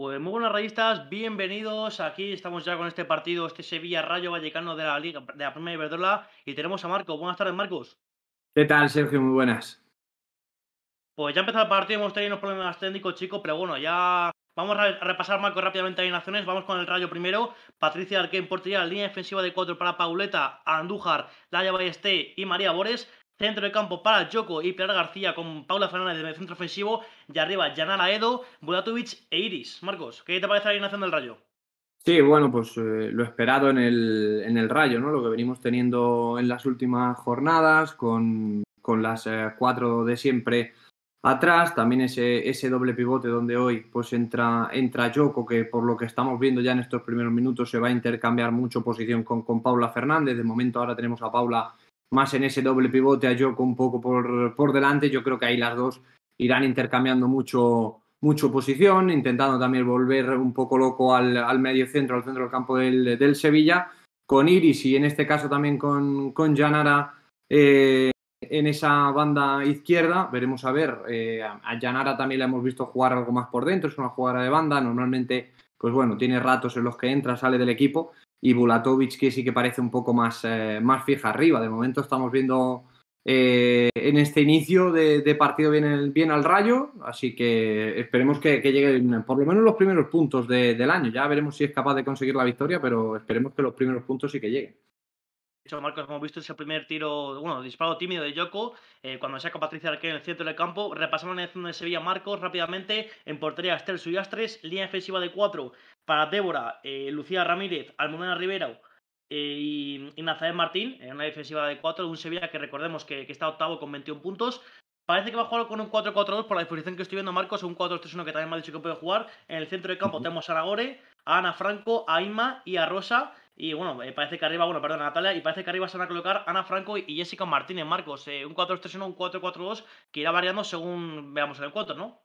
Pues muy buenas rayistas, bienvenidos. Aquí estamos ya con este partido, este Sevilla Rayo Vallecano de la Liga de la Primera Iberdrola y tenemos a Marcos. Buenas tardes, Marcos. ¿Qué tal, Sergio? Muy buenas. Pues ya empezó el partido, hemos tenido unos problemas técnicos, chicos, pero bueno, ya vamos a repasar, Marcos, rápidamente alineaciones. Vamos con el Rayo primero. Patricia Arquén, portería, línea defensiva de cuatro para Pauleta, Andújar, Laya Ballesté y María Bores. Centro de campo para Joko y Pilar García con Paula Fernández de centro ofensivo. Y arriba, Yanara Edo, Bulatovic e Iris. Marcos, ¿qué te parece la alineación del Rayo? Sí, bueno, pues eh, lo esperado en el, en el Rayo, ¿no? Lo que venimos teniendo en las últimas jornadas, con, con las eh, cuatro de siempre atrás, también ese, ese doble pivote donde hoy pues entra, entra Joko, que por lo que estamos viendo ya en estos primeros minutos se va a intercambiar mucho posición con, con Paula Fernández. De momento ahora tenemos a Paula más en ese doble pivote a Joko un poco por, por delante. Yo creo que ahí las dos irán intercambiando mucho, mucho posición, intentando también volver un poco loco al, al medio centro, al centro del campo del, del, Sevilla, con Iris y en este caso también con, con Janara eh, en esa banda izquierda. Veremos a ver, eh, a Janara también la hemos visto jugar algo más por dentro, es una jugadora de banda, normalmente, pues bueno, tiene ratos en los que entra, sale del equipo y Bulatovic que sí que parece un poco más, eh, más fija arriba. De momento estamos viendo eh, en este inicio de, partido bien, el, al rayo, así que esperemos que, que lleguen por lo menos los primeros puntos de, del año. Ya veremos si es capaz de conseguir la victoria, pero esperemos que los primeros puntos sí que lleguen. De hecho, Marcos, hemos visto ese primer tiro, bueno, disparo tímido de Yoko, eh, cuando saca Patricia Arqué en el centro del campo. Repasamos la elección de Sevilla, Marcos, rápidamente. En portería, Estel Suyastres, línea defensiva de 4 para Débora, eh, Lucía Ramírez, Almudena Rivera eh, y, y Nazaret Martín, en una defensiva de 4 de un Sevilla que recordemos que, que, está octavo con 21 puntos. Parece que va a jugar con un 4-4-2 por la disposición que estoy viendo, Marcos, un 4-3-1 que también me ha dicho que puede jugar. En el centro de campo uh -huh. tenemos a Aragore, a Ana Franco, a Inma y a Rosa. Y bueno, eh, parece que arriba, bueno, perdón, Natalia, y parece que arriba se van a colocar Ana Franco y Jessica Martínez, Marcos. Eh, un 4-3-1, un 4-4-2 que irá variando según veamos el 4, ¿no?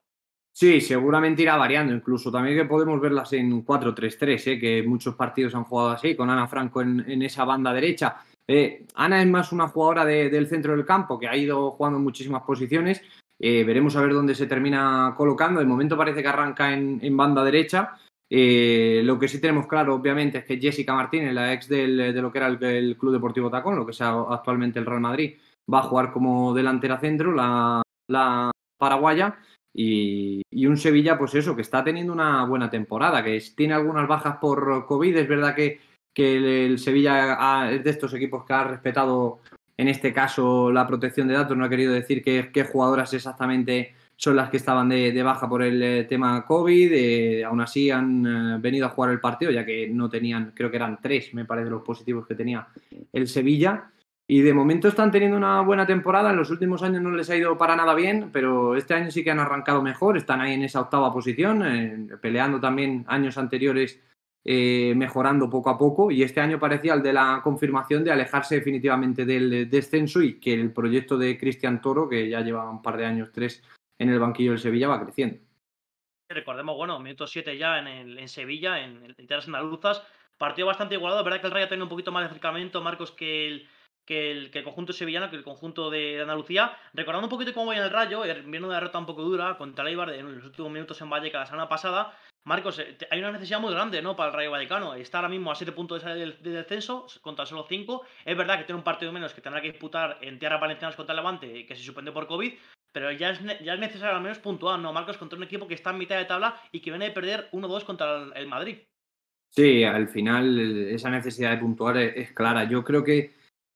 Sí, seguramente irá variando, incluso también que podemos verlas en 4-3-3, ¿eh? que muchos partidos han jugado así, con Ana Franco en, esa banda derecha. Eh, Ana es más una jugadora de, del centro del campo que ha ido jugando en muchísimas posiciones. Eh, veremos a ver dónde se termina colocando. De momento parece que arranca en, banda derecha. Eh, lo que sí tenemos claro, obviamente, es que Jessica Martínez, la ex del, de lo que era el, Club Deportivo Tacón, lo que sea actualmente el Real Madrid, va a jugar como delantera centro, la paraguaya. Y, un Sevilla, pues eso, que está teniendo una buena temporada, que tiene algunas bajas por COVID. Es verdad que, que el, Sevilla ha, es de estos equipos que ha respetado, en este caso, la protección de datos. No ha querido decir qué, qué jugadoras exactamente son las que estaban de, de baja por el eh, tema COVID. Eh, aún así han eh, venido a jugar el partido, ya que no tenían, creo que eran tres, me parece, los positivos que tenía el Sevilla. Y de momento están teniendo una buena temporada. En los últimos años no les ha ido para nada bien, pero este año sí que han arrancado mejor. Están ahí en esa octava posición, peleando también años anteriores, eh, mejorando poco a poco. Y este año parecía el de la confirmación de alejarse definitivamente del descenso y que el proyecto de Cristian Toro, que ya lleva un par de años, tres, en el banquillo del Sevilla, va creciendo. Recordemos, bueno, minuto 7 ya en, el, en Sevilla, en el Tierras Andaluzas. Partido bastante igualado. verdad que el Rayo tiene un poquito más de acercamiento, Marcos, que el que el, que el conjunto sevillano, que el conjunto de Andalucía. Recordando un poquito cómo va en el Rayo, viendo una derrota un poco dura contra el en los últimos minutos en Vallecas la semana pasada. Marcos, eh, hay una necesidad muy grande ¿no? para el Rayo Vallecano. Está ahora mismo a 7 puntos de, de descenso, contra solo 5. Es verdad que tiene un partido menos que tendrá que disputar en tierras valencianas contra el Levante, que se suspende por COVID. Pero ya es, ya es necesario al menos puntuar, ¿no, Marcos? Contra un equipo que está en mitad de tabla y que viene de perder 1-2 contra el, Madrid. Sí, al final esa necesidad de puntuar es clara. Yo creo que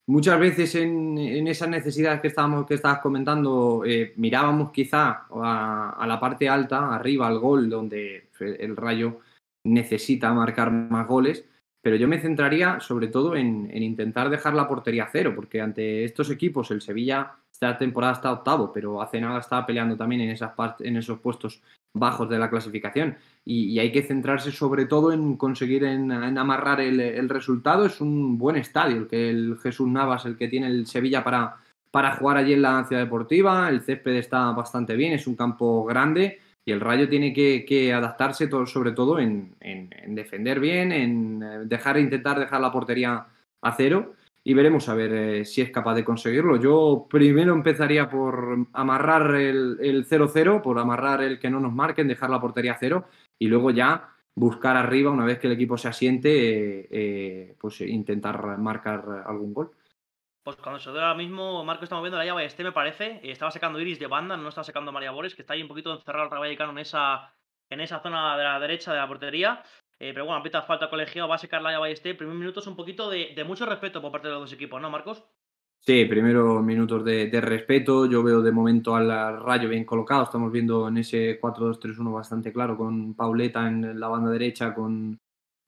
muchas veces en, esas necesidades que estábamos que estabas comentando eh, mirábamos quizá a, la parte alta arriba al gol donde el Rayo necesita marcar más goles pero yo me centraría sobre todo en, en intentar dejar la portería cero porque ante estos equipos el Sevilla esta temporada está octavo pero hace nada estaba peleando también en esas en esos puestos bajos de la clasificación y, y, hay que centrarse sobre todo en conseguir en, en amarrar el, el, resultado. Es un buen estadio el que el Jesús Navas, el que tiene el Sevilla para, para jugar allí en la ciudad deportiva. El césped está bastante bien, es un campo grande y el Rayo tiene que, que adaptarse todo, sobre todo en, en, en, defender bien, en eh, dejar intentar dejar la portería a cero y veremos a ver eh, si es capaz de conseguirlo. Yo primero empezaría por amarrar el 0-0, por amarrar el que no nos marquen, dejar la portería cero y luego ya buscar arriba, una vez que el equipo se asiente, eh, pues intentar marcar algún gol. Pues cuando se ve ahora mismo, Marco está moviendo la llave este, me parece. Estaba sacando Iris de banda, no estaba sacando María Bores, que está ahí un poquito encerrado el Rayo Vallecano en esa, en esa zona de la derecha de la portería. Eh, pero bueno, pita falta colegiado, va a sacar la llave este. Primer minuto es un poquito de, mucho respeto por parte de los dos equipos, ¿no, Marcos? Sí, primeros minutos de, de, respeto. Yo veo de momento al Rayo bien colocado. Estamos viendo en ese 4-2-3-1 bastante claro, con Pauleta en la banda derecha, con,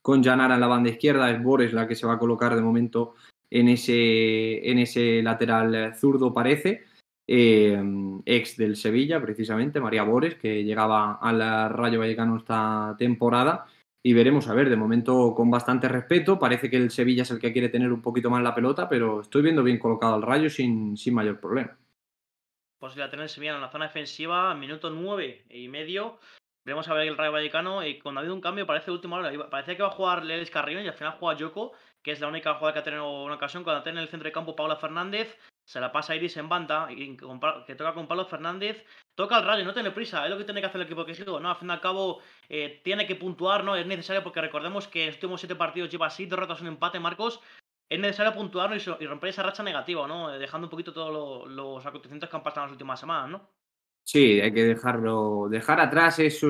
con Janara en la banda izquierda. Es Bores la que se va a colocar de momento en ese, en ese lateral zurdo, parece. Eh, ex del Sevilla, precisamente, María Bores, que llegaba al Rayo Vallecano esta temporada. Y veremos, a ver, de momento con bastante respeto. Parece que el Sevilla es el que quiere tener un poquito más la pelota, pero estoy viendo bien colocado al Rayo sin, sin mayor problema. Pues la tener Sevilla en la zona defensiva, minuto nueve y medio. Veremos a ver el Rayo Vallecano. Y cuando ha habido un cambio, parece último hora. Parecía que va a jugar Lelis Carrión y al final juega Yoko que es la única jugada que ha tenido una ocasión cuando tiene en el centro de campo Paula Fernández, se la pasa Iris en banda, que toca con Pablo Fernández, toca al rayo, no tiene prisa, es lo que tiene que hacer el equipo que sigo, ¿no? Al fin y al cabo, eh, tiene que puntuar, ¿no? Es necesario porque recordemos que en los últimos siete partidos lleva así, derrotas un empate, Marcos. Es necesario puntuar y, romper esa racha negativa, ¿no? Dejando un poquito todos los acontecimientos que han pasado en las últimas semanas, ¿no? Sí, hay que dejarlo, dejar atrás es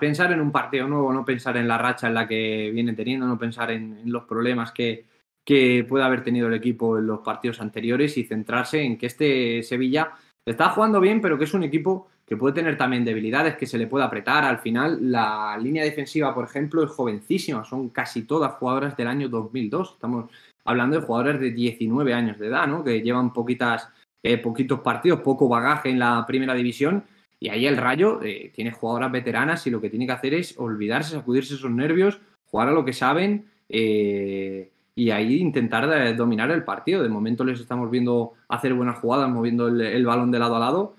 pensar en un partido nuevo, no pensar en la racha en la que viene teniendo, no pensar en, los problemas que, que puede haber tenido el equipo en los partidos anteriores y centrarse en que este Sevilla está jugando bien, pero que es un equipo que puede tener también debilidades, que se le puede apretar. Al final, la línea defensiva, por ejemplo, es jovencísima, son casi todas jugadoras del año 2002. Estamos hablando de jugadores de 19 años de edad, ¿no? Que llevan poquitas eh, poquitos partidos, poco bagaje en la primera división. Y ahí el Rayo eh, tiene jugadoras veteranas y lo que tiene que hacer es olvidarse, sacudirse esos nervios, jugar a lo que saben eh, y ahí intentar dominar el partido. De momento les estamos viendo hacer buenas jugadas, moviendo el, balón de lado a lado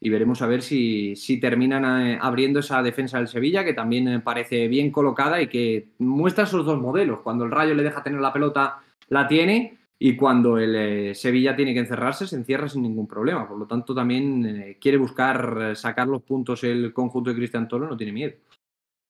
y veremos a ver si, si terminan abriendo esa defensa del Sevilla, que también parece bien colocada y que muestra esos dos modelos. Cuando el Rayo le deja tener la pelota, la tiene y cuando el eh, Sevilla tiene que encerrarse, se encierra sin ningún problema. Por lo tanto, también eh, quiere buscar eh, sacar los puntos el conjunto de Cristian Toro, no tiene miedo.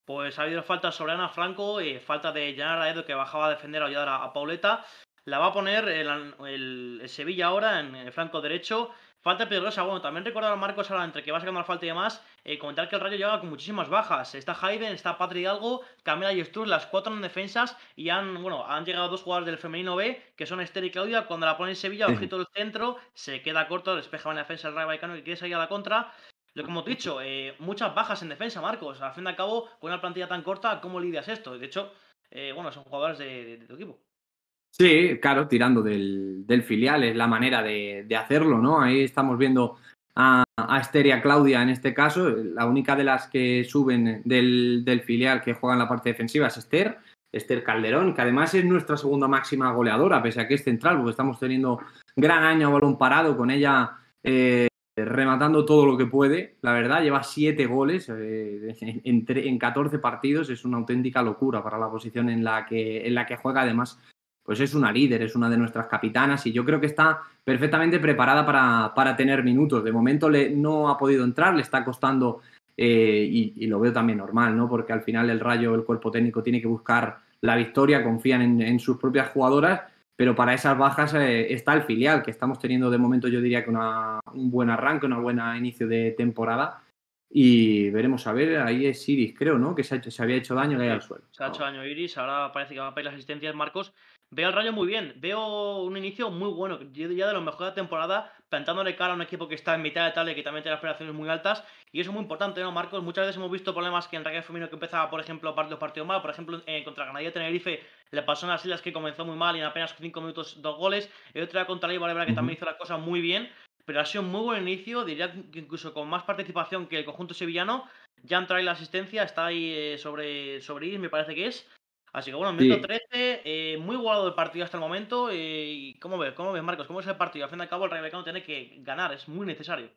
Pues ha habido falta sobre Ana Franco, y falta de Yanara Edo que bajaba a defender a ayudar a, Pauleta. La va a poner el, el Sevilla ahora en el flanco derecho Falta peligrosa, bueno, también recordar a Marcos ahora entre que va sacando la falta y demás, eh, comentar que el Rayo llega con muchísimas bajas. Está Hayden, está Patri Hidalgo, Camila y Stur, las cuatro en defensas y han, bueno, han llegado dos jugadores del femenino B, que son Esther y Claudia, cuando la pone en Sevilla, ojito del centro, se queda corto, despeja en la defensa el Rayo Vallecano que quiere salir a la contra. Lo como te he dicho, eh, muchas bajas en defensa, Marcos. Al fin y al cabo, con una plantilla tan corta, ¿cómo lidias esto? De hecho, eh, bueno, son jugadores de tu equipo. Sí, claro, tirando del, filial, es la manera de, hacerlo, ¿no? Ahí estamos viendo a, a Esther y a Claudia en este caso. La única de las que suben del, filial que juega en la parte defensiva es Esther, Esther Calderón, que además es nuestra segunda máxima goleadora, pese a que es central, porque estamos teniendo gran año a balón parado con ella. Eh, rematando todo lo que puede, la verdad, lleva siete goles eh, en, en, 14 partidos, es una auténtica locura para la posición en la que, en la que juega, además pues es una líder, es una de nuestras capitanas y yo creo que está perfectamente preparada para, para tener minutos. De momento le, no ha podido entrar, le está costando eh, y, lo veo también normal, ¿no? Porque al final el Rayo, el cuerpo técnico tiene que buscar la victoria, confían en, sus propias jugadoras, pero para esas bajas eh, está el filial, que estamos teniendo de momento yo diría que un buen arranque, un buen inicio de temporada. Y veremos a ver, ahí es Iris, creo, ¿no? Que se, se había hecho daño ahí al suelo. Se ha hecho daño Iris, ahora parece que va a pedir las asistencias Marcos. Veo al Rayo muy bien, veo un inicio muy bueno, ya de lo mejor de la temporada, plantándole cara a un equipo que está en mitad de tabla y que también tiene aspiraciones muy altas, y eso es muy importante, ¿no, Marcos? Muchas veces hemos visto problemas que en Rayo Femenino que empezaba, por ejemplo, los partidos mal, por ejemplo, eh, contra Granadilla Tenerife le pasó en las islas que comenzó muy mal y en apenas 5 minutos dos goles, y otra contra la Ibar que también hizo las cosas muy bien, pero ha sido un muy buen inicio, diría que incluso con más participación que el conjunto sevillano, ya traído la asistencia, está ahí eh, sobre, sobre Iris, me parece que es, Así que bueno, minuto 13, eh, muy guardado el partido hasta el momento. Eh, ¿Cómo ves, cómo ves, Marcos? ¿Cómo es el partido? Al fin y al cabo, el Rayo Vallecano tiene que ganar, es muy necesario.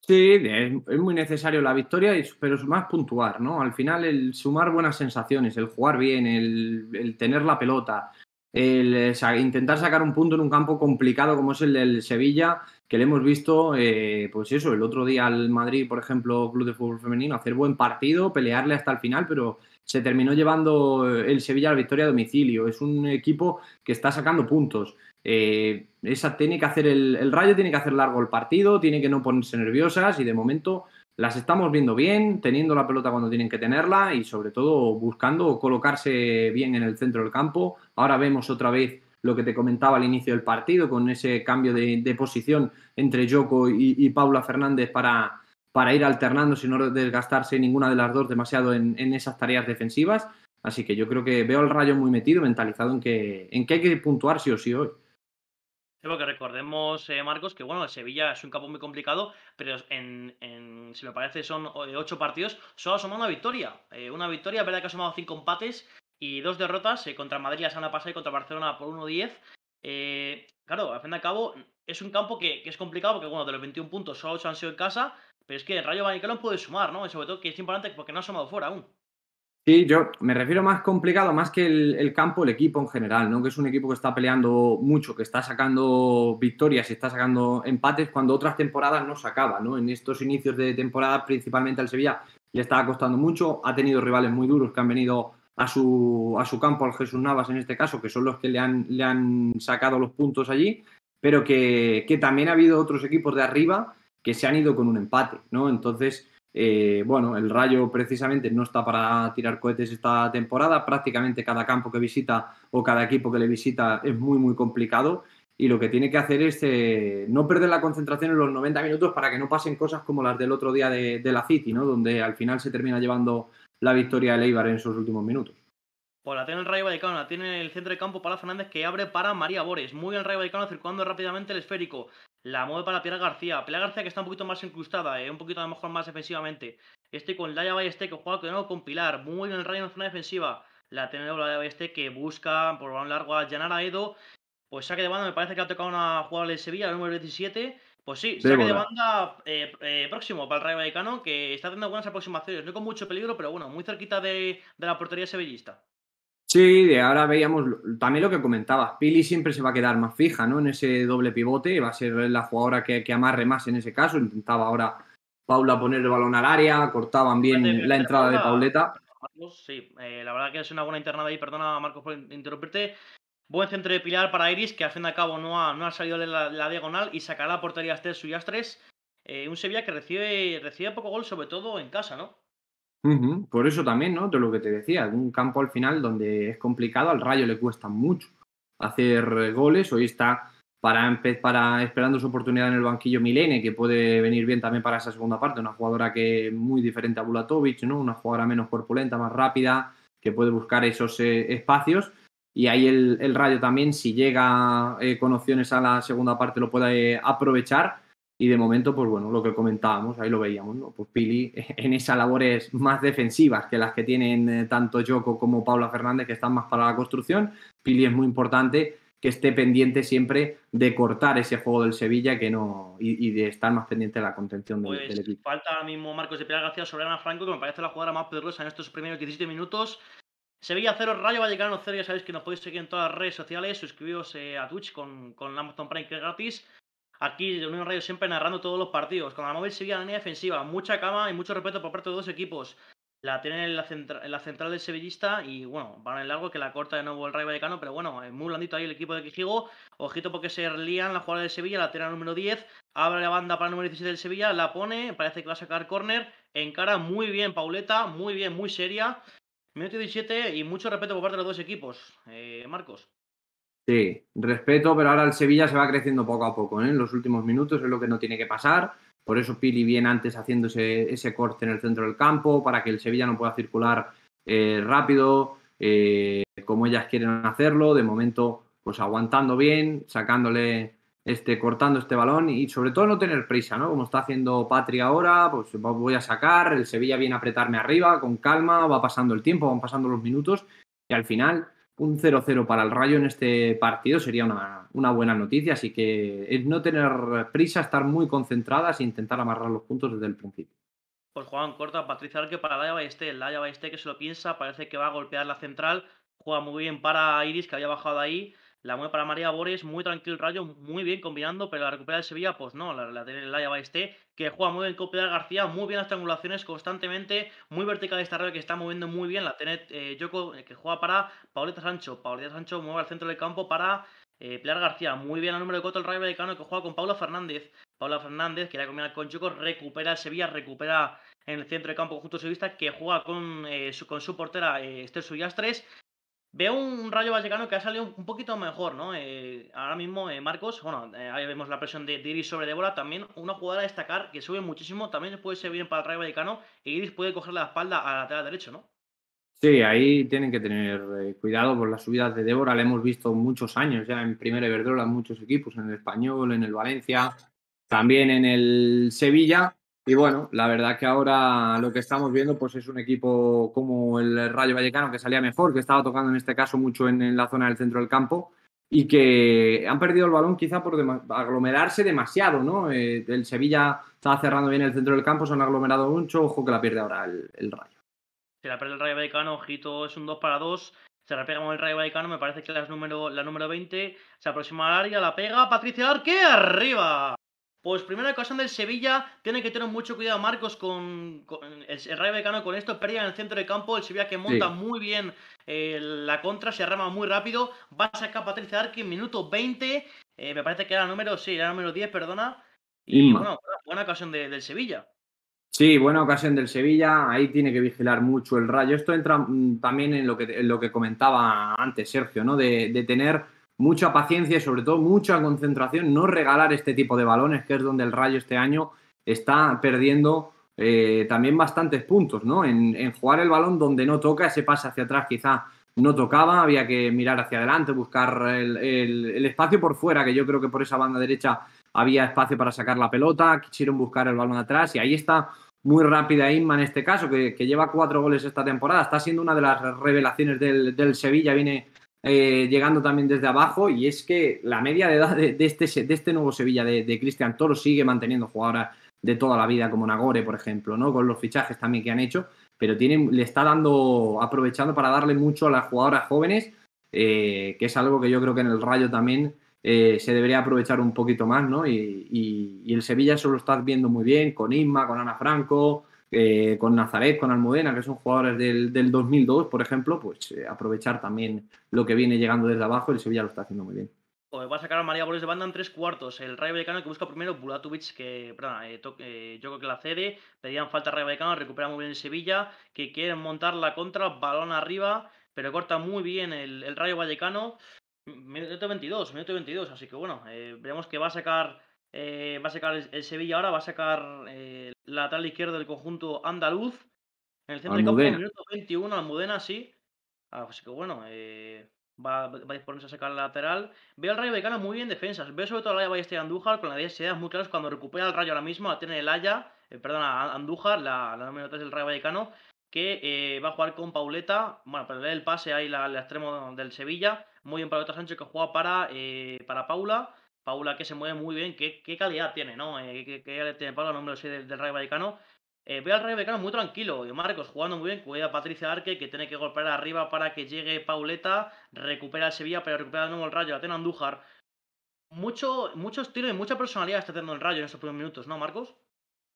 Sí, es, muy necesario la victoria, pero es más puntuar, ¿no? Al final, el sumar buenas sensaciones, el jugar bien, el, tener la pelota, el, intentar sacar un punto en un campo complicado como es el del Sevilla, que le hemos visto, eh, pues eso, el otro día al Madrid, por ejemplo, Club de Fútbol Femenino, hacer buen partido, pelearle hasta el final, pero se terminó llevando el Sevilla a la victoria a domicilio. Es un equipo que está sacando puntos. Eh, esa tiene que hacer el, el, Rayo, tiene que hacer largo el partido, tiene que no ponerse nerviosas y de momento las estamos viendo bien, teniendo la pelota cuando tienen que tenerla y sobre todo buscando colocarse bien en el centro del campo. Ahora vemos otra vez lo que te comentaba al inicio del partido con ese cambio de, posición entre Joko y, Paula Fernández para, para, ir alternando sin no desgastarse ninguna de las dos demasiado en, en, esas tareas defensivas. Así que yo creo que veo al Rayo muy metido, mentalizado en que, en que hay que puntuar sí o sí hoy. Sí, porque recordemos, eh, Marcos, que bueno, Sevilla es un campo muy complicado, pero en, si me parece, son eh, ocho partidos, solo ha sumado una victoria. Eh, una victoria, es verdad que ha sumado cinco empates y dos derrotas contra Madrid la semana pasada y contra Barcelona por 1-10. claro, al fin y al cabo, es un campo que, es complicado porque, bueno, de los 21 puntos solo 8 han sido en casa, pero es que Rayo Vallecano puede sumar, ¿no? Y sobre todo que es importante porque no ha sumado fuera aún. Sí, yo me refiero más complicado, más que el, campo, el equipo en general, ¿no? Que es un equipo que está peleando mucho, que está sacando victorias y está sacando empates cuando otras temporadas no sacaba, ¿no? En estos inicios de temporada, principalmente al Sevilla, le estaba costando mucho, ha tenido rivales muy duros que han venido a su, a su campo, al Jesús Navas en este caso, que son los que le han, le han sacado los puntos allí, pero que, que también ha habido otros equipos de arriba que se han ido con un empate, ¿no? Entonces, eh, bueno, el Rayo precisamente no está para tirar cohetes esta temporada. Prácticamente cada campo que visita o cada equipo que le visita es muy, muy complicado. Y lo que tiene que hacer es eh, no perder la concentración en los 90 minutos para que no pasen cosas como las del otro día de, la City, ¿no? Donde al final se termina llevando la victoria de Eibar en esos últimos minutos. Pues la tiene el Rayo Vallecano, la tiene el centro de campo para Fernández que abre para María Bores. Muy el Rayo Vallecano circulando rápidamente el esférico. La mueve para Pilar García. Pilar García que está un poquito más incrustada, eh, un poquito a lo mejor más defensivamente. Este con Laia Balleste que juega de nuevo con Pilar. Muy bien el Rayo en zona defensiva. La tiene Laia Balleste que busca por un largo a Yanara Edo. Pues saque de banda, me parece que ha tocado una jugada de Sevilla, el número 17. Pues sí, saque de banda eh, eh, próximo para el Rayo Vallecano, que está teniendo buenas aproximaciones. No con mucho peligro, pero bueno, muy cerquita de, de la portería sevillista. Sí, de ahora veíamos también lo que comentabas. Pili siempre se va a quedar más fija, ¿no? En ese doble pivote, va a ser la jugadora que, amarre más en ese caso. Intentaba ahora Paula poner el balón al área, cortaban bien la entrada de Pauleta. sí, eh, la verdad que es una buena internada ahí, perdona Marcos por interrumpirte. Buen centro de Pilar para Iris, que al fin y al cabo no ha, no ha salido de la, diagonal y sacará la portería Estel Suyastres. Eh, un Sevilla que recibe, recibe poco gol, sobre todo en casa, ¿no? Por eso también, ¿no? De lo que te decía, un campo al final donde es complicado, al Rayo le cuesta mucho hacer goles. Hoy está para, para esperando su oportunidad en el banquillo Milene, que puede venir bien también para esa segunda parte, una jugadora que muy diferente a Bulatovic, ¿no? Una jugadora menos corpulenta, más rápida, que puede buscar esos eh, espacios. Y ahí el, Rayo también, si llega eh, con opciones a la segunda parte, lo puede aprovechar y de momento, pues bueno, lo que comentábamos, ahí lo veíamos, ¿no? Pues Pili en esas labores más defensivas que las que tienen eh, tanto Joko como Paula Fernández, que están más para la construcción. Pili es muy importante que esté pendiente siempre de cortar ese juego del Sevilla que no y, de estar más pendiente de la contención del, pues equipo. Falta ahora mismo Marcos de Pilar García sobre Ana Franco, que me parece la jugadora más poderosa en estos primeros 17 minutos. Sevilla 0, Rayo Vallecano 0, ya sabéis que nos podéis seguir en todas las redes sociales, suscribiros eh, a Twitch con, con Amazon Prime que es gratis Aquí, Unión Radio siempre narrando todos los partidos. Con la móvil Sevilla la línea defensiva, mucha cama y mucho respeto por parte de dos equipos. La tienen en la, central del sevillista y bueno, van en largo que la corta de nuevo el Rayo Vallecano, pero bueno, es muy blandito ahí el equipo de Quijigo. Ojito porque se lían la jugada del Sevilla, la tiene número 10, abre la banda para el número 17 del Sevilla, la pone, parece que va a sacar córner, encara muy bien Pauleta, muy bien, muy seria. Minuto 17 y mucho respeto por parte de los dos equipos. Eh, Marcos. Sí, respeto, pero ahora el Sevilla se va creciendo poco a poco. ¿eh? En los últimos minutos es lo que no tiene que pasar. Por eso Pili viene antes haciendo ese, corte en el centro del campo para que el Sevilla no pueda circular eh, rápido eh, como ellas quieren hacerlo. De momento, pues aguantando bien, sacándole este, cortando este balón y sobre todo no tener prisa, ¿no? Como está haciendo Patria ahora, pues voy a sacar, el Sevilla viene a apretarme arriba, con calma, va pasando el tiempo, van pasando los minutos y al final un 0-0 para el Rayo en este partido sería una, buena noticia, así que es no tener prisa, estar muy concentradas e intentar amarrar los puntos desde el principio. Pues Juan, corta, Patricia que para Laia Ballesté, Laia Ballesté que se lo piensa, parece que va a golpear la central, juega muy bien para Iris, que había bajado ahí. La mueve para María Bores, muy tranquilo el rayo, muy bien combinando, pero la recupera de Sevilla, pues no, la, la tiene Laia Baesté, que juega muy bien con Pilar García, muy bien las triangulaciones constantemente, muy vertical esta rayo que está moviendo muy bien. La tiene eh, Yoko, que juega para Pauleta Sancho. Pauleta Sancho mueve al centro del campo para eh, Pilar García, muy bien al número de Coto, el Rayo Vallecano que juega con Paula Fernández. Paula Fernández, que la combinar con Yoko, recupera el Sevilla, recupera en el centro de campo conjunto sevista, que juega con, eh, su, con su portera eh, Esther Suyastres. Veo un Rayo Vallecano que ha salido un poquito mejor, ¿no? Eh, ahora mismo, eh, Marcos, bueno, eh, ahí vemos la presión de, Iris sobre Débora. También una jugadora a destacar que sube muchísimo. También puede ser bien para el Rayo Vallecano. E Iris puede coger la espalda a la lateral derecho, ¿no? Sí, ahí tienen que tener cuidado por las subidas de Débora. La hemos visto muchos años ya en Primera Iberdrola, en muchos equipos, en el Español, en el Valencia, también en el Sevilla. Y bueno, la verdad que ahora lo que estamos viendo pues es un equipo como el Rayo Vallecano que salía mejor, que estaba tocando en este caso mucho en, la zona del centro del campo y que han perdido el balón quizá por aglomerarse demasiado, ¿no? Eh, el Sevilla estaba cerrando bien el centro del campo, se han aglomerado mucho, ojo que la pierde ahora el, Rayo. Se la pierde el Rayo Vallecano, ojito, es un 2 para 2, se la pega con el Rayo Vallecano, me parece que la, número, la número 20, se aproxima al área, la pega, Patricia Arque, arriba. Pues primera ocasión del Sevilla, tiene que tener mucho cuidado Marcos con, el, Rayo Vallecano con esto, pérdida en el centro de campo, el Sevilla que monta muy bien eh, la contra, se arrema muy rápido, va a sacar Patricia en minuto 20, eh, me parece que era número, sí, era número 10, perdona, y bueno, buena ocasión del Sevilla. Sí, buena ocasión del Sevilla, ahí tiene que vigilar mucho el Rayo, esto entra mm, también en lo que, en lo que comentaba antes Sergio, ¿no? de, de tener mucha paciencia y sobre todo mucha concentración, no regalar este tipo de balones, que es donde el Rayo este año está perdiendo eh, también bastantes puntos, ¿no? En, jugar el balón donde no toca, ese pase hacia atrás quizá no tocaba, había que mirar hacia adelante, buscar el, espacio por fuera, que yo creo que por esa banda derecha había espacio para sacar la pelota, quisieron buscar el balón atrás y ahí está muy rápida Inma en este caso, que, lleva cuatro goles esta temporada, está siendo una de las revelaciones del, del Sevilla, viene eh, llegando también desde abajo y es que la media de edad de, este, de este nuevo Sevilla de, Cristian Toro sigue manteniendo jugadoras de toda la vida como Nagore, por ejemplo, ¿no? Con los fichajes también que han hecho, pero le está dando, aprovechando para darle mucho a las jugadoras jóvenes, eh, que es algo que yo creo que en el Rayo también eh, se debería aprovechar un poquito más, ¿no? Y, y el Sevilla eso lo estás viendo muy bien, con Inma, con Ana Franco, eh, con Nazaret, con Almudena, que son jugadores del, del 2002, por ejemplo, pues eh, aprovechar también lo que viene llegando desde abajo. El Sevilla lo está haciendo muy bien. Pues va a sacar a María Boles de banda en tres cuartos. El Rayo Vallecano que busca primero Bulatovic, que, perdón, eh, eh, yo creo que la cede. Pedían falta Rayo Vallecano, recupera muy bien el Sevilla, que quieren montar la contra, balón arriba, pero corta muy bien el, Rayo Vallecano. Minuto 22, minuto 22, así que bueno, veremos que va a sacar eh, va a sacar el, Sevilla ahora, va a sacar eh, la lateral izquierda del conjunto andaluz. En el centro de campo, en el minuto 21, Almudena, sí. Así que bueno, eh, va, va, a disponerse a sacar la lateral. Veo al Rayo Vallecano muy bien defensas. Veo sobre todo al Rayo Ballester Andújar con la idea muy claras cuando recupera el Rayo ahora mismo, la tiene el Haya, perdón, Andújar, la, la número 3 del Rayo Vallecano, que va a jugar con Pauleta. Bueno, pero le el pase ahí al extremo del Sevilla. Muy bien Pauleta Sánchez que juega para, para Paula. Paula que se mueve muy bien, qué, calidad tiene, ¿no? Eh, ¿Qué, calidad tiene Paula, número 6 del, Rayo Vallecano? Eh, veo al Rayo Vallecano muy tranquilo, y Marcos jugando muy bien, cuida a Patricia Arque, que tiene que golpear arriba para que llegue Pauleta, recupera el Sevilla, pero recupera de nuevo el Rayo, la tiene Andújar. Mucho, mucho estilo y mucha personalidad está teniendo el Rayo en estos primeros minutos, ¿no, Marcos?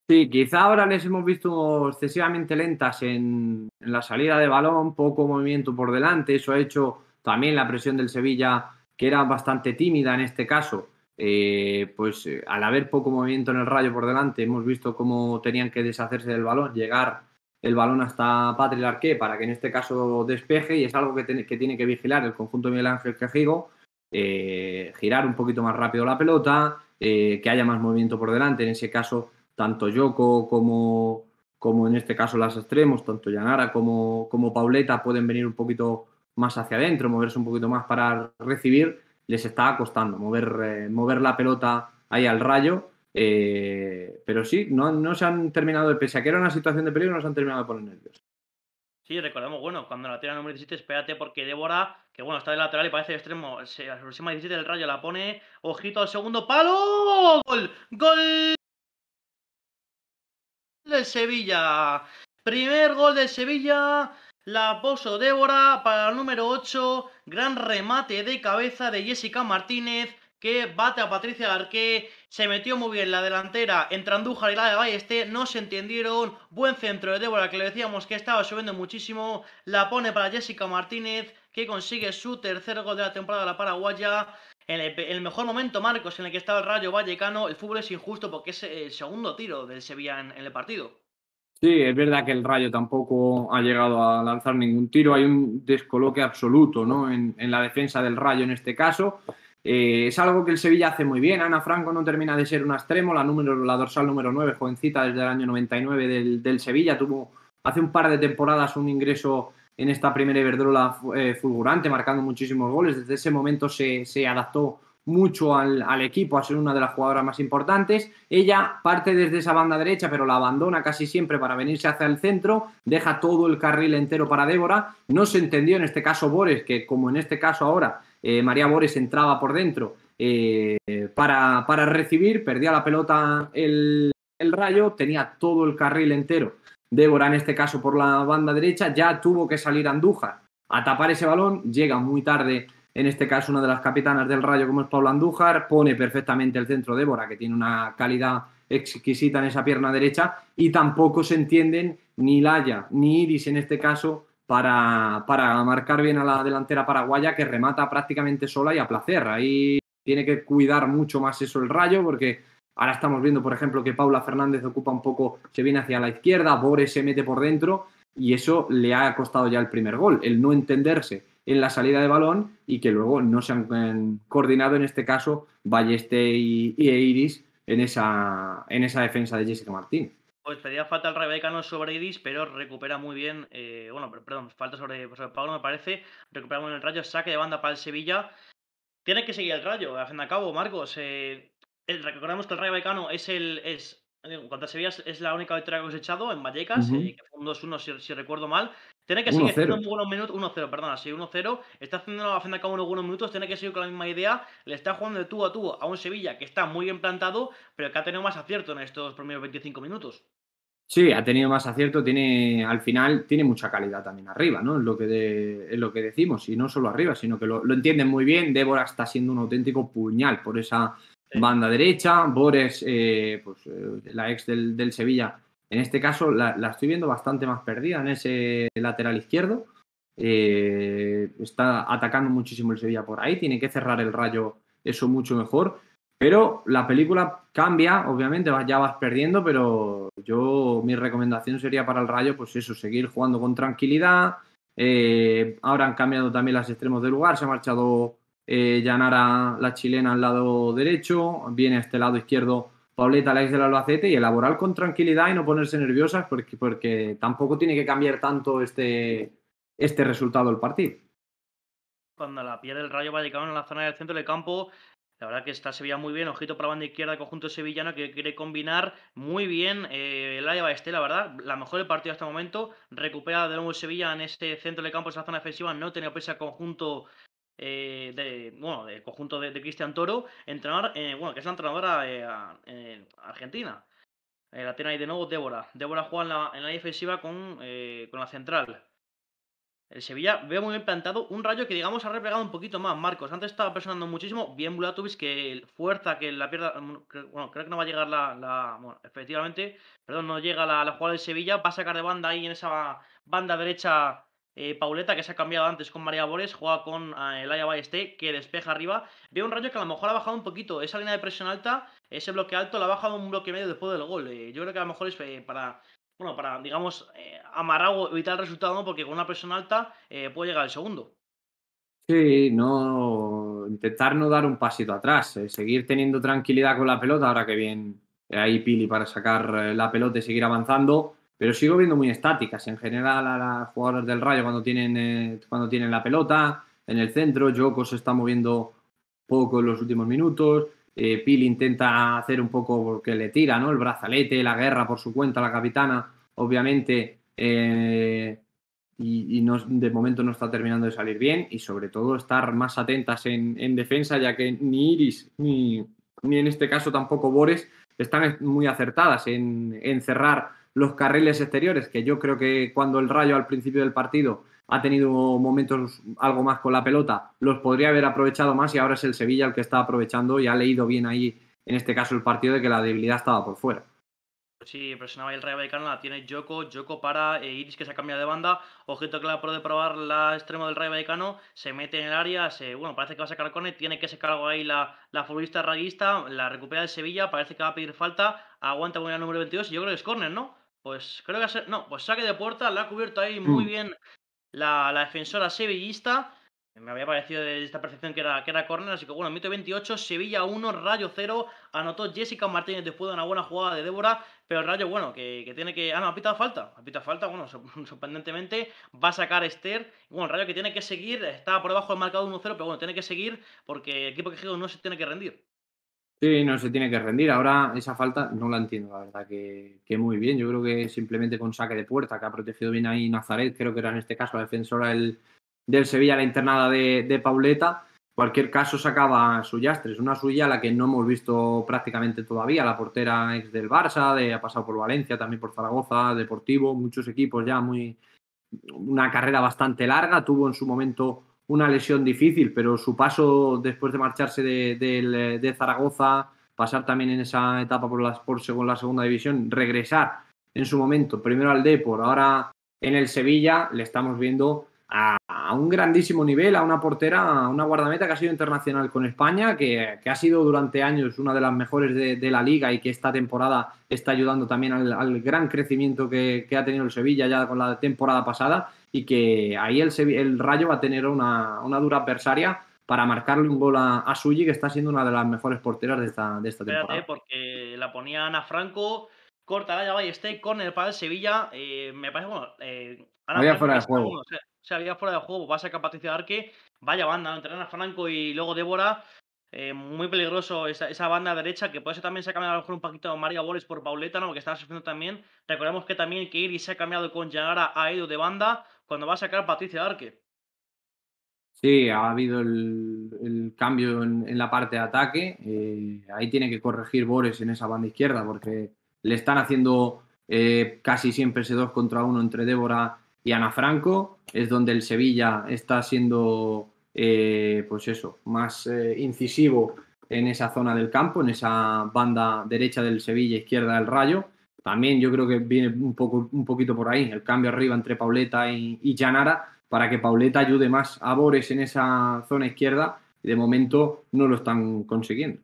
Sí, quizá ahora les hemos visto excesivamente lentas en, en, la salida de balón, poco movimiento por delante, eso ha hecho también la presión del Sevilla, que era bastante tímida en este caso, eh, pues eh, al haber poco movimiento en el rayo por delante, hemos visto cómo tenían que deshacerse del balón, llegar el balón hasta Patri Larqué para que en este caso despeje y es algo que, tiene que vigilar el conjunto de Miguel Ángel Quejigo, eh, girar un poquito más rápido la pelota, que haya más movimiento por delante, en ese caso tanto Yoko como, como en este caso las extremos, tanto Yanara como, como Pauleta pueden venir un poquito más hacia adentro, moverse un poquito más para recibir les está costando mover, eh, mover la pelota ahí al rayo. Eh, pero sí, no, no se han terminado, de, pese a que era una situación de peligro, no se han terminado de poner nervios. Sí, recordemos, bueno, cuando la tira número 17, espérate porque Débora, que bueno, está de lateral y parece extremo, se aproxima 17 del rayo, la pone, ojito al segundo palo, gol, gol del Sevilla, primer gol del Sevilla, La Pozo Débora para el número 8. Gran remate de cabeza de Jessica Martínez que bate a Patricia Garqué, se metió muy bien la delantera entre Andújar y la de Balleste, no se entendieron, buen centro de Débora que le decíamos que estaba subiendo muchísimo, la pone para Jessica Martínez que consigue su tercer gol de la temporada la paraguaya, en el, mejor momento Marcos en el que estaba el Rayo Vallecano, el fútbol es injusto porque es el segundo tiro del Sevilla en el partido. Sí, es verdad que el Rayo tampoco ha llegado a lanzar ningún tiro. Hay un descoloque absoluto ¿no? en, la defensa del Rayo en este caso. Eh, es algo que el Sevilla hace muy bien. Ana Franco no termina de ser una extremo, la dorsal número 9, jovencita desde el año 99 del, del, Sevilla. Tuvo hace un par de temporadas un ingreso en esta primera Iberdrola eh, fulgurante, marcando muchísimos goles. Desde ese momento se, se adaptó mucho al, equipo a ser una de las jugadoras más importantes. Ella parte desde esa banda derecha, pero la abandona casi siempre para venirse hacia el centro, deja todo el carril entero para Débora. No se entendió en este caso Bores, que como en este caso ahora eh, María Bores entraba por dentro eh, para, para, recibir, perdía la pelota el, el, rayo, tenía todo el carril entero. Débora, en este caso por la banda derecha, ya tuvo que salir Andújar a tapar ese balón, llega muy tarde, en este caso una de las capitanas del rayo como es Paula Andújar, pone perfectamente el centro Débora, que tiene una calidad exquisita en esa pierna derecha, y tampoco se entienden ni Laya ni Iris en este caso para, para marcar bien a la delantera paraguaya que remata prácticamente sola y a placer. Ahí tiene que cuidar mucho más eso el rayo porque ahora estamos viendo, por ejemplo, que Paula Fernández ocupa un poco, se viene hacia la izquierda, Bores se mete por dentro y eso le ha costado ya el primer gol, el no entenderse en la salida de balón y que luego no se han coordinado en este caso Balleste y, y Iris en esa, en esa defensa de Jessica Martín. Pues pedía falta al Rayo sobre Iris, pero recupera muy bien. Eh, bueno, perdón, falta sobre, Pablo, me parece. Recupera muy bien el Rayo, saque de banda para el Sevilla. Tiene que seguir el Rayo, al fin al cabo, Marcos. Eh, que el Rayo Vallecano es el. Es, contra Sevilla es la única victoria que hemos echado en Vallecas, eh, que fue un 2-1 si, recuerdo mal. Tiene que seguir haciendo buenos minutos, 1-0, perdón, así 1-0. Está haciendo a fin de cabo unos buenos minutos, tiene que seguir con la misma idea. Le está jugando de tú a tú a un Sevilla que está muy bien plantado, pero que ha tenido más acierto en estos primeros 25 minutos. Sí, ha tenido más acierto, tiene, al final tiene mucha calidad también arriba, ¿no? Es lo que, es lo que decimos, y no solo arriba, sino que lo, entienden muy bien. Débora está siendo un auténtico puñal por esa banda derecha. Bores, eh, pues eh, la ex del, Sevilla, en este caso la, estoy viendo bastante más perdida en ese lateral izquierdo. Eh, está atacando muchísimo el Sevilla por ahí, tiene que cerrar el rayo eso mucho mejor. Pero la película cambia, obviamente, ya vas perdiendo, pero yo mi recomendación sería para el Rayo, pues eso, seguir jugando con tranquilidad. Ahora han cambiado también los extremos del lugar, se ha marchado eh, Yanara, la chilena, al lado derecho, viene a este lado izquierdo Pauleta, la ex del Albacete, y elaborar con tranquilidad y no ponerse nerviosas porque, porque tampoco tiene que cambiar tanto este, este resultado del partido. Cuando la piel del Rayo va a llegar en la zona del centro del campo, la verdad que está Sevilla muy bien, ojito para la banda izquierda, conjunto sevillano que quiere combinar muy bien eh, el área la verdad, la mejor del partido hasta el momento, recupera de nuevo el Sevilla en este centro de campo, esa zona defensiva, no tenía presa conjunto eh, de, bueno, del conjunto de, Cristian Toro, entrenador, eh, bueno, que es la entrenadora eh, argentina. la tiene ahí de nuevo Débora. Débora juega en la, en la defensiva con, con la central. El Sevilla veo muy bien plantado. Un rayo que, digamos, ha replegado un poquito más. Marcos, antes estaba presionando muchísimo. Bien Bulatovic, que fuerza que la pierda. Mm, bueno, creo que no va a llegar la. bueno, efectivamente, perdón, no llega la, la, jugada del Sevilla. Va a sacar de banda ahí en esa banda derecha eh, Pauleta, que se ha cambiado antes con María Bores. Juega con eh, Laia Ballesté, que despeja arriba. Veo un rayo que a lo mejor ha bajado un poquito. Esa línea de presión alta, ese bloque alto, la ha bajado un bloque medio después del gol. Eh, yo creo que a lo mejor es para bueno, para, digamos, amarrar o evitar el resultado, porque con una presión alta puede llegar el segundo. Sí, no, intentar no dar un pasito atrás, seguir teniendo tranquilidad con la pelota, ahora que bien hay Pili para sacar la pelota y seguir avanzando, pero sigo viendo muy estáticas en general a las jugadoras del Rayo cuando tienen, cuando tienen la pelota, en el centro, Joko se está moviendo poco en los últimos minutos, eh, Pili intenta hacer un poco porque le tira, ¿no? El brazalete, la guerra por su cuenta, la capitana, obviamente, eh, y, no, de momento no está terminando de salir bien y sobre todo estar más atentas en, defensa, ya que ni Iris ni, ni, en este caso tampoco Bores están muy acertadas en, cerrar los carriles exteriores, que yo creo que cuando el Rayo al principio del partido ha tenido momentos algo más con la pelota, los podría haber aprovechado más y ahora es el Sevilla el que está aprovechando y ha leído bien ahí, en este caso, el partido de que la debilidad estaba por fuera. Pues sí, presionaba el Rayo Vallecano, la tiene Joko, Joko para eh, Iris que se ha cambiado de banda, ojito que la puede probar la extremo del Rayo Vallecano, se mete en el área, se, bueno, parece que va a sacar con él, tiene que sacar algo ahí la, la futbolista rayista, la recupera el Sevilla, parece que va a pedir falta, aguanta con el número 22 y yo creo que es córner, ¿no? Pues creo que ser, no, pues saque de puerta, la ha cubierto ahí muy mm. bien la, la defensora sevillista, me había parecido de esta percepción que era, que era córner, así que bueno, mito 28, Sevilla 1, Rayo 0, anotó Jessica Martínez después de una buena jugada de Débora, pero el Rayo, bueno, que, que tiene que... Ah, no, ha pitado falta, ha pitado falta, bueno, sorprendentemente va a sacar Esther, bueno, el Rayo que tiene que seguir, está por debajo del marcado 1-0, pero bueno, tiene que seguir porque el equipo que no se tiene que rendir. Sí, no se tiene que rendir. Ahora esa falta no la entiendo, la verdad, que, que, muy bien. Yo creo que simplemente con saque de puerta, que ha protegido bien ahí Nazaret, creo que era en este caso la defensora el, del Sevilla, la internada de, de Pauleta. Cualquier caso sacaba Suyastres, una suya a la que no hemos visto prácticamente todavía, la portera ex del Barça, de, ha pasado por Valencia, también por Zaragoza, Deportivo, muchos equipos ya muy una carrera bastante larga, tuvo en su momento una lesión difícil, pero su paso después de marcharse de, Zaragoza, pasar también en esa etapa por, las, por la segunda división, regresar en su momento primero al Depor, ahora en el Sevilla, le estamos viendo a, un grandísimo nivel, a una portera, a una guardameta que ha sido internacional con España, que, ha sido durante años una de las mejores de, la liga y que esta temporada está ayudando también al, gran crecimiento que, ha tenido el Sevilla ya con la temporada pasada y que ahí el, el Rayo va a tener una, dura adversaria para marcarle un gol a, a, que está siendo una de las mejores porteras de esta, de esta temporada. porque la ponía Ana Franco, corta la llave y este con el para el Sevilla, eh, me parece, bueno, eh, Ana fuera de juego se había fuera de juego, va a sacar Patricia Arque, vaya banda, entre Ana Franco y luego Débora, eh, muy peligroso esa, esa, banda derecha, que puede ser también se ha cambiado a lo mejor un poquito María Boris por Pauleta, ¿no? que estaba sufriendo también. Recordemos que también que Iris se ha cambiado con Yanara a Edo de banda cuando va a sacar Patricia Arque. Sí, ha habido el, cambio en, la parte de ataque. Eh, ahí tiene que corregir Boris en esa banda izquierda porque le están haciendo eh, casi siempre ese 2 contra 1 entre Débora y Ana Franco, es donde el Sevilla está siendo, eh, pues eso, más incisivo en esa zona del campo, en esa banda derecha del Sevilla, izquierda del Rayo. También yo creo que viene un, poco, un poquito por ahí, el cambio arriba entre Pauleta y, y Janara, para que Pauleta ayude más a Bores en esa zona izquierda, y de momento no lo están consiguiendo.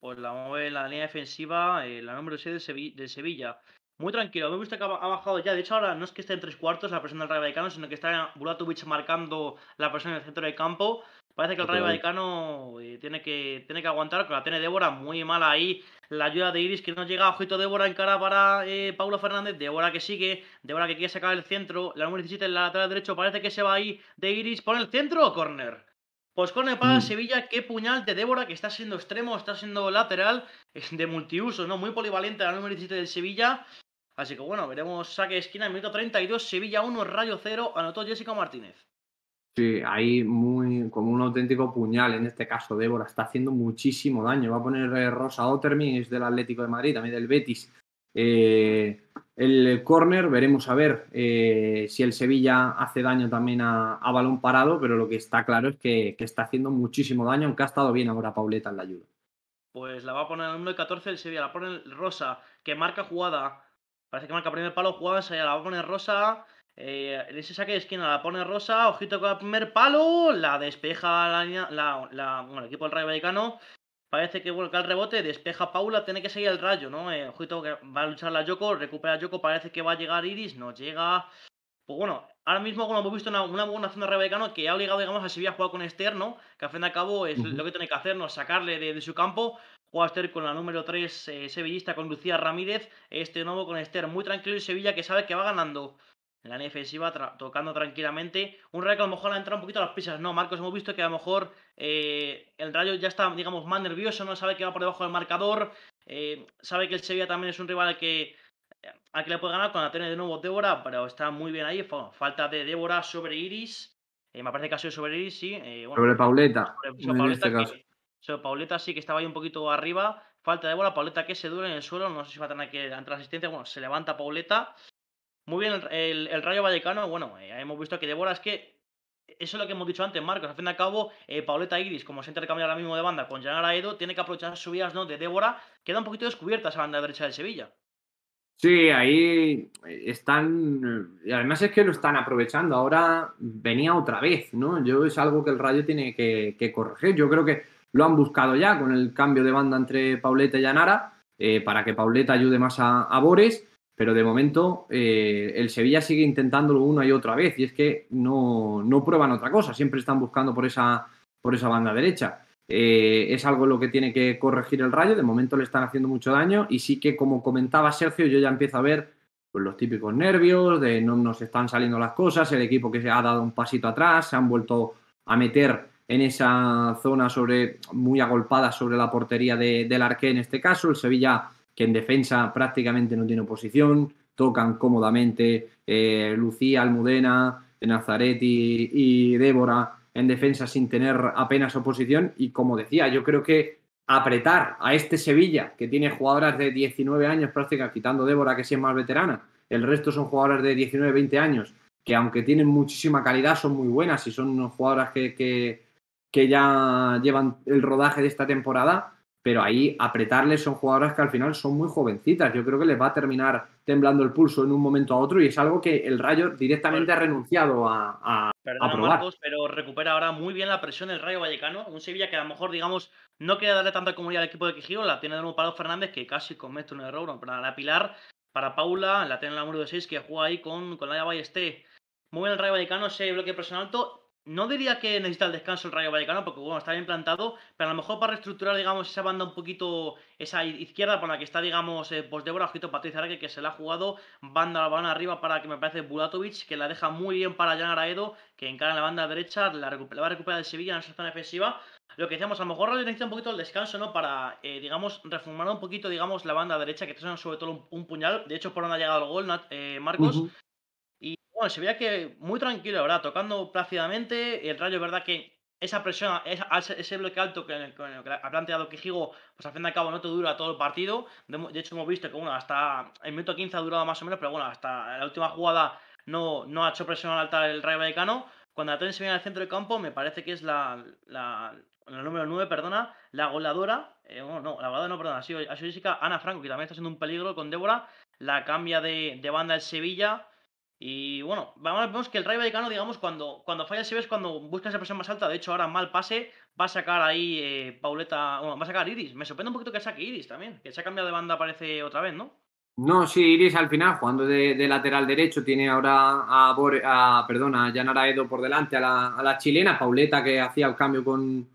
Pues la mueve la línea defensiva, eh, la número 6 de Sevilla muy tranquilo. Me gusta que ha bajado ya. De hecho, ahora no es que esté en tres cuartos la presión del Rayo Vallecano, sino que está Bulatovic marcando la presión en el centro del campo. Parece que el Rayo Vallecano eh, tiene, que, tiene que aguantar, que la tiene Débora muy mala ahí. La ayuda de Iris que no llega, ojito Débora en cara para eh, Paulo Fernández. Débora que sigue, Débora que quiere sacar el centro. La número 17 en la lateral derecho parece que se va ahí de Iris. ¿Pone el centro o córner? Pues córner para mm. Sevilla, qué puñal de Débora que está siendo extremo, está siendo lateral, es de multiuso, ¿no? Muy polivalente la número 17 del Sevilla. Así que bueno, veremos saque de esquina minuto 32, Sevilla 1, Rayo 0, anotó Jessica Martínez. Sí, ahí muy como un auténtico puñal en este caso, Débora, está haciendo muchísimo daño. Va a poner eh, Rosa Ottermi, es del Atlético de Madrid, también del Betis. Eh, el córner, veremos a ver eh, si el Sevilla hace daño también a, balón parado, pero lo que está claro es que, está haciendo muchísimo daño, aunque ha estado bien ahora Pauleta en la ayuda. Pues la va a poner el número 14 el Sevilla, la pone Rosa, que marca jugada Parece que marca primer palo, jugada ensayada, la va a poner rosa. Eh, en ese saque de esquina la pone rosa, ojito con el primer palo, la despeja la, la, bueno, el equipo del Rayo Vallecano. Parece que vuelca el rebote, despeja Paula, tiene que seguir el rayo, ¿no? Eh, ojito que va a luchar la Yoko, recupera Yoko, parece que va a llegar Iris, no llega. Pues bueno, ahora mismo, como hemos visto, una, una buena acción de Rayo Vallecano que ha obligado, digamos, a Sevilla a jugar con Esther, ¿no? Que al fin y al cabo es lo que tiene que hacer, ¿no? Sacarle de su campo Juega Esther con la número 3 eh, sevillista con Lucía Ramírez. Este nuevo con Esther muy tranquilo y Sevilla que sabe que va ganando en la línea defensiva, tocando tranquilamente. Un Rayo que a lo mejor le ha entrado un poquito a las pisas. No, Marcos, hemos visto que a lo mejor eh, el Rayo ya está, digamos, más nervioso, no sabe que va por debajo del marcador. Eh, sabe que el Sevilla también es un rival al que, que le puede ganar cuando tiene de nuevo Débora, pero está muy bien ahí. Falta de Débora sobre Iris. me parece que ha sido sobre Iris, sí. sobre Pauleta. en este caso. Pauleta sí que estaba ahí un poquito arriba. Falta de bola, Pauleta que se dura en el suelo, no sé si va a tener que entrar asistencia, bueno, se levanta Pauleta. Muy bien el, Rayo Vallecano, bueno, eh, hemos visto que Débora es que eso es lo que hemos dicho antes, Marcos. Al fin y al cabo, eh, Pauleta Iris, como se intercambia ahora mismo de banda con Yanara Edo, tiene que aprovechar las subidas ¿no? de Débora. Queda un poquito descubierta esa banda derecha de Sevilla. Sí, ahí están. Y además es que lo están aprovechando. Ahora venía otra vez, ¿no? Yo es algo que el Rayo tiene que, corregir. Yo creo que lo han buscado ya con el cambio de banda entre Pauleta y Yanara, eh, para que Pauleta ayude más a, a Bores pero de momento eh, el Sevilla sigue intentándolo una y otra vez y es que no, no prueban otra cosa, siempre están buscando por esa, por esa banda derecha. Eh, es algo lo que tiene que corregir el Rayo, de momento le están haciendo mucho daño y sí que como comentaba Sergio, yo ya empiezo a ver pues, los típicos nervios, de no nos están saliendo las cosas, el equipo que se ha dado un pasito atrás, se han vuelto a meter en esa zona sobre muy agolpada sobre la portería de, del Arqué en este caso, el Sevilla que en defensa prácticamente no tiene oposición, tocan cómodamente eh, Lucía, Almudena, Nazaretti y Débora en defensa sin tener apenas oposición. Y como decía, yo creo que apretar a este Sevilla que tiene jugadoras de 19 años prácticamente, quitando Débora que sí es más veterana, el resto son jugadoras de 19, 20 años que aunque tienen muchísima calidad son muy buenas y son jugadoras que, que ya llevan el rodaje de esta temporada, pero ahí apretarles son jugadoras que al final son muy jovencitas. Yo creo que les va a terminar temblando el pulso en un momento a otro y es algo que el Rayo directamente ha renunciado a, a, probar. pero recupera ahora muy bien la presión el Rayo Vallecano. Un Sevilla que a lo mejor, digamos, no quiere darle tanta comunidad al equipo de Quijigo. La tiene de nuevo para Fernández, que casi comete un error. Para la Pilar, para Paula, la tiene la número 6, que juega ahí con, con la Ballesté. Muy bien el Rayo Vallecano, ese bloque presión alto no diría que necesita el descanso el Rayo Vallecano, porque bueno, está bien plantado, pero a lo mejor para reestructurar, digamos, esa banda un poquito, esa izquierda por la que está, digamos, eh, pues Débora, ojito Patricia Araque, que se la ha jugado, banda la arriba para que me parece Bulatovic, que la deja muy bien para Jan Araedo, que encara en la banda derecha, la, va a recuperar de Sevilla en esa zona defensiva. Lo que decíamos, a lo mejor necesita un poquito el descanso, ¿no? Para, eh, digamos, reformar un poquito, digamos, la banda derecha, que te sobre todo un, puñal. De hecho, por donde ha llegado el gol, eh, Marcos. Bueno, se veía que muy tranquilo, ¿verdad? Tocando plácidamente. El Rayo, ¿verdad? Que esa presión, ese bloque alto que, ha planteado Quijigo, pues al fin y al cabo no te dura todo el partido. De, hecho, hemos visto que bueno, hasta el minuto 15 ha durado más o menos, pero bueno, hasta la última jugada no, no ha hecho presión alta el Rayo Vallecano. Cuando la tren se viene al centro del campo, me parece que es la, la, número 9, perdona, la goleadora. Eh, no, la goleadora no, perdona, ha sido, ha sido Ana Franco, que también está siendo un peligro con Débora. La cambia de, de banda el Sevilla. Y bueno, vemos que el Rayo Vallecano, digamos, cuando, cuando falla se ves cuando busca esa presión más alta. De hecho, ahora mal pase, va a sacar ahí eh, Pauleta, bueno, va a sacar Iris. Me sorprende un poquito que saque Iris también, que se ha cambiado de banda, parece otra vez, ¿no? No, sí, Iris al final, jugando de, lateral derecho, tiene ahora a, Bore, a perdona, Yanara Edo por delante, a la, chilena, Pauleta que hacía el cambio con,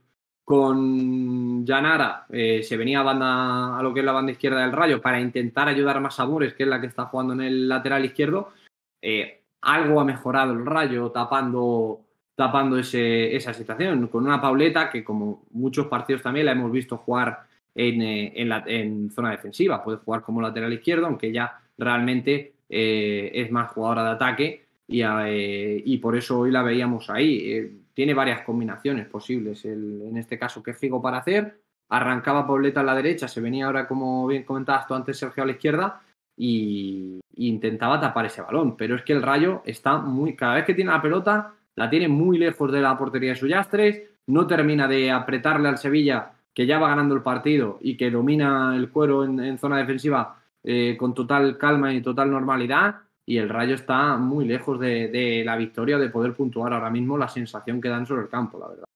con Yanara, eh, se venía a, banda, a lo que es la banda izquierda del Rayo para intentar ayudar más a Bores, que es la que está jugando en el lateral izquierdo eh, algo ha mejorado el Rayo tapando, tapando esa situación, con una Pauleta que como muchos partidos también la hemos visto jugar en, eh, en, zona defensiva, puede jugar como lateral izquierdo, aunque ya realmente eh, es más jugadora de ataque y, y, por eso hoy la veíamos ahí. tiene varias combinaciones posibles, en este caso que Figo para hacer, arrancaba Pauleta a la derecha, se venía ahora como bien comentabas tú antes Sergio a la izquierda y, intentaba tapar ese balón. Pero es que el Rayo está muy. Cada vez que tiene la pelota, la tiene muy lejos de la portería de Suyastres, no termina de apretarle al Sevilla, que ya va ganando el partido y que domina el cuero en, zona defensiva eh, con total calma y total normalidad. Y el Rayo está muy lejos de, de la victoria, de poder puntuar ahora mismo la sensación que dan sobre el campo, la verdad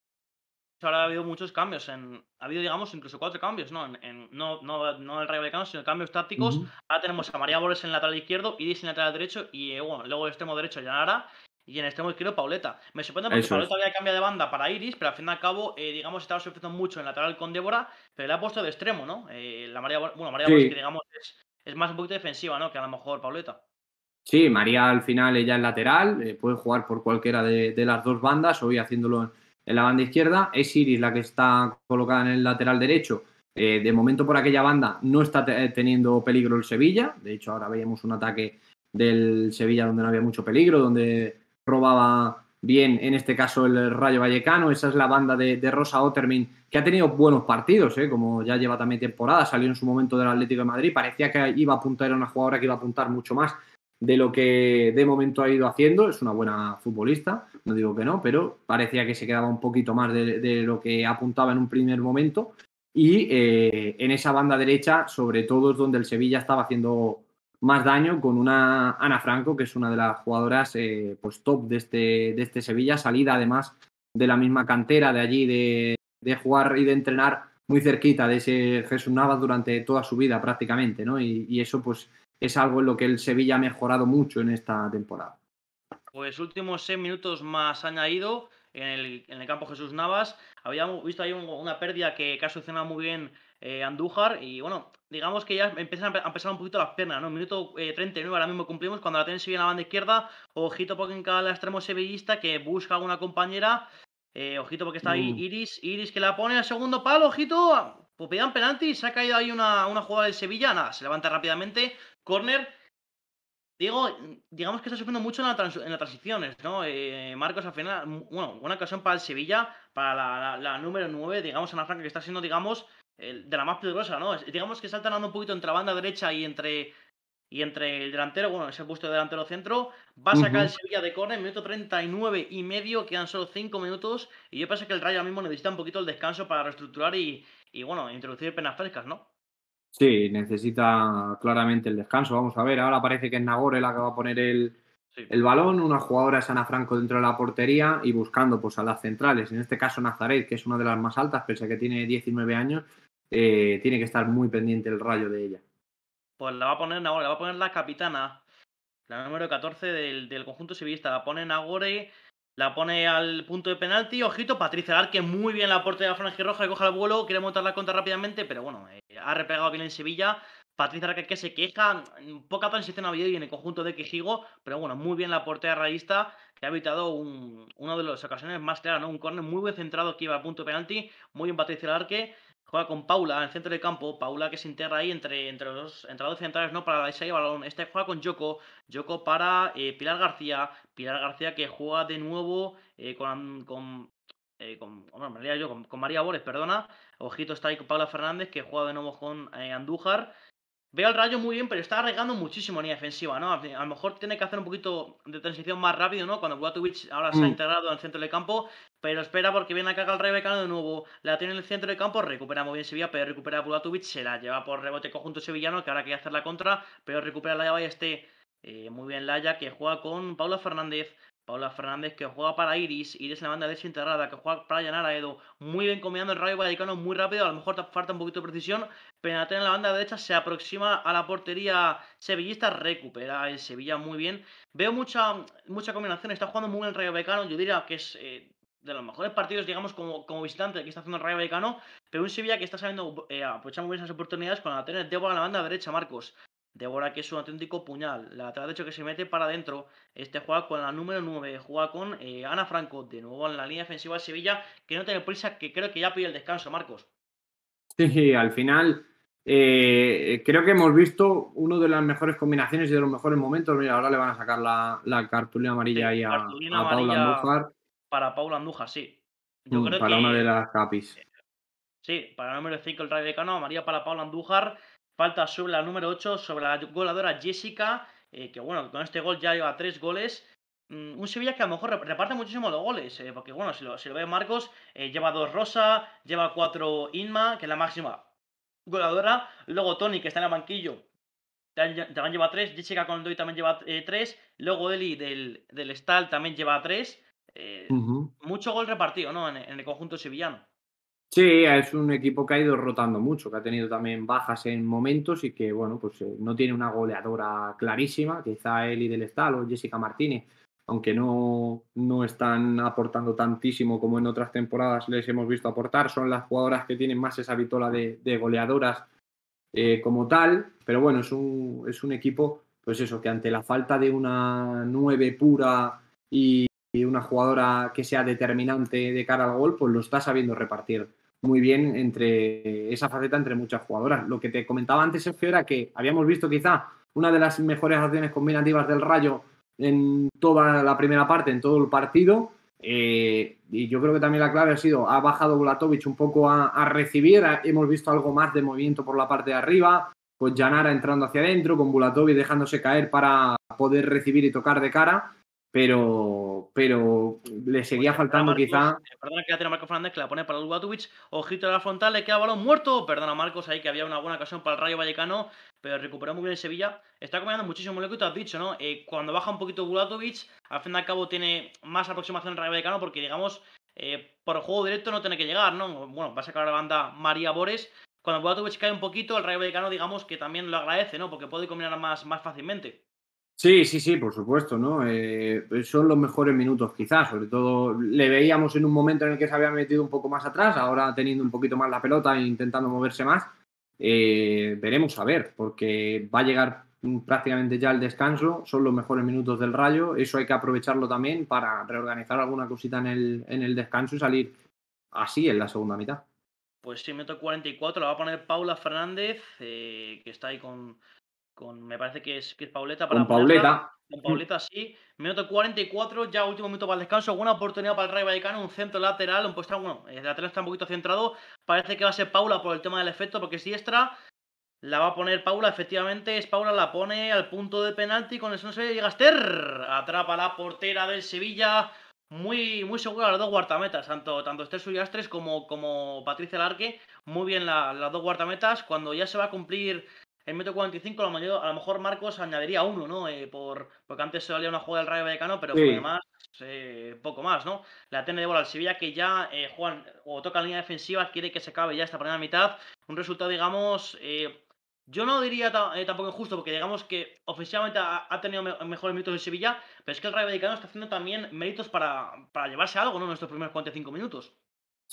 ahora ha habido muchos cambios. En, ha habido, digamos, incluso cuatro cambios, ¿no? En, no, no, no el Rayo Vallecano, sino cambios tácticos. Ahora tenemos a María Borges en lateral izquierdo, Iris en lateral derecho y, eh, bueno, luego el extremo derecho Yanara y en el extremo izquierdo Pauleta. Me sorprende porque Pauleta había cambiado de banda para Iris, pero al fin y al cabo, eh, digamos, estaba sufriendo mucho en lateral con Débora, pero le ha puesto de extremo, ¿no? Eh, la María, bueno, María Borges, que digamos es, es, más un poquito defensiva, ¿no? Que a lo mejor Pauleta. Sí, María al final ella es lateral, puede jugar por cualquiera de, de, las dos bandas, hoy haciéndolo en la banda izquierda. Es Iris la que está colocada en el lateral derecho. Eh, de momento por aquella banda no está teniendo peligro el Sevilla. De hecho, ahora veíamos un ataque del Sevilla donde no había mucho peligro, donde robaba bien, en este caso, el Rayo Vallecano. Esa es la banda de, Rosa Ottermin, que ha tenido buenos partidos, ¿eh? como ya lleva también temporada. Salió en su momento del Atlético de Madrid. Parecía que iba a apuntar, era una jugadora que iba a apuntar mucho más de lo que de momento ha ido haciendo. Es una buena futbolista, no digo que no, pero parecía que se quedaba un poquito más de, lo que apuntaba en un primer momento. Y eh, en esa banda derecha, sobre todo, es donde el Sevilla estaba haciendo más daño con una Ana Franco, que es una de las jugadoras eh, pues top de este, de este Sevilla, salida además de la misma cantera de allí, de, de, jugar y de entrenar muy cerquita de ese Jesús Navas durante toda su vida prácticamente, ¿no? Y, y eso pues es algo en lo que el Sevilla ha mejorado mucho en esta temporada. Pues últimos seis minutos más añadido en el, en el campo Jesús Navas. Habíamos visto ahí una pérdida que, que ha solucionado muy bien eh, Andújar. Y bueno, digamos que ya empiezan a pesar un poquito las piernas, ¿no? Minuto 39 eh, ahora mismo cumplimos. Cuando la tiene en la banda izquierda, ojito porque en cada extremo sevillista que busca una compañera. Eh, ojito porque está ahí mm. Iris. Iris que la pone al segundo palo, ojito. Pues pedan penalti, se ha caído ahí una, una jugada del Sevilla. Nada, se levanta rápidamente. Corner. Digo, digamos que está sufriendo mucho en, la en las transiciones, ¿no? Marcos al final, bueno, una ocasión para el Sevilla, para la, la, número 9, digamos, Ana Franca, que está siendo, digamos, de la más peligrosa, ¿no? Digamos que está alternando un poquito entre la banda derecha y entre, y entre el delantero, bueno, ese puesto de delantero centro. Va a sacar el Sevilla de córner, minuto 39 y medio, quedan solo 5 minutos. Y yo pienso que el Rayo ahora mismo necesita un poquito el descanso para reestructurar y, y bueno, introducir penas frescas, ¿no? Sí, necesita claramente el descanso. Vamos a ver, ahora parece que es Nagore la que va a poner el, el balón, una jugadora es Ana Franco dentro de la portería y buscando pues a las centrales, en este caso Nazaret, que es una de las más altas, pese a que tiene 19 años, eh, tiene que estar muy pendiente el rayo de ella. Pues la va a poner Nagore, la va a poner la capitana, la número 14 del, del conjunto sevillista, la pone Nagore, la pone al punto de penalti, ojito, Patricia Arque muy bien la portería Roja, que coge el vuelo, quiere montar la contra rápidamente, pero bueno, eh, ha replegado bien en Sevilla, Patricia Arque que se queja, poca transición ha habido en el conjunto de Quejigo, pero bueno, muy bien la portera realista que ha evitado una de las ocasiones más claras, ¿no? Un córner muy bien centrado que iba al punto de penalti, muy bien Patricia Arque, Juega con Paula en el centro del campo. Paula que se integra ahí entre, entre, los, entre centrales, ¿no? Para ese balón. Este juega con Yoko. Yoko para eh, Pilar García. Pilar García que juega de nuevo eh, con, con eh, con, yo, con, María Bores, perdona. Ojito está ahí con Paula Fernández, que juega de nuevo con Andújar. Veo al Rayo muy bien, pero está arriesgando muchísimo en defensiva, ¿no? A lo mejor tiene que hacer un poquito de transición más rápido, ¿no? Cuando Buatovic ahora se ha mm. integrado en el centro del campo, pero espera porque viene a cagar el Rayo Vallecano de nuevo. La tiene en el centro del campo, recupera muy bien Sevilla, pero recupera a se la lleva por rebote conjunto sevillano, que ahora quiere hacer la contra, pero recupera la llave este eh, muy bien Laya, que juega con Paula Fernández. Paula Fernández que juega para Iris, Iris en la banda desintegrada, que juega para Yanara Edo, muy bien combinando el Rayo Vallecano, muy rápido, a lo mejor falta un poquito de precisión, Penaten en la banda derecha, se aproxima a la portería sevillista, recupera el Sevilla muy bien. Veo mucha, mucha combinación, está jugando muy bien el Rayo Vallecano, yo diría que es eh, de los mejores partidos, digamos, como, como visitante que está haciendo el Rayo Vallecano, pero un Sevilla que está sabiendo eh, aprovechar muy bien esas oportunidades con la tener Débora en la banda derecha, Marcos. Débora, que es un auténtico puñal. La lateral derecho que se mete para adentro. Este juega con la número 9. Juega con eh, Ana Franco. De nuevo en la línea defensiva de Sevilla. Que no tiene prisa, que creo que ya pide el descanso, Marcos. Sí, al final. Eh, creo que hemos visto una de las mejores combinaciones y de los mejores momentos. Mira, ahora le van a sacar la, la cartulina amarilla ahí a, Paula Andújar. Para Paula Andújar, sí. Yo mm, creo para una de las capis. Sí, para el número 5 el Rayo Decano, María para Paula Andújar. Falta sobre la número 8, sobre la goleadora Jessica, eh, que bueno, con este gol ya lleva 3 goles. Mm, un Sevilla que a lo mejor reparte muchísimo los goles, eh, porque bueno, si lo, si lo ve Marcos, eh, lleva 2 Rosa, lleva 4 Inma, que es la máxima goleadora. Luego Tony, que está en el banquillo, también lleva 3. Jessica Condoy también lleva 3. Luego Eli del, del Stal también lleva 3. Mucho gol repartido, ¿no? en el conjunto sevillano. Sí, es un equipo que ha ido rotando mucho, que ha tenido también bajas en momentos y que, bueno, pues eh, no tiene una goleadora clarísima, quizá Eli del Estal o Jessica Martínez, aunque no, no están aportando tantísimo como en otras temporadas les hemos visto aportar, son las jugadoras que tienen más esa vitola de, goleadoras eh, como tal, pero bueno, es un, es un equipo, pues eso, que ante la falta de una nueve pura y una jugadora que sea determinante de cara al gol, pues lo está sabiendo repartir muy bien entre esa faceta entre muchas jugadoras. Lo que te comentaba antes, Sergio, era que habíamos visto quizá una de las mejores acciones combinativas del Rayo en toda la primera parte, en todo el partido. Eh, y yo creo que también la clave ha sido, ha bajado Bulatovic un poco a, recibir, hemos visto algo más de movimiento por la parte de arriba, pues Janara entrando hacia adentro, con Bulatovic dejándose caer para poder recibir y tocar de cara, pero, pero le seguía faltando quizá. Eh, perdona que ya tiene Marcos Fernández que la pone para el Bulatovic, ojito de la frontal, le queda balón muerto, perdona Marcos ahí que había una buena ocasión para el Rayo Vallecano, pero recuperó muy bien el Sevilla. Está comiendo muchísimo lo que tú has dicho, ¿no? Eh, cuando baja un poquito Bulatovic, al fin y al cabo tiene más aproximación al Rayo Vallecano porque, digamos, eh, por el juego directo no tiene que llegar, ¿no? Bueno, va a sacar la banda María Bores. Cuando Bulatovic cae un poquito, el Rayo Vallecano, digamos, que también lo agradece, ¿no? Porque puede combinar más, más fácilmente. Sí, sí, sí, por supuesto, ¿no? Eh, son los mejores minutos quizás, sobre todo le veíamos en un momento en el que se había metido un poco más atrás, ahora teniendo un poquito más la pelota e intentando moverse más, eh, veremos a ver, porque va a llegar prácticamente ya el descanso, son los mejores minutos del Rayo, eso hay que aprovecharlo también para reorganizar alguna cosita en el, en el descanso y salir así en la segunda mitad. Pues sí, metro 44, la va a poner Paula Fernández, eh, que está ahí con, con, me parece que es, que es Pauleta. Para con Pauleta. Con Pauleta, sí. Minuto 44, ya último minuto para el descanso. Buena oportunidad para el Rayo Vallecano, un centro lateral, un puesto, bueno, el lateral está un poquito centrado. Parece que va a ser Paula por el tema del efecto, porque es diestra. La va a poner Paula, efectivamente, es Paula, la pone al punto de penalti, con eso no se llega a Ester. Atrapa la portera del Sevilla. Muy, muy segura las dos guardametas, tanto, tanto Esther Suyastres como, como Patricia Larque. Muy bien las dos guardametas. Cuando ya se va a cumplir el metro 45 a lo mejor Marcos añadiría uno, ¿no? Eh, por, porque antes se valía una jugada del Rayo Vallecano, pero además eh, poco más, ¿no? La tiene de bola al Sevilla que ya eh, Juan o toca la línea defensiva, quiere que se acabe ya esta primera mitad. Un resultado, digamos, yo no diría tampoco injusto, porque digamos que ofensivamente ha, tenido mejores minutos el Sevilla, pero es que el Rayo Vallecano está haciendo también méritos para, para llevarse algo, ¿no? En estos primeros 45 minutos.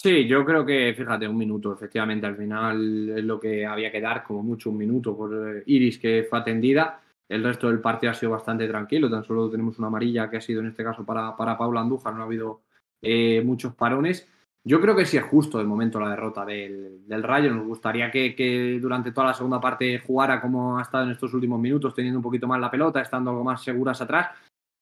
Sí, yo creo que, fíjate, un minuto, efectivamente, al final es lo que había que dar, como mucho un minuto por eh, Iris, que fue atendida. El resto del partido ha sido bastante tranquilo, tan solo tenemos una amarilla que ha sido en este caso para, para Paula Andújar, no ha habido eh, muchos parones. Yo creo que sí es justo de momento la derrota del, Rayo. Nos gustaría que, que, durante toda la segunda parte jugara como ha estado en estos últimos minutos, teniendo un poquito más la pelota, estando algo más seguras atrás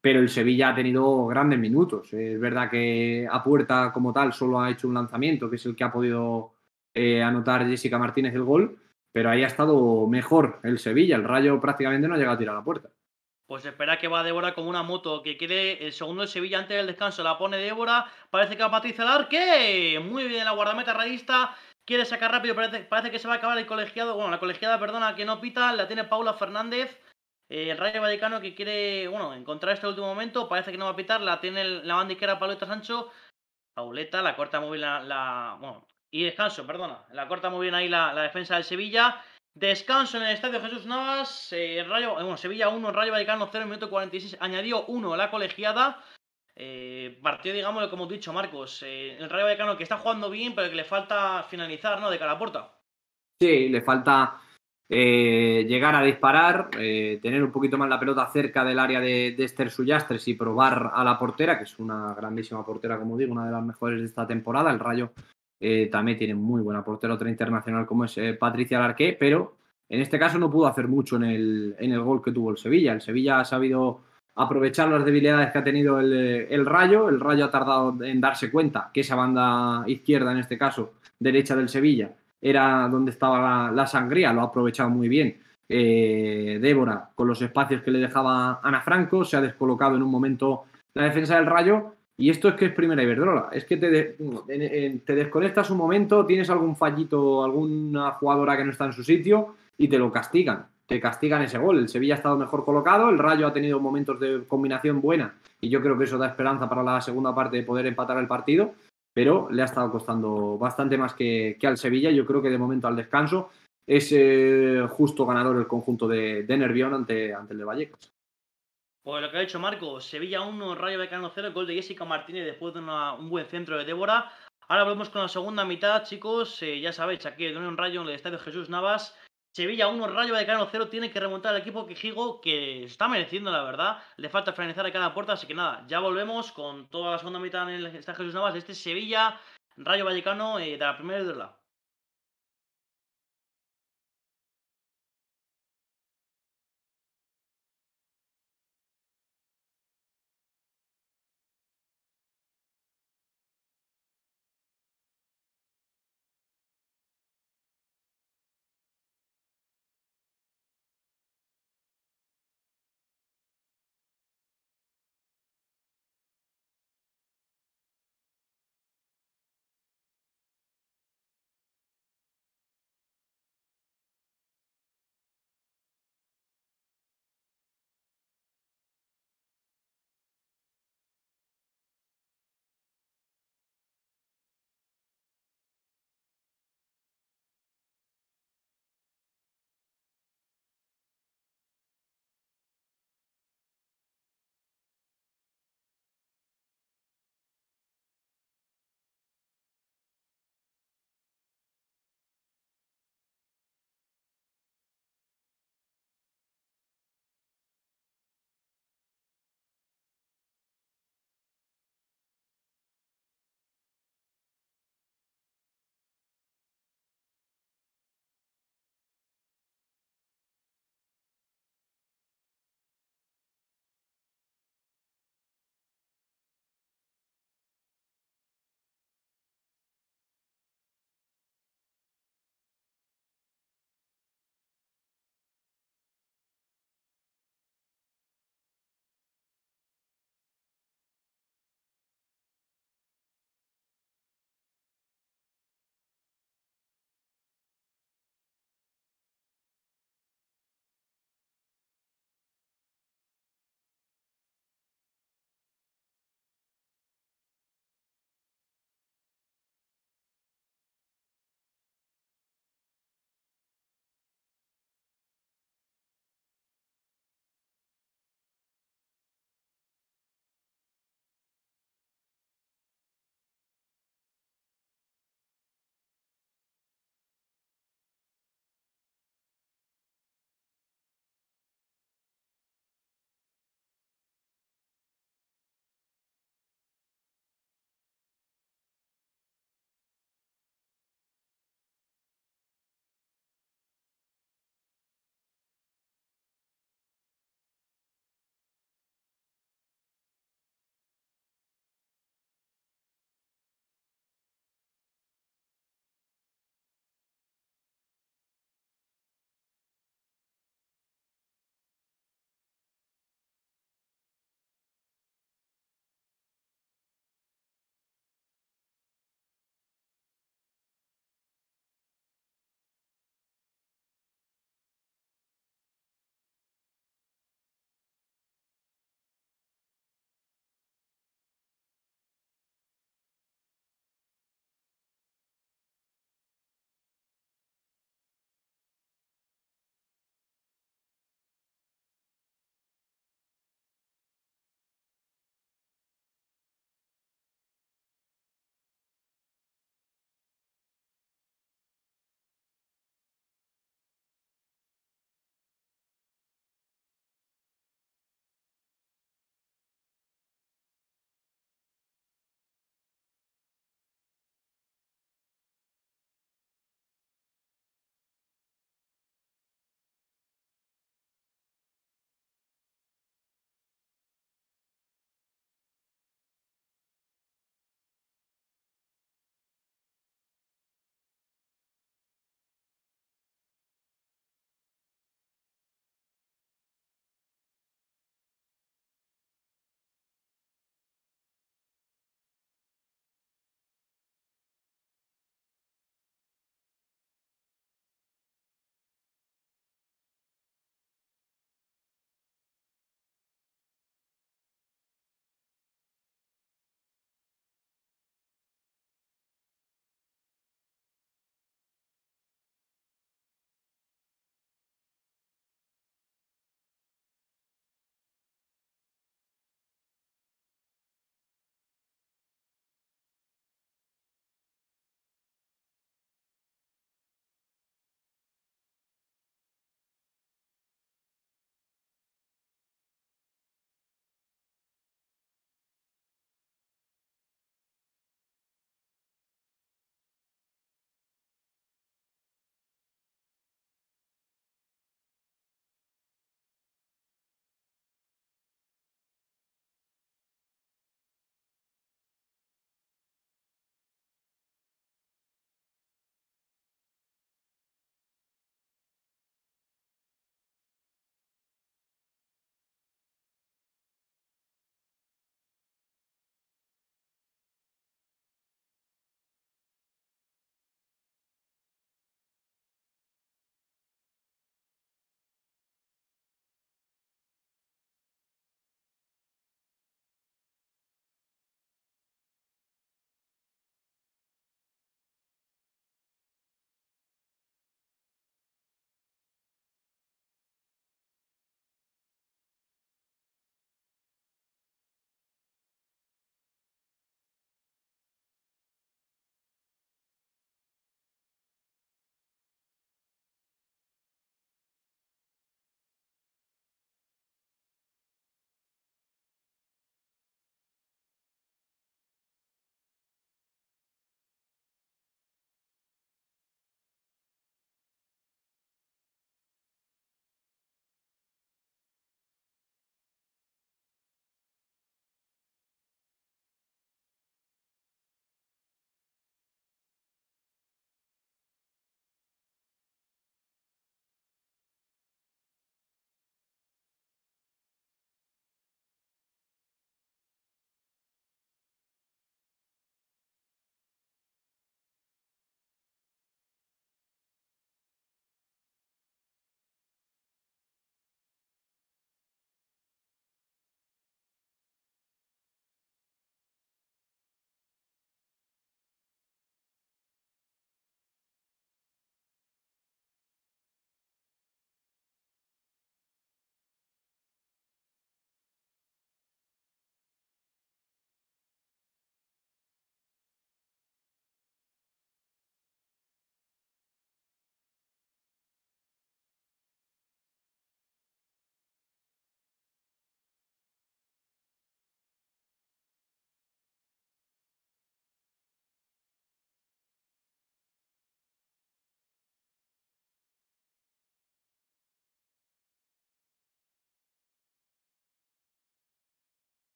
pero el Sevilla ha tenido grandes minutos. Es verdad que a puerta como tal solo ha hecho un lanzamiento, que es el que ha podido eh, anotar Jessica Martínez el gol, pero ahí ha estado mejor el Sevilla. El Rayo prácticamente no ha llegado a tirar a la puerta. Pues espera que va Débora como una moto, que quiere el segundo del Sevilla antes del descanso. La pone Débora, parece que va Patricia Larque. Muy bien la guardameta radista. Quiere sacar rápido, parece, parece que se va a acabar el colegiado. Bueno, la colegiada, perdona, que no pita. La tiene Paula Fernández. Eh, el Rayo Vallecano que quiere, bueno, encontrar este último momento, parece que no va a pitar, la tiene la banda izquierda Pauleta Sancho. Pauleta, la corta muy bien la, bueno, y descanso, perdona, la corta muy bien ahí la, defensa del Sevilla. Descanso en el estadio Jesús Navas, eh, Rayo, bueno, Sevilla 1, Rayo Vallecano 0, minuto 46, añadió 1 la colegiada. Eh, partido, digamos, como he dicho, Marcos, el Rayo Vallecano que está jugando bien, pero que le falta finalizar, ¿no? De cara a puerta. Sí, le falta eh, llegar a disparar, eh, tener un poquito más la pelota cerca del área de, Esther Suyastres y probar a la portera, que es una grandísima portera, como digo, una de las mejores de esta temporada. El Rayo eh, también tiene muy buena portera, otra internacional como es Patricia Larqué, pero en este caso no pudo hacer mucho en el, en el gol que tuvo el Sevilla. El Sevilla ha sabido aprovechar las debilidades que ha tenido el, el Rayo. El Rayo ha tardado en darse cuenta que esa banda izquierda, en este caso, derecha del Sevilla, era donde estaba la, sangría, lo ha aprovechado muy bien. Eh, Débora, con los espacios que le dejaba Ana Franco, se ha descolocado en un momento la defensa del Rayo. Y esto es que es primera Iberdrola. Es que te, te desconectas un momento, tienes algún fallito, alguna jugadora que no está en su sitio y te lo castigan. Te castigan ese gol. El Sevilla ha estado mejor colocado, el Rayo ha tenido momentos de combinación buena y yo creo que eso da esperanza para la segunda parte de poder empatar el partido pero le ha estado costando bastante más que, al Sevilla. Yo creo que de momento al descanso es eh, justo ganador el conjunto de, Nervión ante, ante el de Vallecas. Pues lo que ha dicho Marco, Sevilla 1, Rayo Vallecano 0, gol de Jessica Martínez después de un buen centro de Débora. Ahora volvemos con la segunda mitad, chicos. Eh, ya sabéis, aquí en un Rayo en el Estadio Jesús Navas. Sevilla 1, Rayo Vallecano 0, tiene que remontar al equipo que Gigo, que está mereciendo, la verdad. Le falta finalizar a cada puerta, así que nada, ya volvemos con toda la segunda mitad en el Estadio Jesús Navas. Este Sevilla, Rayo Vallecano eh, de la primera y de la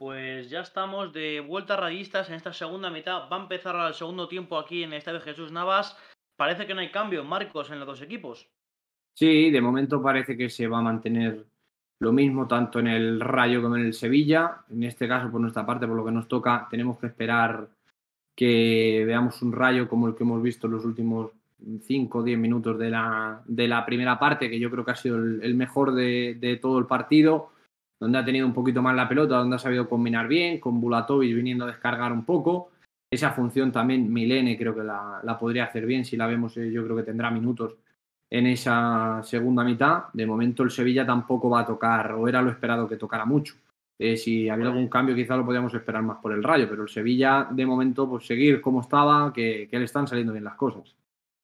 Pues ya estamos de vuelta rayistas en esta segunda mitad. Va a empezar el segundo tiempo aquí en el Estadio Jesús Navas. Parece que no hay cambio, Marcos, en los dos equipos. Sí, de momento parece que se va a mantener lo mismo tanto en el Rayo como en el Sevilla. En este caso, por nuestra parte, por lo que nos toca, tenemos que esperar que veamos un Rayo como el que hemos visto en los últimos 5 o 10 minutos de la, de la primera parte, que yo creo que ha sido el, mejor de, de todo el partido donde ha tenido un poquito más la pelota, donde ha sabido combinar bien, con Bulatovic viniendo a descargar un poco. Esa función también Milene creo que la, podría hacer bien, si la vemos eh, yo creo que tendrá minutos en esa segunda mitad. De momento el Sevilla tampoco va a tocar, o era lo esperado que tocara mucho. Eh, si había algún cambio quizá lo podíamos esperar más por el Rayo, pero el Sevilla de momento pues seguir como estaba, que, le están saliendo bien las cosas.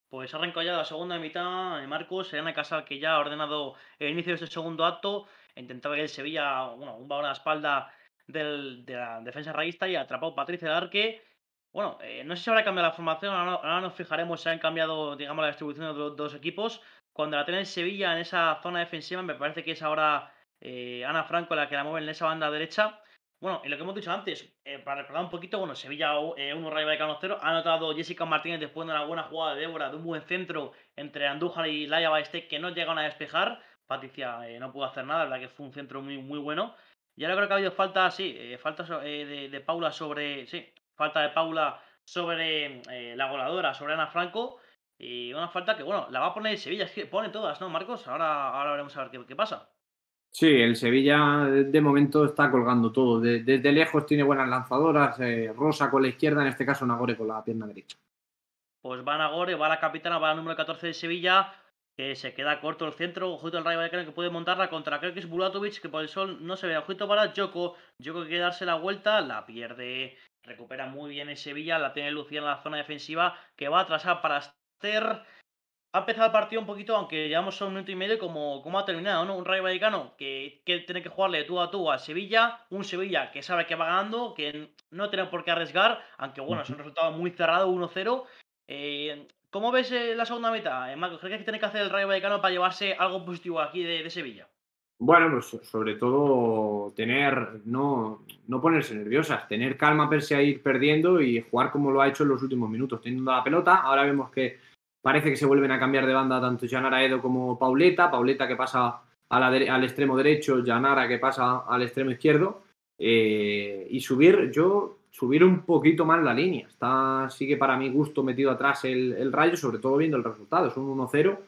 Pues ha arrancado ya la segunda mitad, eh, Marcos, Serena Casal que ya ha ordenado el inicio de este segundo acto intentaba que el Sevilla, bueno, un balón a la espalda de la defensa raísta y atrapado Patricia Darque. Bueno, eh, no sé si habrá cambiado la formación, ahora, nos fijaremos si han cambiado, digamos, la distribución de los dos equipos. Cuando la tiene el Sevilla en esa zona defensiva, me parece que es ahora eh, Ana Franco la que la mueve en esa banda derecha. Bueno, y lo que hemos dicho antes, eh, para recordar un poquito, bueno, Sevilla 1, Rayo Vallecano 0, ha anotado Jessica Martínez después de una buena jugada de Débora, de un buen centro entre Andújar y Laia Baeste que no llegan a despejar. Patricia eh, no pudo hacer nada, la verdad que fue un centro muy, muy bueno. Y ahora creo que ha habido falta, sí, eh, falta eh, de, Paula sobre, sí, falta de Paula sobre la goleadora, sobre Ana Franco. Y una falta que, bueno, la va a poner el Sevilla, es que pone todas, ¿no, Marcos? Ahora, ahora veremos a ver qué, pasa. Sí, el Sevilla de momento está colgando todo. desde lejos tiene buenas lanzadoras. Rosa con la izquierda, en este caso Nagore con la pierna derecha. Pues va Nagore, va la capitana, va la número 14 de Sevilla que se queda corto el centro, ojito al Rayo Vallecano que puede montarla contra es Bulatovic, que por el sol no se ve, ojito para Joko, Joko que quiere darse la vuelta, la pierde, recupera muy bien en Sevilla, la tiene Lucía en la zona defensiva, que va a atrasar para Esther, ha empezado el partido un poquito, aunque llevamos solo un minuto y medio, como, como ha terminado, ¿no? Un Rayo Vallecano que, que, tiene que jugarle tú a tú a Sevilla, un Sevilla que sabe que va ganando, que no tiene por qué arriesgar, aunque bueno, es un resultado muy cerrado, 1-0. Eh, ¿Cómo ves eh, la segunda mitad, eh, Marcos? ¿Crees que tiene que hacer el Rayo Vallecano para llevarse algo positivo aquí de, Sevilla? Bueno, pues sobre todo tener, no, no ponerse nerviosas, tener calma pese a ir perdiendo y jugar como lo ha hecho en los últimos minutos, teniendo la pelota. Ahora vemos que parece que se vuelven a cambiar de banda tanto Janara Edo como Pauleta. Pauleta que pasa al extremo derecho, Janara que pasa al extremo izquierdo. Eh, y subir, yo subir un poquito más la línea. Está, sigue para mi gusto metido atrás el, rayo, sobre todo viendo el resultado. Es un 1-0,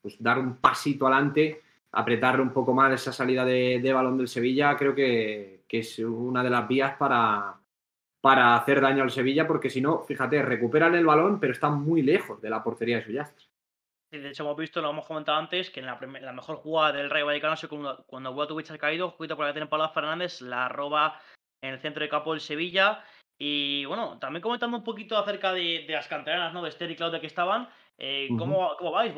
pues dar un pasito adelante, apretarle un poco más esa salida de, balón del Sevilla, creo que, es una de las vías para, para hacer daño al Sevilla, porque si no, fíjate, recuperan el balón, pero están muy lejos de la portería de Suyastres. de hecho, hemos visto, lo hemos comentado antes, que en la, mejor jugada del Rayo Vallecano cuando, cuando ha caído, justo por la que tiene Pablo Fernández, la roba en el centro de campo del Sevilla y bueno, también comentando un poquito acerca de, las canteranas, ¿no? De Esther y Claudia que estaban. Eh, ¿cómo, vais?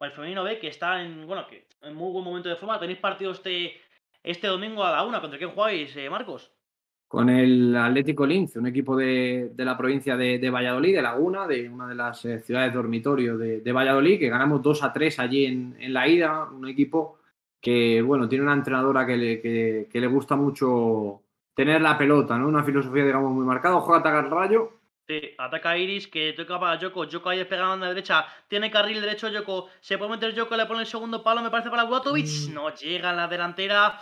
el femenino ve que está en, bueno, que en muy buen momento de forma. ¿Tenéis partido este, este domingo a la una? ¿Contra quién jugáis, eh, Marcos? Con el Atlético Lince, un equipo de, la provincia de, Valladolid, de Laguna, de una de las eh, ciudades dormitorio de, Valladolid, que ganamos 2 a 3 allí en, en, la ida. Un equipo que, bueno, tiene una entrenadora que le, que le gusta mucho tener la pelota, ¿no? Una filosofía, digamos, muy marcada. Ojo, ataca el rayo. Sí, ataca Iris, que toca para Yoko. Yoko ahí despegando a la derecha. Tiene carril derecho Yoko. Se puede meter Yoko, le pone el segundo palo, me parece, para Guatovic. Mm. No llega en la delantera.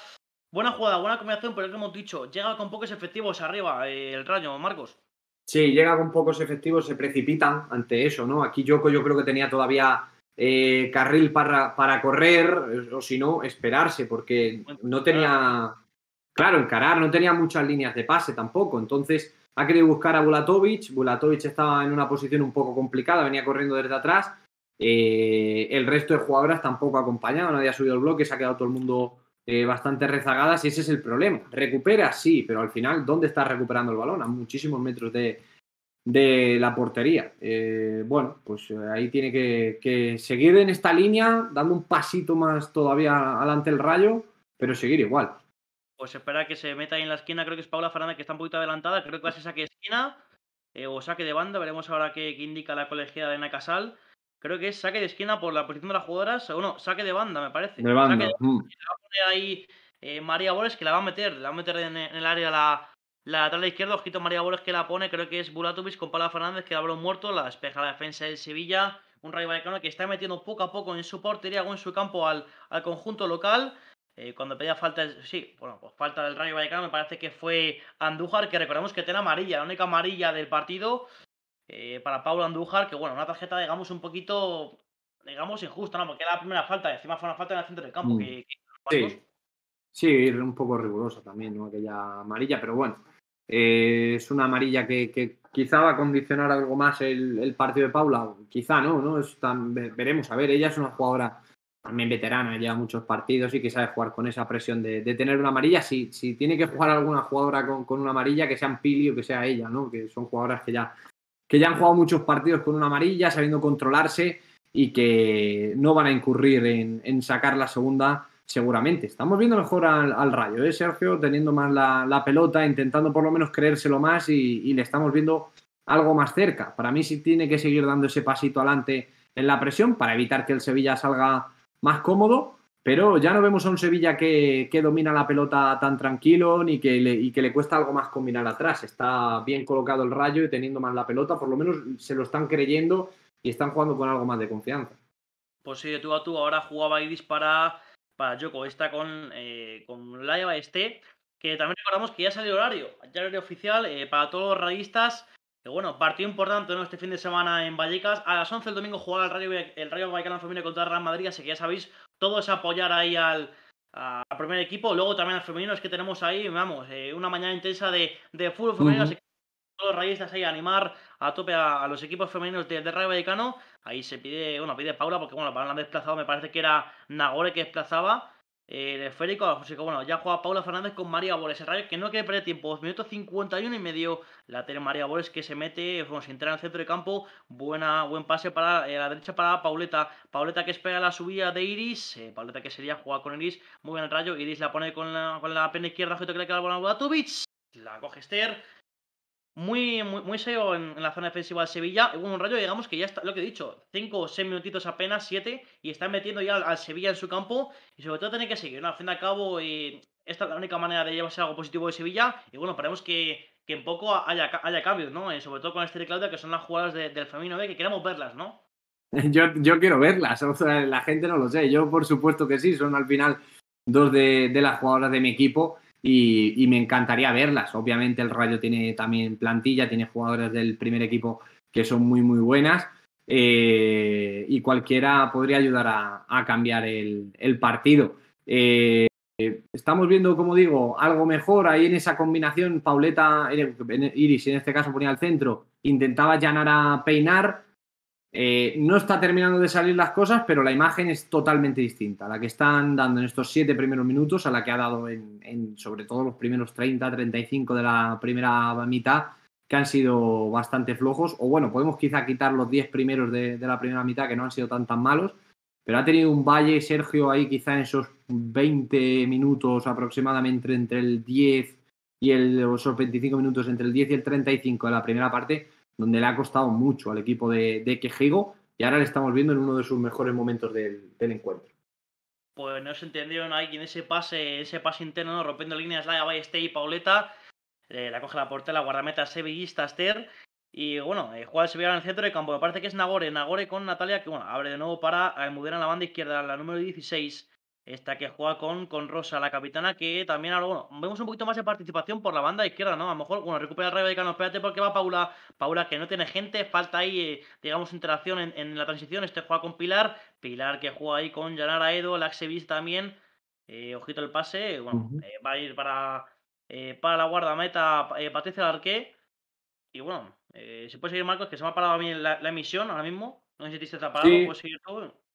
Buena jugada, buena combinación, pero es que hemos dicho, llega con pocos efectivos arriba eh, el rayo, Marcos. Sí, llega con pocos efectivos, se precipitan ante eso, ¿no? Aquí Yoko yo creo que tenía todavía eh, carril para, para correr, o si no, esperarse, porque no tenía claro, encarar, no tenía muchas líneas de pase tampoco, entonces ha querido buscar a Bulatovic, Bulatovic estaba en una posición un poco complicada, venía corriendo desde atrás, eh, el resto de jugadoras tampoco acompañado, nadie ha subido el bloque, se ha quedado todo el mundo eh, bastante rezagadas y ese es el problema. Recupera, sí, pero al final, ¿dónde está recuperando el balón? A muchísimos metros de, la portería. Eh, bueno, pues ahí tiene que, que, seguir en esta línea, dando un pasito más todavía adelante el rayo, pero seguir igual pues espera que se meta ahí en la esquina. Creo que es Paula Fernández que está un poquito adelantada. Creo que va a ser saque de esquina eh, o saque de banda. Veremos ahora qué, indica la colegiada de Ana Casal. Creo que es saque de esquina por la posición de las jugadoras. O no, saque de banda, me parece. De banda. Mm. va a poner ahí eh, María Boles que la va a meter, la va a meter en, el área la, la lateral izquierda, ojito María Boles que la pone, creo que es Bulatovic con Paula Fernández que da un muerto, la despeja la defensa del Sevilla, un Rayo Vallecano que está metiendo poco a poco en su portería o en su campo al, al conjunto local. Eh, cuando pedía falta, sí, bueno, pues falta del Rayo Vallecano, me parece que fue Andújar, que recordemos que tiene amarilla, la única amarilla del partido eh, para Paulo Andújar, que bueno, una tarjeta, digamos, un poquito, digamos, injusta, ¿no? Porque era la primera falta, encima fue una falta en el centro del campo. Mm. sí. sí, un poco rigurosa también, ¿no? Aquella amarilla, pero bueno, eh, es una amarilla que, quizá va a condicionar algo más el, partido de Paula, quizá no, ¿no? Es veremos, a ver, ella es una jugadora también veterana, lleva muchos partidos y que sabe jugar con esa presión de, tener una amarilla. Si, si, tiene que jugar alguna jugadora con, una amarilla, que sea Pili o que sea ella, ¿no? Que son jugadoras que ya, que ya han jugado muchos partidos con una amarilla, sabiendo controlarse y que no van a incurrir en, sacar la segunda seguramente. Estamos viendo mejor al, Rayo, ¿eh, Sergio? Teniendo más la, pelota, intentando por lo menos creérselo más y, y le estamos viendo algo más cerca. Para mí sí tiene que seguir dando ese pasito adelante en la presión para evitar que el Sevilla salga más cómodo, pero ya no vemos a un Sevilla que, domina la pelota tan tranquilo ni que le, y que le cuesta algo más combinar atrás. Está bien colocado el rayo y teniendo más la pelota, por lo menos se lo están creyendo y están jugando con algo más de confianza. Pues sí, de tú a tú ahora jugaba Iris para, para Joko, está con, eh, con Laia Este, que también recordamos que ya salió horario, ya horario oficial eh, para todos los rayistas que bueno, partido importante ¿no? este fin de semana en Vallecas. A las 11 del domingo juega el Rayo, el Rayo Vallecano femenino contra el Real Madrid, así que ya sabéis, todo es apoyar ahí al, primer equipo. Luego también al femenino es que tenemos ahí, vamos, eh, una mañana intensa de, de fútbol femenino, así que todos los rayistas ahí a animar a tope a, los equipos femeninos del de Rayo Vallecano. Ahí se pide, bueno, pide Paula, porque bueno, para la han desplazado, me parece que era Nagore que desplazaba el esférico, así que bueno, ya juega Paula Fernández con María Boles. El Rayo que no quiere perder tiempo, minutos 51 y medio. La tiene María Boles que se mete, bueno, se entra en el centro de campo. Buena, buen pase para eh, la derecha para Pauleta. Pauleta que espera la subida de Iris. Eh, Pauleta que sería jugar con Iris. Muy bien el rayo. Iris la pone con la, con la izquierda, que le queda la La coge Esther muy, muy, muy serio en, la zona defensiva de Sevilla. Y bueno, un rayo, digamos que ya está, lo que he dicho, 5 o 6 minutitos apenas, 7, y está metiendo ya al, Sevilla en su campo. Y sobre todo tiene que seguir, ¿no? Al fin y al cabo, y esta es la única manera de llevarse algo positivo de Sevilla. Y bueno, esperemos que, que en poco haya, haya cambios, ¿no? Y sobre todo con este Claudia, que son las jugadoras del Femino B, que queremos verlas, ¿no? Yo, yo quiero verlas, la gente no lo sé. Yo, por supuesto que sí, son al final dos de, de las jugadoras de mi equipo y, me encantaría verlas. Obviamente el Rayo tiene también plantilla, tiene jugadores del primer equipo que son muy, muy buenas eh, y cualquiera podría ayudar a, cambiar el, partido. Eh, estamos viendo, como digo, algo mejor ahí en esa combinación. Pauleta, Iris en este caso ponía al centro, intentaba llanar a peinar, eh, no está terminando de salir las cosas, pero la imagen es totalmente distinta. La que están dando en estos siete primeros minutos, a la que ha dado en, sobre todo los primeros 30, 35 de la primera mitad, que han sido bastante flojos. O bueno, podemos quizá quitar los 10 primeros de, la primera mitad, que no han sido tan tan malos. Pero ha tenido un valle, Sergio, ahí quizá en esos 20 minutos aproximadamente entre el 10 y el, esos 25 minutos entre el 10 y el 35 de la primera parte, donde le ha costado mucho al equipo de, de Quejigo y ahora le estamos viendo en uno de sus mejores momentos del, encuentro. Pues no se entendieron ahí en ese pase, ese pase interno, rompiendo líneas la Balleste y Pauleta. Eh, la coge la portera, la guardameta sevillista Esther. Y bueno, eh, juega el Sevilla en el centro de campo. Me parece que es Nagore. Nagore con Natalia, que bueno, abre de nuevo para Mudera en la banda izquierda, la número 16. Esta que juega con, con Rosa, la capitana, que también bueno, vemos un poquito más de participación por la banda izquierda, ¿no? A lo mejor, bueno, recupera el Rayo Vallecano, espérate porque va Paula, Paula que no tiene gente, falta ahí, eh, digamos, interacción en, la transición, este juega con Pilar, Pilar que juega ahí con Yanara Edo, la Axevis también, eh, ojito el pase, bueno, eh, va a ir para, para la guardameta Patricia Larqué, y bueno, se puede seguir Marcos, que se me ha parado a mí la, emisión ahora mismo, no sé si te está parado, puedes seguir todo.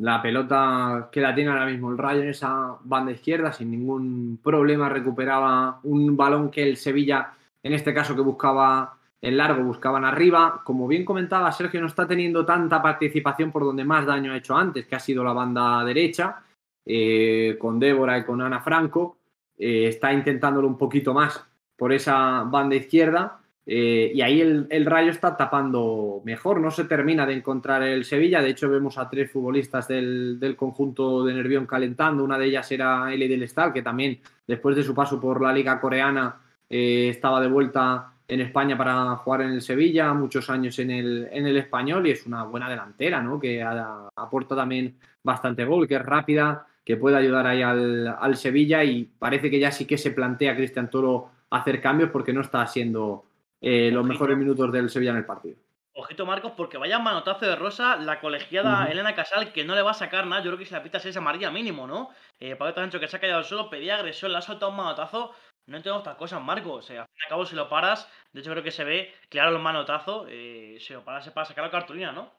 La pelota que la tiene ahora mismo el Rayo en esa banda izquierda, sin ningún problema, recuperaba un balón que el Sevilla, en este caso que buscaba el largo, buscaban arriba. Como bien comentaba, Sergio no está teniendo tanta participación por donde más daño ha hecho antes, que ha sido la banda derecha, eh, con Débora y con Ana Franco. Eh, está intentándolo un poquito más por esa banda izquierda Eh, y ahí el, Rayo está tapando mejor, no se termina de encontrar el Sevilla, de hecho vemos a tres futbolistas del, conjunto de Nervión calentando, una de ellas era Eli del Estal, que también después de su paso por la liga coreana eh, estaba de vuelta en España para jugar en el Sevilla, muchos años en el, en el español y es una buena delantera, ¿no? que aporta también bastante gol, que es rápida, que puede ayudar ahí al, al Sevilla. Y parece que ya sí que se plantea Cristian Toro hacer cambios porque no está siendo eh, los mejores minutos del Sevilla en el partido. Ojito Marcos, porque vaya manotazo de Rosa, la colegiada Elena Casal, que no le va a sacar nada, yo creo que si la pita es amarilla mínimo, ¿no? Eh, Pablo Tancho que se ha caído al suelo, pedía agresión, le ha soltado un manotazo, no entiendo estas cosas, Marcos, al fin y al cabo si lo paras, de hecho creo que se ve claro el manotazo, eh, si lo paras es para sacar la cartulina, ¿no?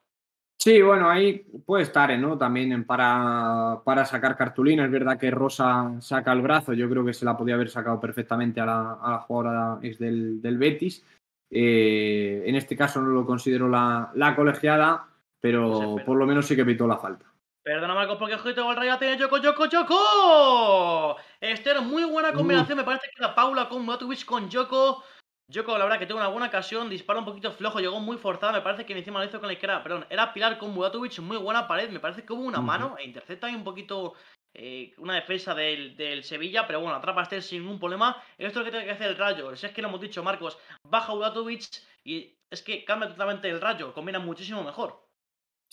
Sí, bueno, ahí puede estar, ¿no? También para, para sacar cartulina. Es verdad que Rosa saca el brazo. Yo creo que se la podía haber sacado perfectamente a la, jugadora ex del, Betis. Eh, en este caso no lo considero la, colegiada, pero por lo menos sí que pitó la falta. Perdona, Marcos, porque ojito el rayo tiene Yoko, Yoko, Yoko. Esther, muy buena combinación. Me parece que la Paula con Matubic con Yoko. Yoko, la verdad que tuvo una buena ocasión, dispara un poquito flojo, llegó muy forzada, me parece que encima lo hizo con la izquierda, perdón, era Pilar con Muratovic, muy buena pared, me parece que hubo una mano e intercepta ahí un poquito eh, una defensa del, Sevilla, pero bueno, atrapa a este sin ningún problema. Esto es lo que tiene que hacer el Rayo, si es que lo hemos dicho, Marcos, baja Muratovic y es que cambia totalmente el Rayo, combina muchísimo mejor.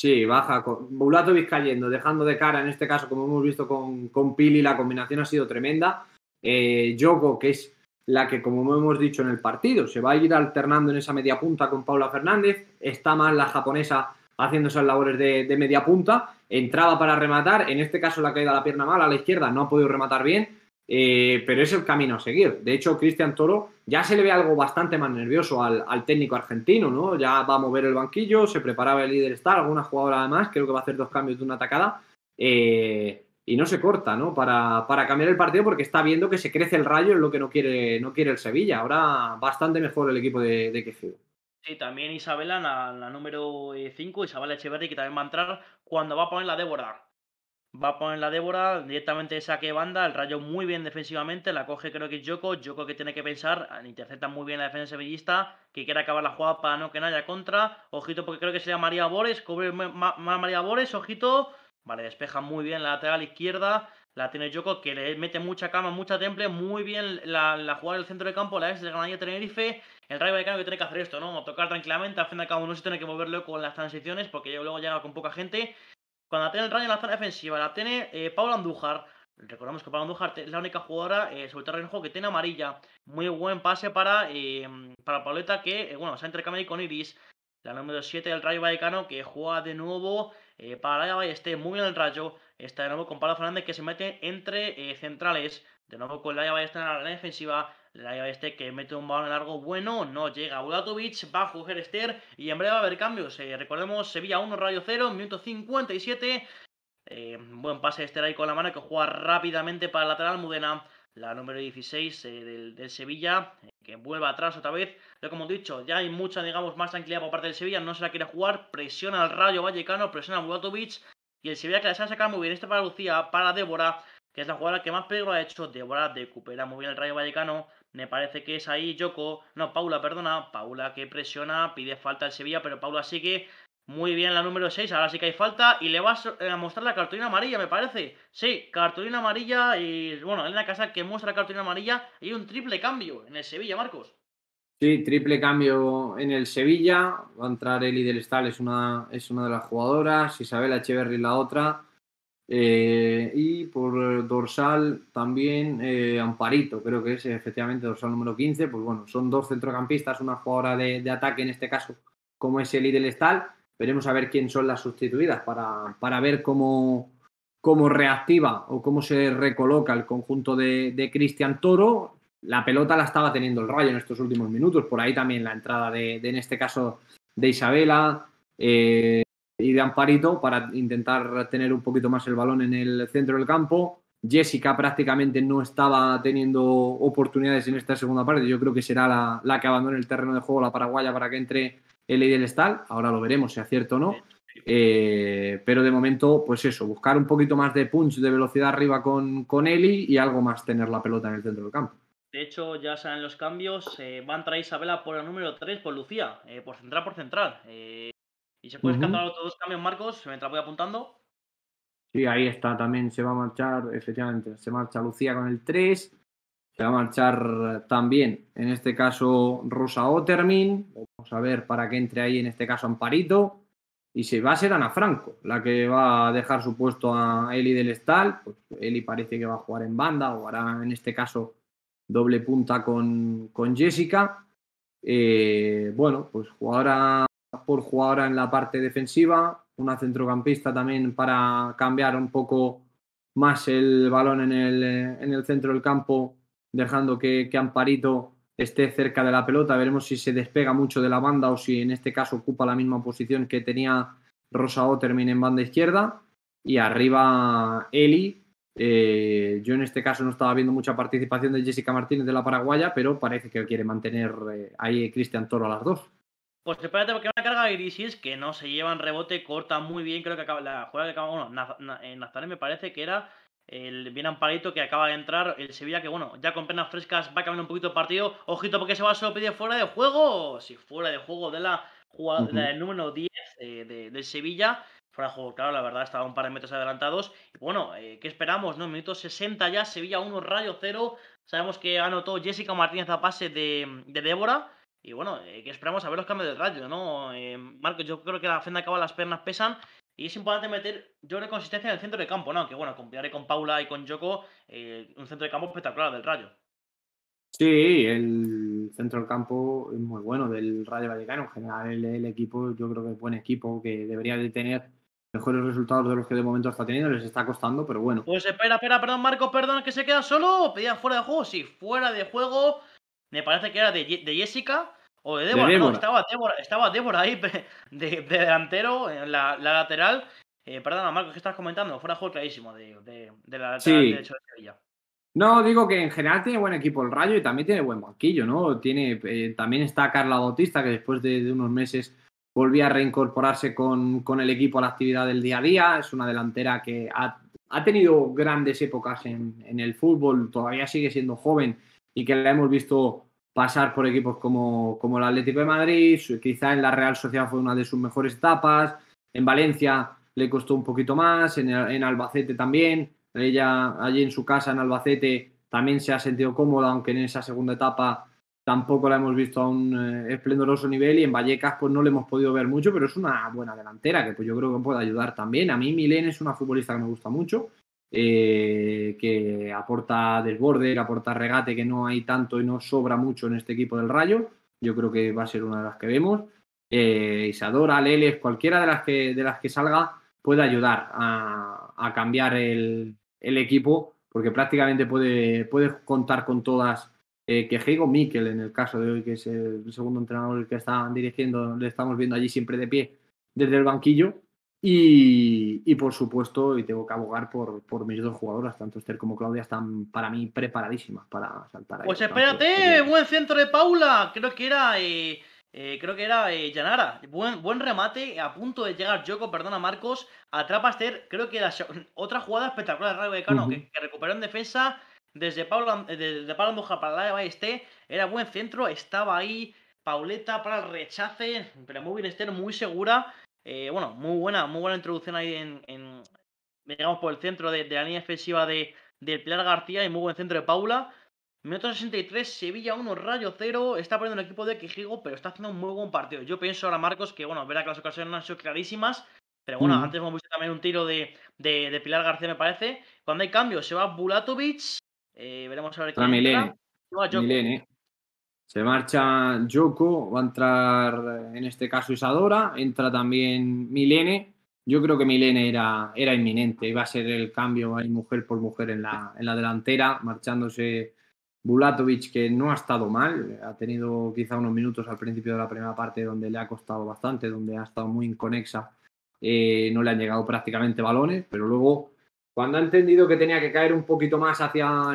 Sí, baja, Bulatovic cayendo, dejando de cara, en este caso, como hemos visto con, con Pili, la combinación ha sido tremenda. Eh, Yoko, que es la que, como hemos dicho en el partido, se va a ir alternando en esa media punta con Paula Fernández, está más la japonesa haciendo esas labores de, media punta, entraba para rematar, en este caso la caída a la pierna mala a la izquierda, no ha podido rematar bien, eh, pero es el camino a seguir. De hecho, Cristian Toro ya se le ve algo bastante más nervioso al, técnico argentino, ¿no? Ya va a mover el banquillo, se preparaba el líder estar, alguna jugadora además, creo que va a hacer dos cambios de una atacada. Eh, y no se corta, ¿no? Para, cambiar el partido porque está viendo que se crece el rayo en lo que no quiere, no quiere el Sevilla. Ahora bastante mejor el equipo de, de. Sí, también Isabela, la, la número 5, Isabela Echeverri, que también va a entrar cuando va a poner la Débora. Va a poner la Débora, directamente saque banda, el rayo muy bien defensivamente, la coge creo que es Yoko, Yoko que tiene que pensar, intercepta muy bien la defensa sevillista, que quiere acabar la jugada para no que no haya contra, ojito porque creo que sería María Bores, cobre María Bores, ojito, Vale, despeja muy bien la lateral izquierda. La tiene Yoko, que le mete mucha cama, mucha temple. Muy bien la, la jugada del centro de campo, la es de Granadilla Tenerife. El Rayo Vallecano que tiene que hacer esto, ¿no? Tocar tranquilamente. Al fin y al cabo no se tiene que moverlo con las transiciones, porque luego llega con poca gente. Cuando la tiene el Rayo en la zona defensiva, la tiene eh, Paula Andújar. Recordamos que Paula Andújar es la única jugadora eh, sobre terreno juego que tiene amarilla. Muy buen pase para, eh, para Pauleta, que, eh, bueno, se ha intercambiado con Iris. La número 7 del Rayo Vallecano, que juega de nuevo eh, para la esté muy bien el rayo. Está de nuevo con Pablo Fernández que se mete entre eh, centrales. De nuevo con la Ballester en la defensiva. La este que mete un balón largo bueno. No llega. Bulatovic va a jugar Esther. Y en breve va a haber cambios. Eh, recordemos Sevilla 1, Rayo 0. Minuto 57. buen pase Esther ahí con la mano que juega rápidamente para el lateral Mudena la número 16 del, Sevilla, que vuelve atrás otra vez. Pero como he dicho, ya hay mucha, digamos, más tranquilidad por parte del Sevilla, no se la quiere jugar, presiona al Rayo Vallecano, presiona a Bulatovic, y el Sevilla que la sabe sacar muy bien. Este para Lucía, para Débora, que es la jugadora que más peligro ha hecho. Débora recupera muy bien el Rayo Vallecano. Me parece que es ahí Yoko, no, Paula, perdona, Paula que presiona, pide falta al Sevilla, pero Paula sigue muy bien la número 6, ahora sí que hay falta. Y le vas a mostrar la cartulina amarilla, me parece. Sí, cartulina amarilla y bueno, en la casa que muestra la cartulina amarilla y un triple cambio en el Sevilla, Marcos. Sí, triple cambio en el Sevilla. Va a entrar Eli del Estal, es una, es una de las jugadoras. Isabela Echeverry la otra. Eh, y por dorsal también eh, Amparito, creo que es efectivamente dorsal número 15. Pues bueno, son dos centrocampistas, una jugadora de, de ataque en este caso, como es Eli del Estal Veremos a ver quién son las sustituidas para, para ver cómo, cómo reactiva o cómo se recoloca el conjunto de, Cristian Toro. La pelota la estaba teniendo el Rayo en estos últimos minutos, por ahí también la entrada de, en este caso, de Isabela eh, y de Amparito para intentar tener un poquito más el balón en el centro del campo. Jessica prácticamente no estaba teniendo oportunidades en esta segunda parte. Yo creo que será la, la que abandone el terreno de juego la paraguaya para que entre el del Stal, ahora lo veremos si acierto o no. Eh, pero de momento, pues eso, buscar un poquito más de punch, de velocidad arriba con, con Eli y algo más tener la pelota en el centro del campo. De hecho, ya saben los cambios. Eh, va a entrar Isabela por el número 3 por Lucía, eh, por central por central. Eh, y se puede escapar los dos cambios, Marcos, mientras voy apuntando. Sí, ahí está, también se va a marchar, efectivamente, se marcha Lucía con el 3, se va a marchar también, en este caso, Rosa Otermin, vamos a ver para que entre ahí, en este caso, Amparito, y se va a ser Ana Franco, la que va a dejar su puesto a Eli del Estal, pues Eli parece que va a jugar en banda, o hará, en este caso, doble punta con, con Jessica, Eh, bueno, pues jugadora por jugadora en la parte defensiva, una centrocampista también para cambiar un poco más el balón en el, en el centro del campo, dejando que, que, Amparito esté cerca de la pelota. Veremos si se despega mucho de la banda o si en este caso ocupa la misma posición que tenía Rosa Otermin en banda izquierda. Y arriba Eli. Eh, yo en este caso no estaba viendo mucha participación de Jessica Martínez de la Paraguaya, pero parece que quiere mantener eh, ahí Cristian Toro a las dos. Pues espérate porque una carga Irisis que no se llevan rebote, corta muy bien. Creo que acaba la jugada que acaba. Bueno, Nazaret me parece que era el bien amparito que acaba de entrar. El Sevilla que, bueno, ya con penas frescas va a cambiar un poquito el partido. Ojito porque se va a solo pedir fuera de juego. Si fuera de juego de la jugada uh -huh. del número 10 eh, de, del Sevilla. Fuera de juego, claro, la verdad estaba un par de metros adelantados. Y bueno, eh, ¿qué esperamos? no Minuto 60 ya, Sevilla 1, Rayo 0. Sabemos que anotó Jessica Martínez a pase de, de Débora. Y bueno, eh, que esperamos a ver los cambios del rayo, ¿no? Eh, Marcos, yo creo que la fenda acaba, las piernas pesan. Y es importante meter, yo creo, consistencia en el centro de campo, ¿no? Que bueno, compararé con Paula y con Yoko, eh, un centro de campo espectacular del rayo. Sí, el centro del campo es muy bueno del Rayo Vallecano. En general, el, el, equipo, yo creo que es buen equipo, que debería de tener mejores resultados de los que de momento está teniendo. Les está costando, pero bueno. Pues espera, espera, perdón, Marcos, perdón, que se queda solo. Pedía fuera de juego, sí, fuera de juego. Me parece que era de, de Jessica. O de Débora, de Débora. No, estaba Débora, estaba Débora ahí de, de delantero en la, la lateral. Eh, perdona, Marcos, ¿qué estás comentando? Fuera de juego clarísimo de, de, de la lateral sí. derecho de Sevilla. No, digo que en general tiene buen equipo el Rayo y también tiene buen banquillo, ¿no? Tiene, eh, también está Carla Bautista, que después de, de, unos meses volvía a reincorporarse con, con, el equipo a la actividad del día a día. Es una delantera que ha, ha tenido grandes épocas en, en el fútbol, todavía sigue siendo joven y que la hemos visto pasar por equipos como, como el Atlético de Madrid, quizá en la Real Sociedad fue una de sus mejores etapas, en Valencia le costó un poquito más, en, Albacete también, ella allí en su casa en Albacete también se ha sentido cómoda, aunque en esa segunda etapa tampoco la hemos visto a un eh, esplendoroso nivel y en Vallecas pues no le hemos podido ver mucho, pero es una buena delantera que pues yo creo que puede ayudar también. A mí Milén es una futbolista que me gusta mucho, eh, que aporta desborde, que aporta regate, que no hay tanto y no sobra mucho en este equipo del Rayo. Yo creo que va a ser una de las que vemos. Eh, Isadora, Leles, cualquiera de las que, de las que salga puede ayudar a, cambiar el, el, equipo, porque prácticamente puede, puede contar con todas. Eh, que Heigo Mikel, en el caso de hoy, que es el segundo entrenador que está dirigiendo, le estamos viendo allí siempre de pie desde el banquillo. Y, y, por supuesto, y tengo que abogar por, por, mis dos jugadoras, tanto Esther como Claudia, están para mí preparadísimas para saltar. Pues espérate, buen centro de Paula, creo que era, eh, eh, creo que era eh, Yanara, buen, buen remate, a punto de llegar Yoko, perdona Marcos, atrapa a Esther, creo que era otra jugada espectacular de Rayo Vallecano, uh -huh. que, que, recuperó en defensa desde Paula, desde Paula Moja para la de este, era buen centro, estaba ahí Pauleta para el rechace, pero muy bien Esther, muy segura. Eh, bueno, muy buena, muy buena introducción ahí en, en digamos, por el centro de, de la línea defensiva de, Pilar García y muy buen centro de Paula. Minuto 63, Sevilla 1, Rayo 0. Está poniendo el equipo de Quijigo, pero está haciendo un muy buen partido. Yo pienso ahora, Marcos, que bueno, verá que las ocasiones no han sido clarísimas. Pero bueno, mm. antes hemos visto también un tiro de, de, de, Pilar García, me parece. Cuando hay cambios, se va Bulatovic. Eh, veremos a ver quién Milene. Se marcha Yoko, va a entrar en este caso Isadora, entra también Milene. Yo creo que Milene era, era inminente, iba a ser el cambio ahí mujer por mujer en la, en la delantera, marchándose Bulatovic, que no ha estado mal, ha tenido quizá unos minutos al principio de la primera parte donde le ha costado bastante, donde ha estado muy inconexa, eh, no le han llegado prácticamente balones, pero luego cuando ha entendido que tenía que caer un poquito más hacia,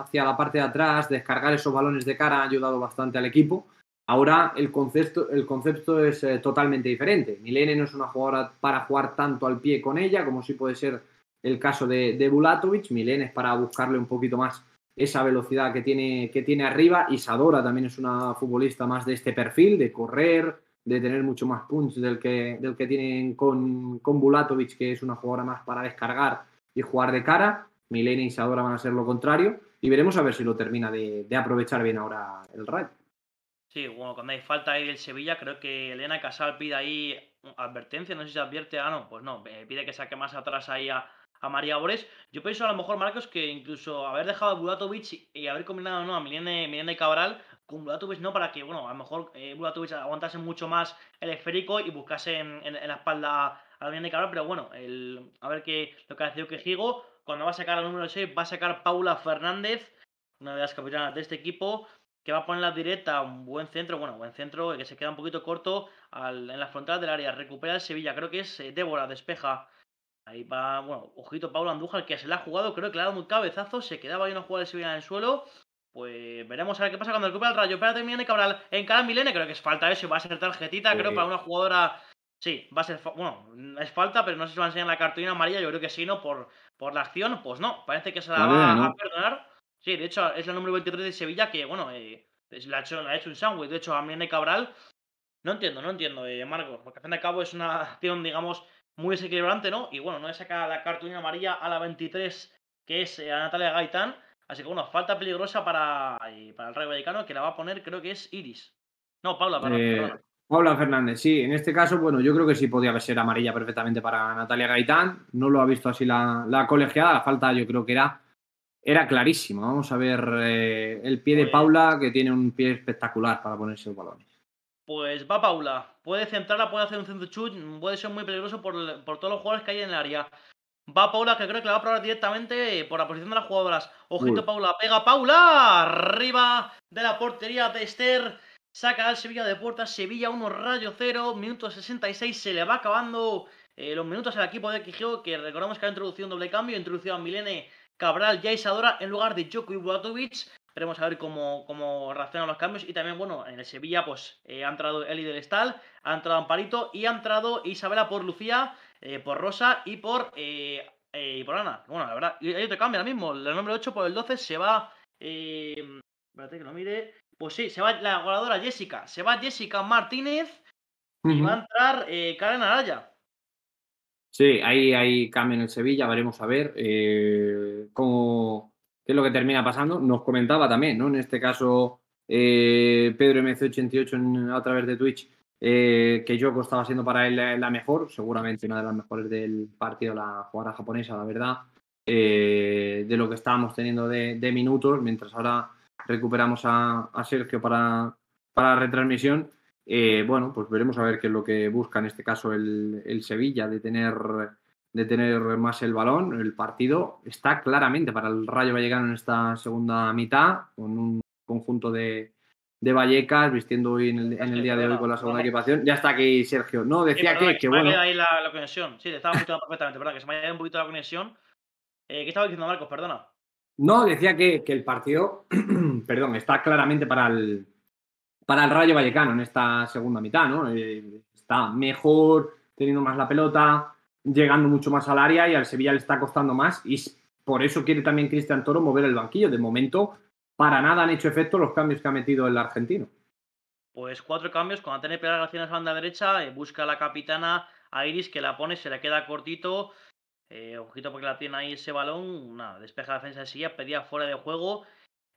hacia la parte de atrás, descargar esos balones de cara, ha ayudado bastante al equipo. Ahora el concepto, el concepto es eh, totalmente diferente. Milene no es una jugadora para jugar tanto al pie con ella, como sí puede ser el caso de, de Bulatovic. Milene es para buscarle un poquito más esa velocidad que tiene, que tiene arriba. Isadora también es una futbolista más de este perfil, de correr, de tener mucho más punch del que, del que tienen con, con Bulatovic, que es una jugadora más para descargar y jugar de cara. Milena y Isadora van a ser lo contrario. Y veremos a ver si lo termina de, aprovechar bien ahora el Rayo. Sí, bueno, cuando hay falta ahí el Sevilla, creo que Elena Casal pide ahí advertencia, no sé si se advierte, ah, no, pues no, pide que saque más atrás ahí a, a María Bores. Yo pienso a lo mejor, Marcos, que incluso haber dejado a Bulatovic y haber combinado ¿no? a Milene, y Cabral con Bulatovic, no, para que, bueno, a lo mejor eh, aguantase mucho más el esférico y buscase en, la espalda a Milene y Cabral, pero bueno, el, a ver qué lo que ha decidido que Gigo, cuando va a sacar al número 6, va a sacar Paula Fernández, una de las capitanas de este equipo, que va a poner la directa un buen centro, bueno, buen centro, que se queda un poquito corto en la frontal del área. Recupera el Sevilla, creo que es eh, Débora, despeja. Ahí va, bueno, ojito Pablo Andújar, que se la ha jugado, creo que le ha dado un cabezazo, se quedaba ahí una jugada de Sevilla en el suelo. Pues veremos a ver qué pasa cuando recupera el rayo. Espérate, Milene Cabral en cada Milene, creo que es falta eso, va a ser tarjetita, creo, para una jugadora. Sí, va a ser, bueno, es falta, pero no sé si va a enseñar la cartulina amarilla, yo creo que sí, ¿no? Por, por la acción, pues no, parece que se la va a perdonar. Sí, de hecho, es la número 23 de Sevilla que, bueno, eh, la, ha hecho, la ha hecho un sándwich. De hecho, a Milene Cabral, no entiendo, no entiendo, eh, Marcos, porque al fin y al cabo es una acción, digamos, muy desequilibrante, ¿no? Y bueno, no le saca la cartulina amarilla a la 23, que es eh, a Natalia Gaitán. Así que bueno, falta peligrosa para, eh, para el Rayo Vallecano, que la va a poner, creo que es Iris. No, Paula, perdón, Paula Fernández, sí. En este caso, bueno, yo creo que sí podía ser amarilla perfectamente para Natalia Gaitán. No lo ha visto así la, la colegiada. La falta yo creo que era era clarísimo. Vamos a ver eh, el pie de pues Paula, que tiene un pie espectacular para ponerse el balón. Pues va Paula. Puede centrarla, puede hacer un centro chut, puede ser muy peligroso por, todos los jugadores que hay en el área. Va Paula, que creo que la va a probar directamente por la posición de las jugadoras. Ojito, Paula. Pega Paula. Arriba de la portería de Esther. Saca al Sevilla de puerta. Sevilla 1, Rayo 0. Minuto 66. Se le va acabando eh, los minutos al equipo de Quijote. Que recordamos que ha introducido un doble cambio. Introducido a Milene Cabral y Isadora en lugar de Joko y. Veremos a ver cómo, cómo reaccionan los cambios. Y también, bueno, en el Sevilla, pues eh, ha entrado Eli del Estal, ha entrado Amparito y ha entrado Isabela por Lucía, eh, por Rosa y por, y por Ana. Bueno, la verdad, hay otro cambio ahora mismo. El número 8 por el 12 se va. espérate que lo mire. Pues sí, se va la jugadora Jessica. Se va Jessica Martínez y va a entrar Karen Araya. Sí, ahí hay cambio en el Sevilla, veremos a ver eh, cómo, qué es lo que termina pasando. Nos comentaba también, ¿no? En este caso, eh, Pedro MC88 a través de Twitch, eh, que Yoko estaba siendo para él la, mejor, seguramente una de las mejores del partido, la jugadora japonesa, la verdad, de lo que estábamos teniendo de, minutos, mientras ahora recuperamos a, Sergio para, para la retransmisión. Eh, bueno, pues veremos a ver qué es lo que busca en este caso el, Sevilla, de tener, de tener más el balón. El partido está claramente para el Rayo Vallecano en esta segunda mitad, con un conjunto de, de Vallecas vistiendo hoy en el, día de hoy con la segunda equipación. Ya está aquí Sergio. No, decía que, que, bueno. ahí la, la, conexión. Sí, te estaba escuchando perfectamente, ¿verdad? Que se me ha ido un poquito la conexión. Eh, ¿Qué estaba diciendo Marcos? Perdona. No, decía que, el partido, perdón, está claramente para el, para el Rayo Vallecano en esta segunda mitad, ¿no? Eh, está mejor, teniendo más la pelota, llegando mucho más al área y al Sevilla le está costando más y por eso quiere también Cristian Toro mover el banquillo. De momento, para nada han hecho efecto los cambios que ha metido el argentino. Pues cuatro cambios, cuando tiene García en la banda derecha, eh, busca a la capitana a Iris que la pone, se le queda cortito, eh, ojito porque la tiene ahí ese balón, nada, despeja la defensa de silla, pedía fuera de juego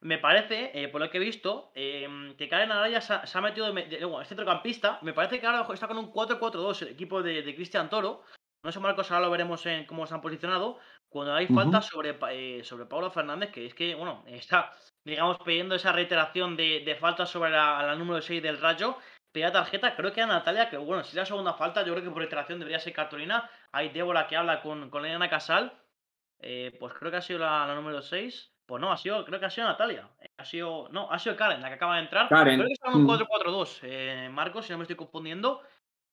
me parece, eh, por lo que he visto, em, que Karen Araya se ha, metido de, bueno, es centrocampista. Me parece que ahora está con un 4-4-2 el equipo de, Cristian Toro. No sé, Marcos, ahora lo veremos en cómo se han posicionado. Cuando hay falta sobre, eh, sobre Pablo Fernández, que es que, bueno, está, digamos, pidiendo esa reiteración de, de falta sobre la, número 6 del Rayo. Pedía tarjeta, creo que a Natalia, que bueno, si la segunda falta, yo creo que por reiteración debería ser Cartolina. Hay Débora que habla con, con Elena Casal. Eh, pues creo que ha sido la, la número 6. Pues no, ha sido, creo que ha sido Natalia. Ha sido, no, ha sido Karen la que acaba de entrar. Karen. Creo que está en un 4-4-2, eh, Marcos, si no me estoy confundiendo.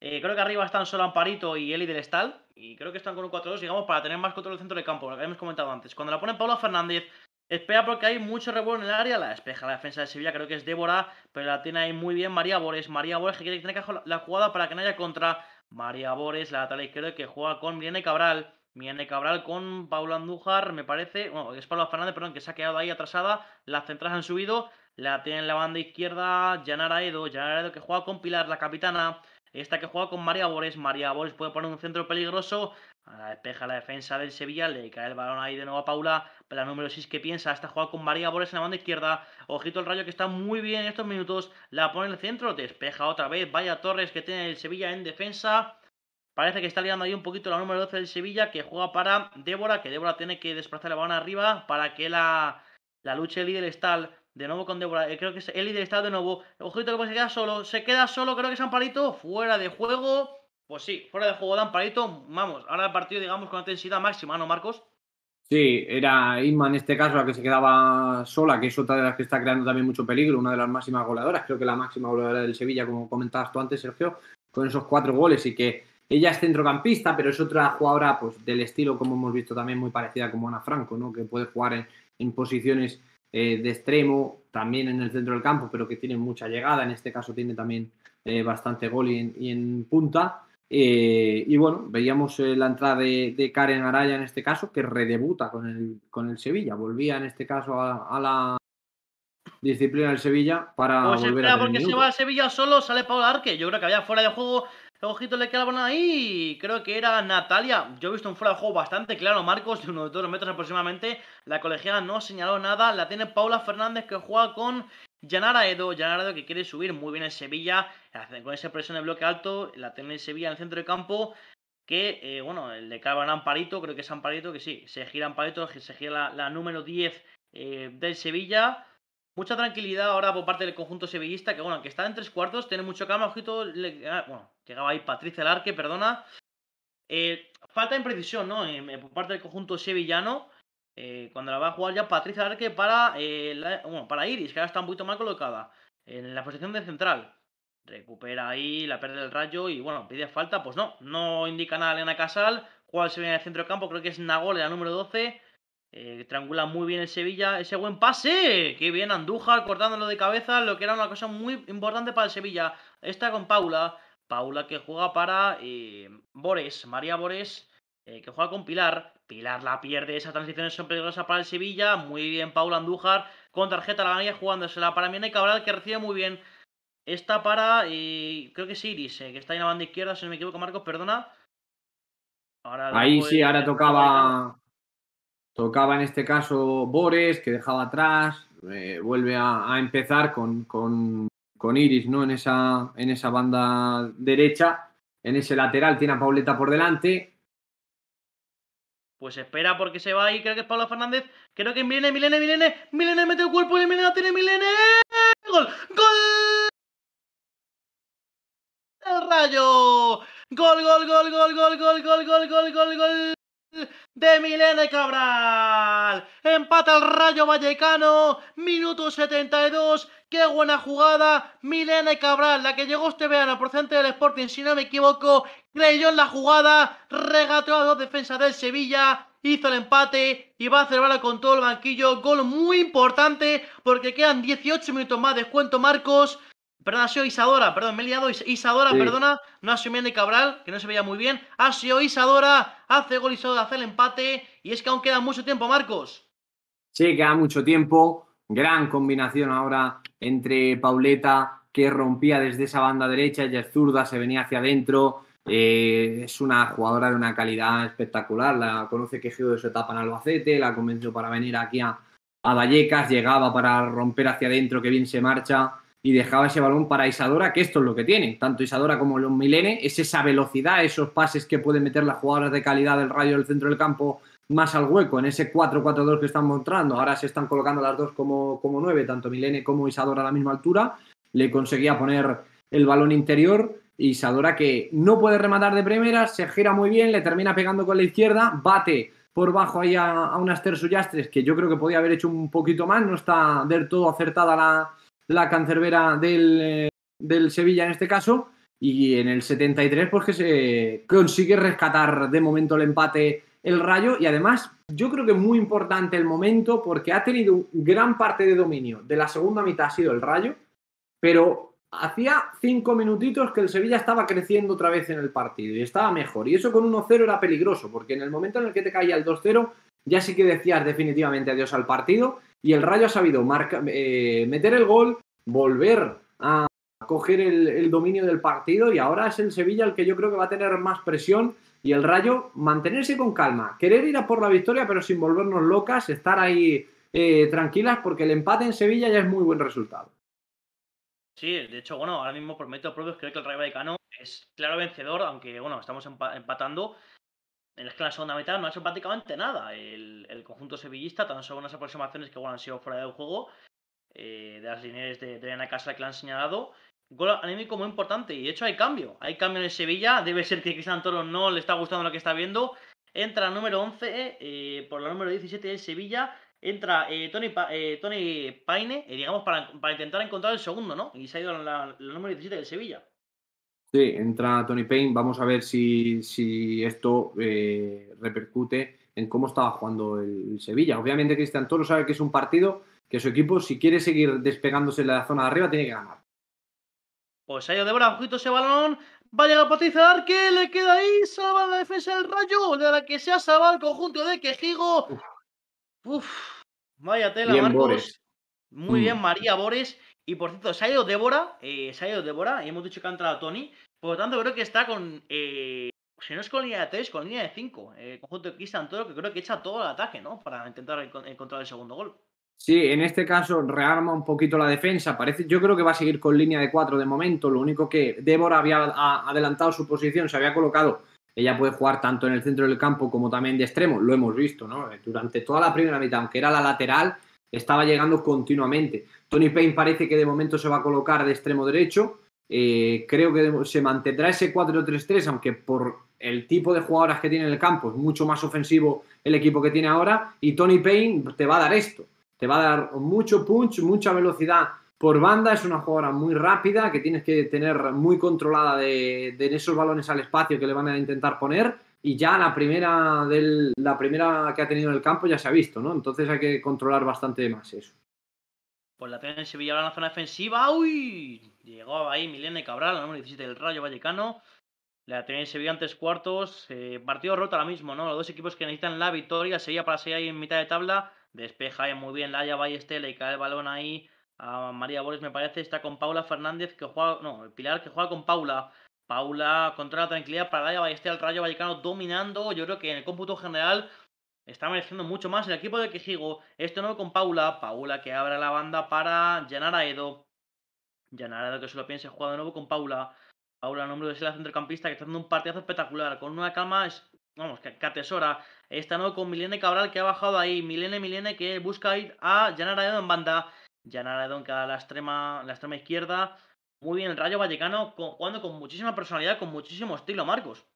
Eh, creo que arriba están solo Amparito y Eli del Estal. Y creo que están con un 4-2, digamos, para tener más control del centro de campo, lo que habíamos comentado antes. Cuando la pone Paula Fernández, espera porque hay mucho revuelo en el área. La despeja la defensa de Sevilla, creo que es Débora, pero la tiene ahí muy bien María Bores. María Bores que quiere tener que la jugada para que no haya contra María Bores, la lateral izquierda que juega con Milena Cabral. Viene Cabral con Paula Andújar, me parece. Bueno, es Paula Fernández, perdón, que se ha quedado ahí atrasada. Las centrales han subido. La tiene en la banda izquierda Yanara Edo. Yanara Edo que juega con Pilar, la capitana. Esta que juega con María Bores. María Bores puede poner un centro peligroso. Despeja la defensa del Sevilla. Le cae el balón ahí de nuevo a Paula. La número 6 que piensa. Esta juega con María Bores en la banda izquierda. Ojito el rayo que está muy bien en estos minutos. La pone en el centro. Despeja otra vez. Vaya Torres que tiene el Sevilla en defensa. Parece que está liando ahí un poquito la número 12 del Sevilla, que juega para Débora, que Débora tiene que desplazar el balón arriba para que la, la lucha el líder está de nuevo con Débora. Eh, creo que el líder está de nuevo. Ojito que se queda solo. Se queda solo, creo que es Amparito. Fuera de juego. Pues sí, fuera de juego de Amparito. Vamos, ahora el partido, digamos, con intensidad máxima, ¿no, Marcos? Sí, era Inma en este caso la que se quedaba sola, que es otra de las que está creando también mucho peligro, una de las máximas goleadoras, creo que la máxima goleadora del Sevilla, como comentabas tú antes, Sergio, con esos cuatro goles y que ella es centrocampista, pero es otra jugadora pues, del estilo, como hemos visto también, muy parecida como Ana Franco, ¿no? que puede jugar en, posiciones eh, de extremo, también en el centro del campo, pero que tiene mucha llegada. En este caso tiene también eh, bastante gol y en, punta. Eh, y bueno, veíamos la entrada de, Karen Araya en este caso, que redebuta con el, con el Sevilla. Volvía en este caso a, la disciplina del Sevilla para pues volver a porque se va al Sevilla solo, sale Paula Arque. Yo creo que había fuera de juego ojito le quedaban ahí. Creo que era Natalia. Yo he visto un fuera de juego bastante claro, Marcos, de unos dos metros aproximadamente. La colegiada no señaló nada. La tiene Paula Fernández que juega con Yanara Edo. Yanara Edo que quiere subir muy bien en Sevilla. Con esa presión de bloque alto. La tiene en Sevilla en el centro de campo. Que, eh, bueno, le cae a Amparito. Creo que es Amparito. Que sí, se gira Amparito. Se gira la, número 10 eh, del Sevilla. Mucha tranquilidad ahora por parte del conjunto sevillista, que bueno, que está en tres cuartos, tiene mucho calma, ojito, ah, bueno, llegaba ahí Patricia Larque, perdona. Eh, falta imprecisión, ¿no? por parte del conjunto sevillano, eh, cuando la va a jugar ya Patricia Larque para, eh, bueno, para Iris, que ahora está un poquito mal colocada, en la posición de central. Recupera ahí, la pierde el rayo y bueno, pide falta, pues no, no indica nada Elena Casal, juega el Sevilla en el centro de campo, creo que es Nagol, la número 12 eh, triangula muy bien el Sevilla. Ese buen pase. Qué bien Andújar cortándolo de cabeza. Lo que era una cosa muy importante para el Sevilla. Esta con Paula. Paula que juega para eh, Bores. María Bores. Eh, que juega con Pilar. Pilar la pierde. Esas transiciones son peligrosas para el Sevilla. Muy bien Paula Andújar. Con tarjeta la ganilla jugándosela para Miena y Cabral que recibe muy bien. Esta para. creo que es Iris. que está en la banda izquierda. Si no me equivoco, Marcos, perdona. Ahí sí, ahora tocaba Tocaba en este caso Bores, que dejaba atrás, eh, vuelve a, empezar con, con, Iris ¿no? en, esa, en esa banda derecha. En ese lateral tiene a Pauleta por delante. Pues espera porque se va ahí, creo que es Pablo Fernández. Creo que Milene, Milene, Milene. Milene mete el cuerpo y Milene tiene Milene. ¡Gol! ¡Gol! ¡El rayo! ¡Gol, gol, gol, gol, gol, gol, gol, gol, gol, gol, gol! de Milene Cabral. Empata el Rayo Vallecano, minuto 72. Qué buena jugada. Milene Cabral, la que llegó este verano procedente del Sporting, si no me equivoco, creyó en la jugada, regateó a dos defensas del Sevilla, hizo el empate y va a cerrar con todo el banquillo. Gol muy importante porque quedan 18 minutos más de cuento Marcos. Perdón, ha sido Isadora, perdón, me he liado. Isadora, perdona, no ha sido Cabral, que no se veía muy bien. Ha sido Isadora, hace gol Isadora, hace el empate. Y es que aún queda mucho tiempo, Marcos. Sí, queda mucho tiempo. Gran combinación ahora entre Pauleta, que rompía desde esa banda derecha, ella es zurda, se venía hacia adentro. Eh, es una jugadora de una calidad espectacular. La conoce que de su etapa en Albacete, la convenció para venir aquí a, Vallecas, llegaba para romper hacia adentro, que bien se marcha y dejaba ese balón para Isadora, que esto es lo que tiene, tanto Isadora como los Milene, es esa velocidad, esos pases que pueden meter las jugadoras de calidad del rayo del centro del campo más al hueco, en ese 4-4-2 que están mostrando, ahora se están colocando las dos como, como 9, tanto Milene como Isadora a la misma altura, le conseguía poner el balón interior, Isadora que no puede rematar de primera, se gira muy bien, le termina pegando con la izquierda, bate por bajo ahí a, a unas Suyastres que yo creo que podía haber hecho un poquito más, no está del todo acertada la, la cancerbera del, eh, del Sevilla en este caso. Y en el 73, pues que se consigue rescatar de momento el empate el Rayo. Y además, yo creo que es muy importante el momento porque ha tenido gran parte de dominio de la segunda mitad ha sido el Rayo, pero hacía cinco minutitos que el Sevilla estaba creciendo otra vez en el partido y estaba mejor. Y eso con 1-0 era peligroso, porque en el momento en el que te caía el 2-0, ya sí que decías definitivamente adiós al partido. Y el Rayo ha sabido eh, meter el gol, volver a coger el, dominio del partido y ahora es el Sevilla el que yo creo que va a tener más presión y el Rayo mantenerse con calma, querer ir a por la victoria pero sin volvernos locas, estar ahí eh, tranquilas porque el empate en Sevilla ya es muy buen resultado. Sí, de hecho, bueno, ahora mismo por método propio creo que el Rayo Vallecano es claro vencedor, aunque bueno, estamos empatando. En la segunda mitad no ha hecho prácticamente nada el, conjunto sevillista, tan solo unas aproximaciones que bueno, han sido fuera del juego, eh, de las líneas de, la casa que le han señalado. Gol anímico muy importante, y de hecho hay cambio. Hay cambio en Sevilla, debe ser que Cristian Toro no le está gustando lo que está viendo. Entra número 11 eh, por la número 17 de Sevilla entra eh, Tony, eh, Tony Paine, eh, digamos, para, intentar encontrar el segundo, ¿no? Y se ha ido la, número 17 del Sevilla. Sí, entra Tony Payne. Vamos a ver si, si esto repercute en cómo estaba jugando el, Sevilla. Obviamente, Cristian Toro sabe que es un partido que su equipo, si quiere seguir despegándose en la zona de arriba, tiene que ganar. Pues ha ido de ojito ese balón. Va a llegar a que le queda ahí, salva la defensa del Rayo, de la que se ha salvado el conjunto de Quejigo. Uf, vaya tela, Marcos. Muy bien, mm. María Bores. Y por cierto, se ha ido Débora, eh, se ha ido Débora, y hemos dicho que ha entrado Tony. Por lo tanto, creo que está con. Eh, si no es con línea de 3, con línea de 5. Eh, conjunto de Cristian Toro, que creo que echa todo el ataque, ¿no? Para intentar encontrar el segundo gol. Sí, en este caso rearma un poquito la defensa. Parece, yo creo que va a seguir con línea de 4 de momento. Lo único que Débora había adelantado su posición, se había colocado ella puede jugar tanto en el centro del campo como también de extremo, lo hemos visto, ¿no? Durante toda la primera mitad, aunque era la lateral, estaba llegando continuamente. Tony Payne parece que de momento se va a colocar de extremo derecho. Eh, creo que se mantendrá ese 4-3-3, aunque por el tipo de jugadoras que tiene en el campo es mucho más ofensivo el equipo que tiene ahora. Y Tony Payne te va a dar esto: te va a dar mucho punch, mucha velocidad por banda, es una jugadora muy rápida que tienes que tener muy controlada de, esos balones al espacio que le van a intentar poner y ya la primera, del, la primera que ha tenido en el campo ya se ha visto, ¿no? Entonces hay que controlar bastante más eso. Pues la tiene en Sevilla en la zona defensiva. ¡Uy! Llegó ahí Milene Cabral, número 17 del Rayo Vallecano. La tiene en Sevilla antes cuartos. Eh, partido roto ahora mismo, ¿no? Los dos equipos que necesitan la victoria. Sevilla para seguir ahí en mitad de tabla. Despeja muy bien Laia Ballestela y cae el balón ahí a María Boris, me parece, está con Paula Fernández, que juega, no, el Pilar que juega con Paula. Paula controla la tranquilidad para Laia Ballester, el Rayo Vallecano dominando. Yo creo que en el cómputo general está mereciendo mucho más el equipo de Quejigo. Esto no con Paula. Paula que abre la banda para Yanara Edo. Yanara Edo que se lo piense, juega de nuevo con Paula. Paula, nombre de la centrocampista, que está haciendo un partidazo espectacular. Con una calma, vamos, que, que atesora. Está nuevo con Milene Cabral que ha bajado ahí. Milene, Milene que busca ir a Yanara Edo en banda. Jan que a la extrema, la extrema izquierda. Muy bien, el Rayo Vallecano jugando con muchísima personalidad, con muchísimo estilo, Marcos.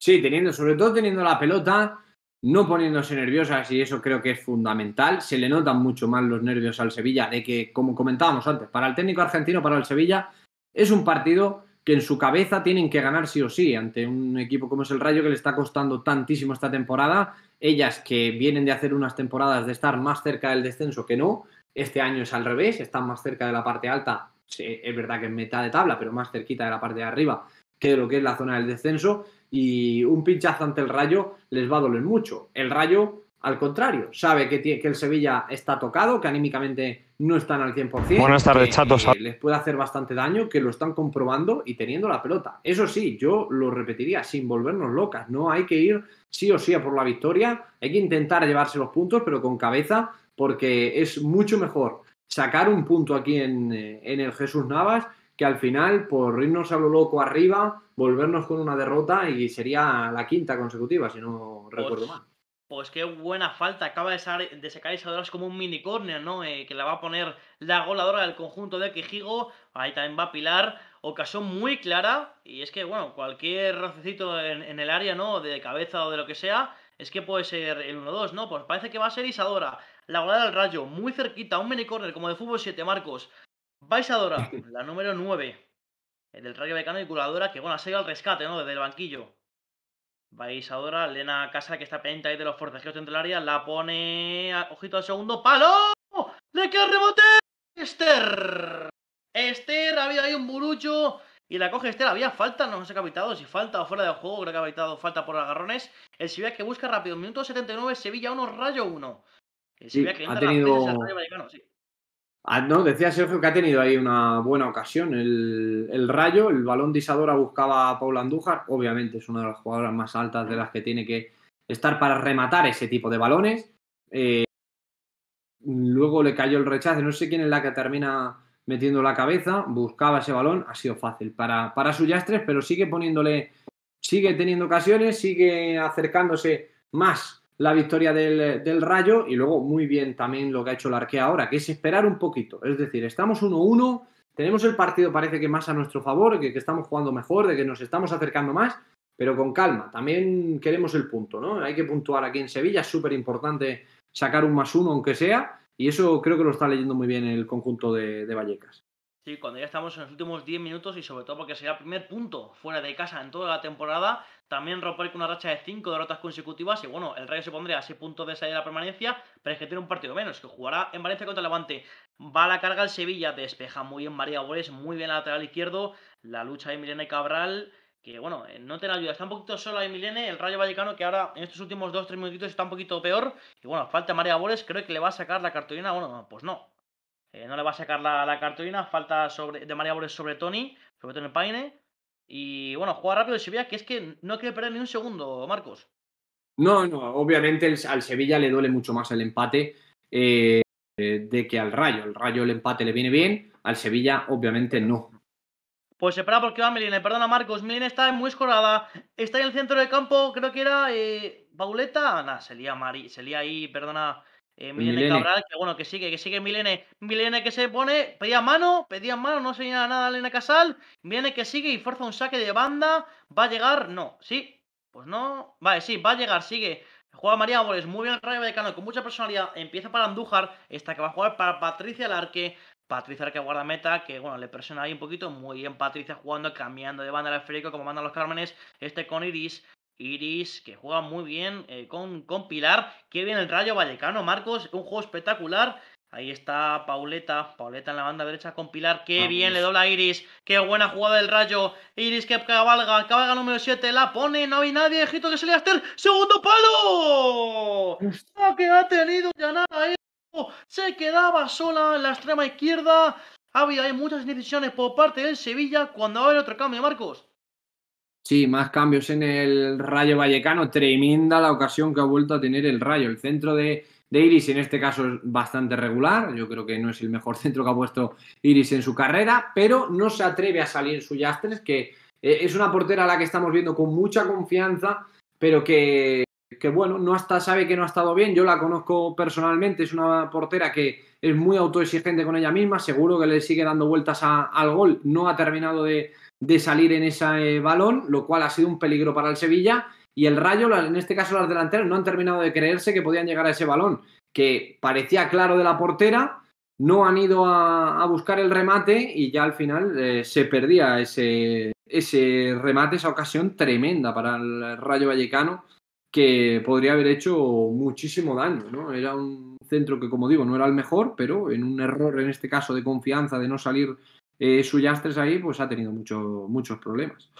Sí, teniendo, sobre todo teniendo la pelota, no poniéndose nerviosas y eso creo que es fundamental. Se le notan mucho más los nervios al Sevilla, de que, como comentábamos antes, para el técnico argentino, para el Sevilla, es un partido que en su cabeza tienen que ganar sí o sí ante un equipo como es el Rayo que le está costando tantísimo esta temporada. Ellas que vienen de hacer unas temporadas de estar más cerca del descenso que no, este año es al revés, están más cerca de la parte alta, es verdad que en mitad de tabla, pero más cerquita de la parte de arriba que de lo que es la zona del descenso. Y un pinchazo ante el Rayo les va a doler mucho. El Rayo, al contrario, sabe que, que el Sevilla está tocado, que anímicamente no están al 100%. Buenas tardes, chatos. les puede hacer bastante daño, que lo están comprobando y teniendo la pelota. Eso sí, yo lo repetiría, sin volvernos locas. No hay que ir sí o sí a por la victoria. Hay que intentar llevarse los puntos, pero con cabeza porque es mucho mejor sacar un punto aquí en, eh, el Jesús Navas que al final, por irnos a lo loco arriba, volvernos con una derrota y sería la quinta consecutiva, si no recuerdo mal. Pues qué buena falta, acaba de, sacar Isadora como un mini ¿no? Eh, que la va a poner la goladora del conjunto de Quejigo, ahí también va a Pilar, ocasión muy clara, y es que, bueno, cualquier rocecito en, en el área, ¿no? De cabeza o de lo que sea, es que puede ser el 1-2, ¿no? Pues parece que va a ser Isadora. La golada del rayo, muy cerquita, un mini corner como de fútbol 7, Marcos. Isadora, la número 9. El del Rayo Becano y curadora que bueno, ha salido al rescate, ¿no? Desde el banquillo. Isadora, Lena Casa que está pendiente ahí de los forcejeos dentro del área, la pone. Ojito al segundo, ¡palo! ¡Le queda rebote! ¡Esther! Esther, ha habido ahí un burucho. Y la coge Esther, había falta, no sé qué ha pitado, si falta o fuera de juego, creo que ha pitado falta por agarrones. El Sevilla que busca rápido, minuto 79, Sevilla 1, Rayo 1. El ha tenido... Sí. Ah, no, decía Sergio que ha tenido ahí una buena ocasión. El, Rayo, el balón de Isadora buscaba a Paula Andújar. Obviamente es una de las jugadoras más altas de las que tiene que estar para rematar ese tipo de balones. Eh, luego le cayó el rechazo. No sé quién es la que termina metiendo la cabeza. Buscaba ese balón. Ha sido fácil para, para Suyastres, pero sigue poniéndole. Sigue teniendo ocasiones, sigue acercándose más la victoria del, Rayo y luego muy bien también lo que ha hecho el Arquea ahora, que es esperar un poquito. Es decir, estamos 1-1, tenemos el partido parece que más a nuestro favor, que, que, estamos jugando mejor, de que nos estamos acercando más, pero con calma. También queremos el punto, ¿no? Hay que puntuar aquí en Sevilla, es súper importante sacar un más uno aunque sea, y eso creo que lo está leyendo muy bien el conjunto de, de Vallecas. Sí, cuando ya estamos en los últimos 10 minutos y sobre todo porque sería el primer punto fuera de casa en toda la temporada, también romper con una racha de 5 derrotas consecutivas y bueno, el Rayo se pondría a ese punto de salida de la permanencia, pero es que tiene un partido menos, que jugará en Valencia contra el Levante. Va a la carga el Sevilla, despeja muy bien María Boles, muy bien lateral izquierdo, la lucha de Milene Cabral, que bueno, eh, no te la ayuda, está un poquito sola Milene, el Rayo Vallecano que ahora en estos últimos 2-3 minutitos está un poquito peor, y bueno, falta María Boles, creo que le va a sacar la cartulina, bueno, pues no, eh, no le va a sacar la, cartulina. Falta de María Bores sobre Tony. Sobre Tony Paine. Y bueno, juega rápido el Sevilla, que es que no quiere perder ni un segundo, Marcos. No, no, obviamente al Sevilla le duele mucho más el empate eh, de que al Rayo. Al Rayo el empate le viene bien, al Sevilla obviamente no. Pues espera porque va Melina, perdona Marcos, Melina está muy escorada, está en el centro del campo, creo que era eh, Pauleta, nada, se lía, Mari, se lía ahí, perdona eh, Milene, Cabral, que bueno, que sigue, que sigue Milene. Milene que se pone, pedía mano, pedía mano, no señala nada a Elena Casal. Milene que sigue y fuerza un saque de banda. ¿Va a llegar? No, sí. Pues no. Vale, sí, va a llegar, sigue. Juega María Boles, muy bien el Rayo Vallecano, con mucha personalidad. Empieza para Andújar, esta que va a jugar para Patricia Larque. Patricia Larque guarda meta, que bueno, le presiona ahí un poquito. Muy bien Patricia jugando, cambiando de banda al esférico, como mandan los Cármenes. Este con Iris. Iris, que juega muy bien eh, con, con, Pilar. Qué bien el Rayo Vallecano, Marcos. Un juego espectacular. Ahí está Pauleta. Pauleta en la banda derecha con Pilar. Qué bien le dobla a Iris. Qué buena jugada del Rayo. Iris que cabalga. Cabalga número 7. La pone. No hay nadie. Ejito que se le hacer. ¡Segundo palo! que ha tenido ya nada! Se quedaba sola en la extrema izquierda. Ha habido hay muchas decisiones por parte del Sevilla cuando va a haber otro cambio, Marcos. Sí, más cambios en el Rayo Vallecano. Tremenda la ocasión que ha vuelto a tener el Rayo. El centro de, Iris en este caso es bastante regular. Yo creo que no es el mejor centro que ha puesto Iris en su carrera, pero no se atreve a salir su Yastres, que eh, es una portera a la que estamos viendo con mucha confianza, pero que, que bueno, no hasta, sabe que no ha estado bien. Yo la conozco personalmente, es una portera que es muy autoexigente con ella misma, seguro que le sigue dando vueltas al gol, no ha terminado de, de salir en ese balón, lo cual ha sido un peligro para el Sevilla. Y el Rayo, en este caso las delanteras, no han terminado de creerse que podían llegar a ese balón, que parecía claro de la portera, no han ido a, buscar el remate y ya al final eh, se perdía ese, ese remate, esa ocasión tremenda para el Rayo Vallecano, que podría haber hecho muchísimo daño. ¿no? Era un centro que, como digo, no era el mejor, pero en un error, en este caso, de confianza, de no salir eh, Suyastres ahí pues ha tenido muchos problemas.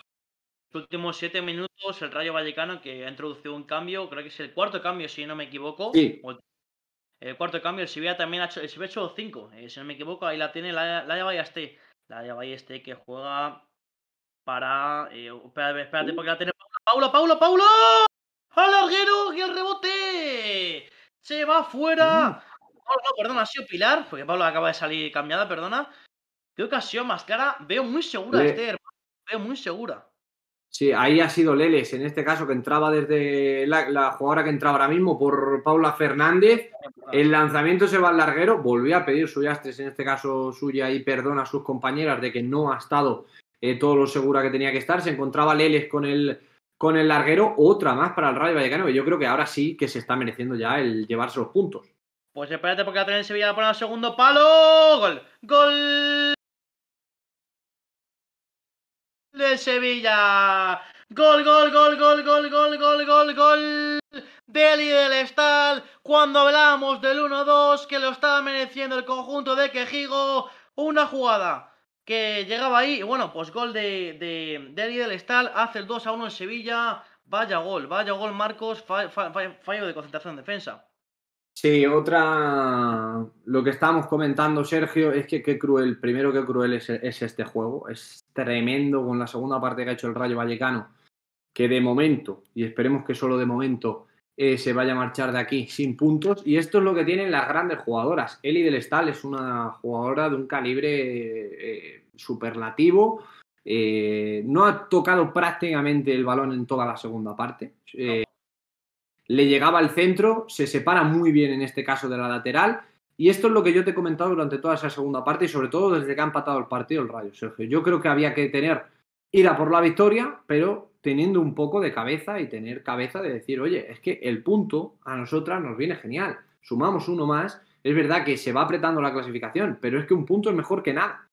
Los últimos siete minutos, el Rayo Vallecano que ha introducido un cambio, creo que es el cuarto cambio, si no me equivoco. El cuarto cambio, el Sevilla también ha hecho, el Sevilla ha hecho cinco, eh, si no me equivoco, ahí la tiene la, la Balleste. La Balleste que juega para. Eh, espérate, espérate, porque la tiene Paula, Paula, Paula. ¡Al larguero y el rebote! Se va fuera. No, no, perdona, ha sido Pilar, porque Paula acaba de salir cambiada, perdona. Qué ocasión más clara. Veo muy segura este hermano. Veo muy segura. Sí, ahí ha sido Leles, en este caso que entraba desde la, jugadora que entraba ahora mismo por Paula Fernández. El lanzamiento se va al larguero, volvió a pedir su yastres, en este caso suya, y perdona a sus compañeras de que no ha estado eh, todo lo segura que tenía que estar. Se encontraba Leles con el, con el larguero, otra más para el Rayo Vallecano, yo creo que ahora sí que se está mereciendo ya el llevarse los puntos. Pues espérate porque la tener Sevilla a poner el segundo palo. Gol. Gol del Sevilla. Gol, gol, gol, gol, gol, gol, gol, gol, gol. Del y del Estal. Cuando hablamos del 1-2 que lo estaba mereciendo el conjunto de Quejigo. Una jugada que llegaba ahí, y bueno, pues gol de, de, de del Estal, hace el 2 a 1 en Sevilla, vaya gol, vaya gol Marcos, fallo de concentración en defensa. Sí, otra, lo que estábamos comentando, Sergio, es que qué cruel, primero qué cruel es, es, este juego, es tremendo con la segunda parte que ha hecho el Rayo Vallecano, que de momento, y esperemos que solo de momento, eh, se vaya a marchar de aquí sin puntos. Y esto es lo que tienen las grandes jugadoras. Eli del Estal es una jugadora de un calibre eh, superlativo. Eh, no ha tocado prácticamente el balón en toda la segunda parte. Le llegaba al centro, se separa muy bien en este caso de la lateral. Y esto es lo que yo te he comentado durante toda esa segunda parte y sobre todo desde que ha empatado el partido el Rayo, Sergio. Yo creo que había que tener, ir por la victoria, pero teniendo un poco de cabeza y tener cabeza de decir, oye, es que el punto a nosotras nos viene genial. Sumamos uno más. Es verdad que se va apretando la clasificación, pero es que un punto es mejor que nada.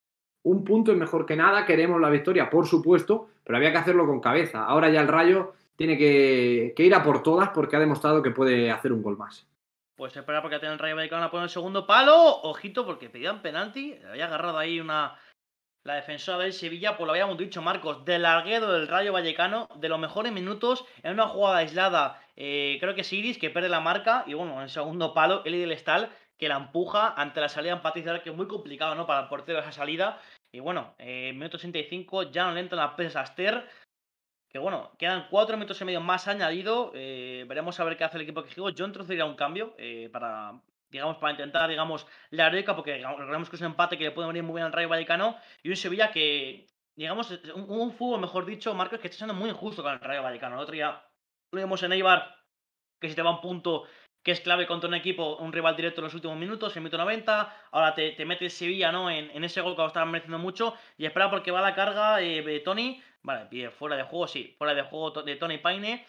Un punto es mejor que nada. Queremos la victoria, por supuesto, pero había que hacerlo con cabeza. Ahora ya el Rayo tiene que, ir a por todas porque ha demostrado que puede hacer un gol más. Pues espera porque tiene el Rayo Vallecano a poner el segundo palo. Ojito porque pedían penalti. Había agarrado ahí una, la defensora del Sevilla, pues lo habíamos dicho, Marcos, del larguero del Rayo Vallecano, de los mejores minutos, en una jugada aislada, eh, creo que es Iris, que pierde la marca, y bueno, en el segundo palo, Eli del Estal, que la empuja ante la salida en Patricia, que es muy complicado, ¿no? Para el portero esa salida. Y bueno, eh, minuto 65, ya no le entran las pesas a Aster. Que bueno, quedan cuatro minutos y medio más añadido. Eh, veremos a ver qué hace el equipo que Yo introduciría un cambio eh, para, digamos, para intentar, digamos, la heroica, porque recordemos que es un empate que le puede venir muy bien al Rayo Vallecano, y un Sevilla que, digamos, un, fútbol, mejor dicho, Marcos, que está siendo muy injusto con el Rayo Vallecano. El otro día lo vimos en Eibar, que si te va un punto que es clave contra un equipo, un rival directo en los últimos minutos, en minuto 90, ahora te, te mete Sevilla, ¿no? En, ese gol que lo estaban mereciendo mucho, y espera porque va la carga eh, Tony, vale, fuera de juego, sí, fuera de juego de Tony Paine,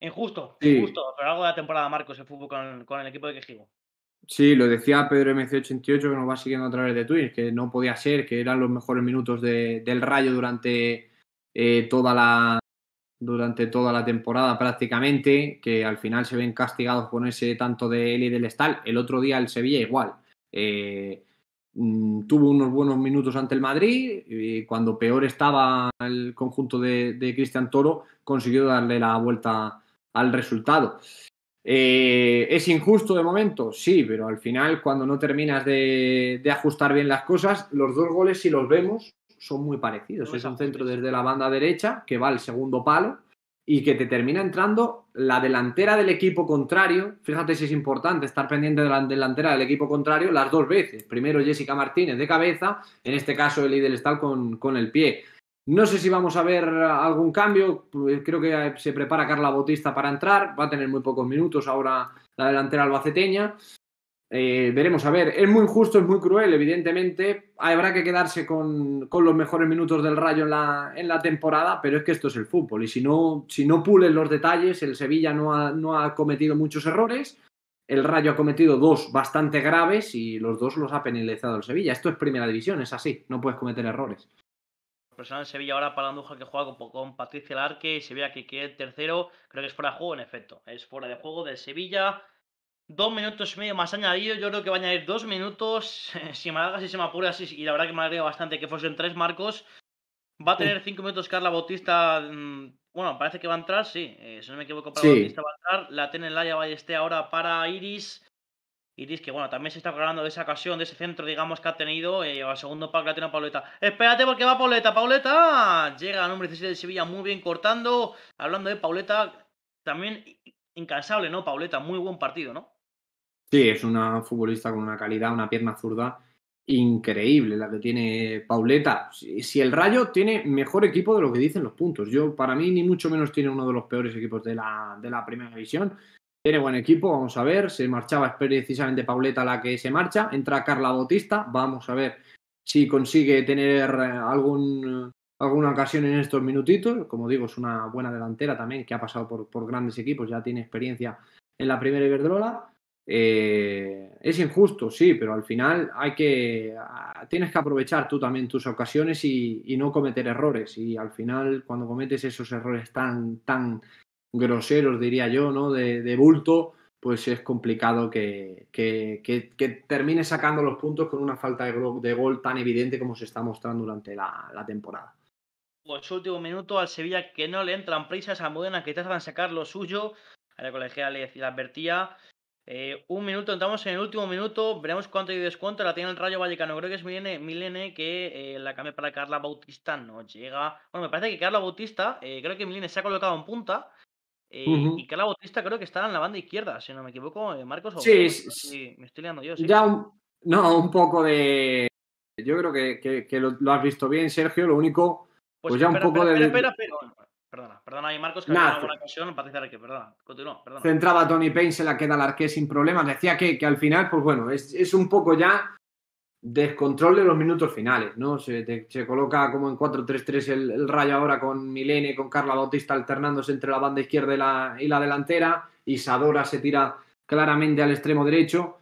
Injusto, injusto, pero algo de la temporada, Marcos, el fútbol con, el equipo de Quejigo. Sí, lo decía Pedro MC88 que nos va siguiendo a través de Twitter, que no podía ser, que eran los mejores minutos del Rayo durante eh, toda la durante toda la temporada prácticamente, que al final se ven castigados con ese tanto de él y del Estal. El otro día el Sevilla igual. Eh, tuvo unos buenos minutos ante el Madrid y cuando peor estaba el conjunto de, de Cristian Toro consiguió darle la vuelta al resultado. Eh, ¿Es injusto de momento? Sí, pero al final cuando no terminas de, ajustar bien las cosas, los dos goles si los vemos son muy parecidos. es un centro desde la banda derecha que va al segundo palo y que te termina entrando la delantera del equipo contrario. Fíjate si es importante estar pendiente de la delantera del equipo contrario las dos veces. Primero Jessica Martínez de cabeza, en este caso el está con, con el pie. No sé si vamos a ver algún cambio. Creo que se prepara Carla Bautista para entrar. Va a tener muy pocos minutos ahora la delantera albaceteña. Eh, veremos a ver. Es muy injusto, es muy cruel, evidentemente. Habrá que quedarse con, los mejores minutos del Rayo en la, en la, temporada, pero es que esto es el fútbol. Y si no, si no pulen los detalles, el Sevilla no ha, no ha cometido muchos errores. El Rayo ha cometido dos bastante graves y los dos los ha penalizado el Sevilla. Esto es primera división, es así. No puedes cometer errores personal en Sevilla ahora para Andújar que juega con, Patricia Larque y Sevilla que quede tercero, creo que es fuera de juego en efecto, es fuera de juego de Sevilla. Dos minutos y medio más añadido, yo creo que va a añadir dos minutos, si me hagas y se me apura así, y la verdad que me alegra bastante que fuesen tres marcos. Va a tener cinco minutos Carla Bautista, mm, bueno, parece que va a entrar, sí, eh, si no me equivoco, para Bautista va a entrar, la tiene Laia Ballesté ahora para Iris. Iris, que bueno, también se está acordando de esa ocasión, de ese centro, digamos, que ha tenido. Eh, al segundo pack la tiene Pauleta. Espérate porque va Pauleta, Pauleta. Llega al número 16 de Sevilla muy bien cortando. Hablando de Pauleta, también incansable, ¿no? Pauleta, muy buen partido, ¿no? Sí, es una futbolista con una calidad, una pierna zurda increíble la que tiene Pauleta. Si, el Rayo tiene mejor equipo de lo que dicen los puntos. Yo, para mí, ni mucho menos tiene uno de los peores equipos de la, de la primera división. Tiene buen equipo, vamos a ver. Se marchaba precisamente Pauleta la que se marcha. Entra Carla Bautista. Vamos a ver si consigue tener eh, algún, alguna ocasión en estos minutitos. Como digo, es una buena delantera también que ha pasado por, grandes equipos. Ya tiene experiencia en la primera Iberdrola. Eh, es injusto, sí, pero al final hay que tienes que aprovechar tú también tus ocasiones y, no cometer errores. Y al final, cuando cometes esos errores tan, tan groseros, diría yo, ¿no? De, bulto, pues es complicado que, que, termine sacando los puntos con una falta de, de, gol tan evidente como se está mostrando durante la, temporada. Pues último minuto al Sevilla que no le entran prisas a Modena que tratan de sacar lo suyo. A la colegial le advertía. Eh, un minuto, entramos en el último minuto, veremos cuánto hay descuento. La tiene el Rayo Vallecano. Creo que es Milene, Milene que eh, la cambia para Carla Bautista. No llega. Bueno, me parece que Carla Bautista, eh, creo que Milene se ha colocado en punta. Y Carla Bautista creo que está en la banda izquierda, si no me equivoco, Marcos. Sí, sí, me estoy liando yo. Ya un, no, un poco de. Yo creo que, lo, has visto bien, Sergio. Lo único. Pues, pues ya un poco de. Espera, espera, Perdona, perdona ahí Marcos, que había una ocasión que perdona, continúa, perdona. Centraba a Tony Payne, se la queda al arqué sin problemas. Decía que, que al final, pues bueno, es, es, un poco ya descontrol de los minutos finales, ¿no? Se, se coloca como en 4-3-3 el, el, rayo ahora con Milene, con Carla Bautista alternándose entre la banda izquierda y la, y la delantera. Isadora se tira claramente al extremo derecho.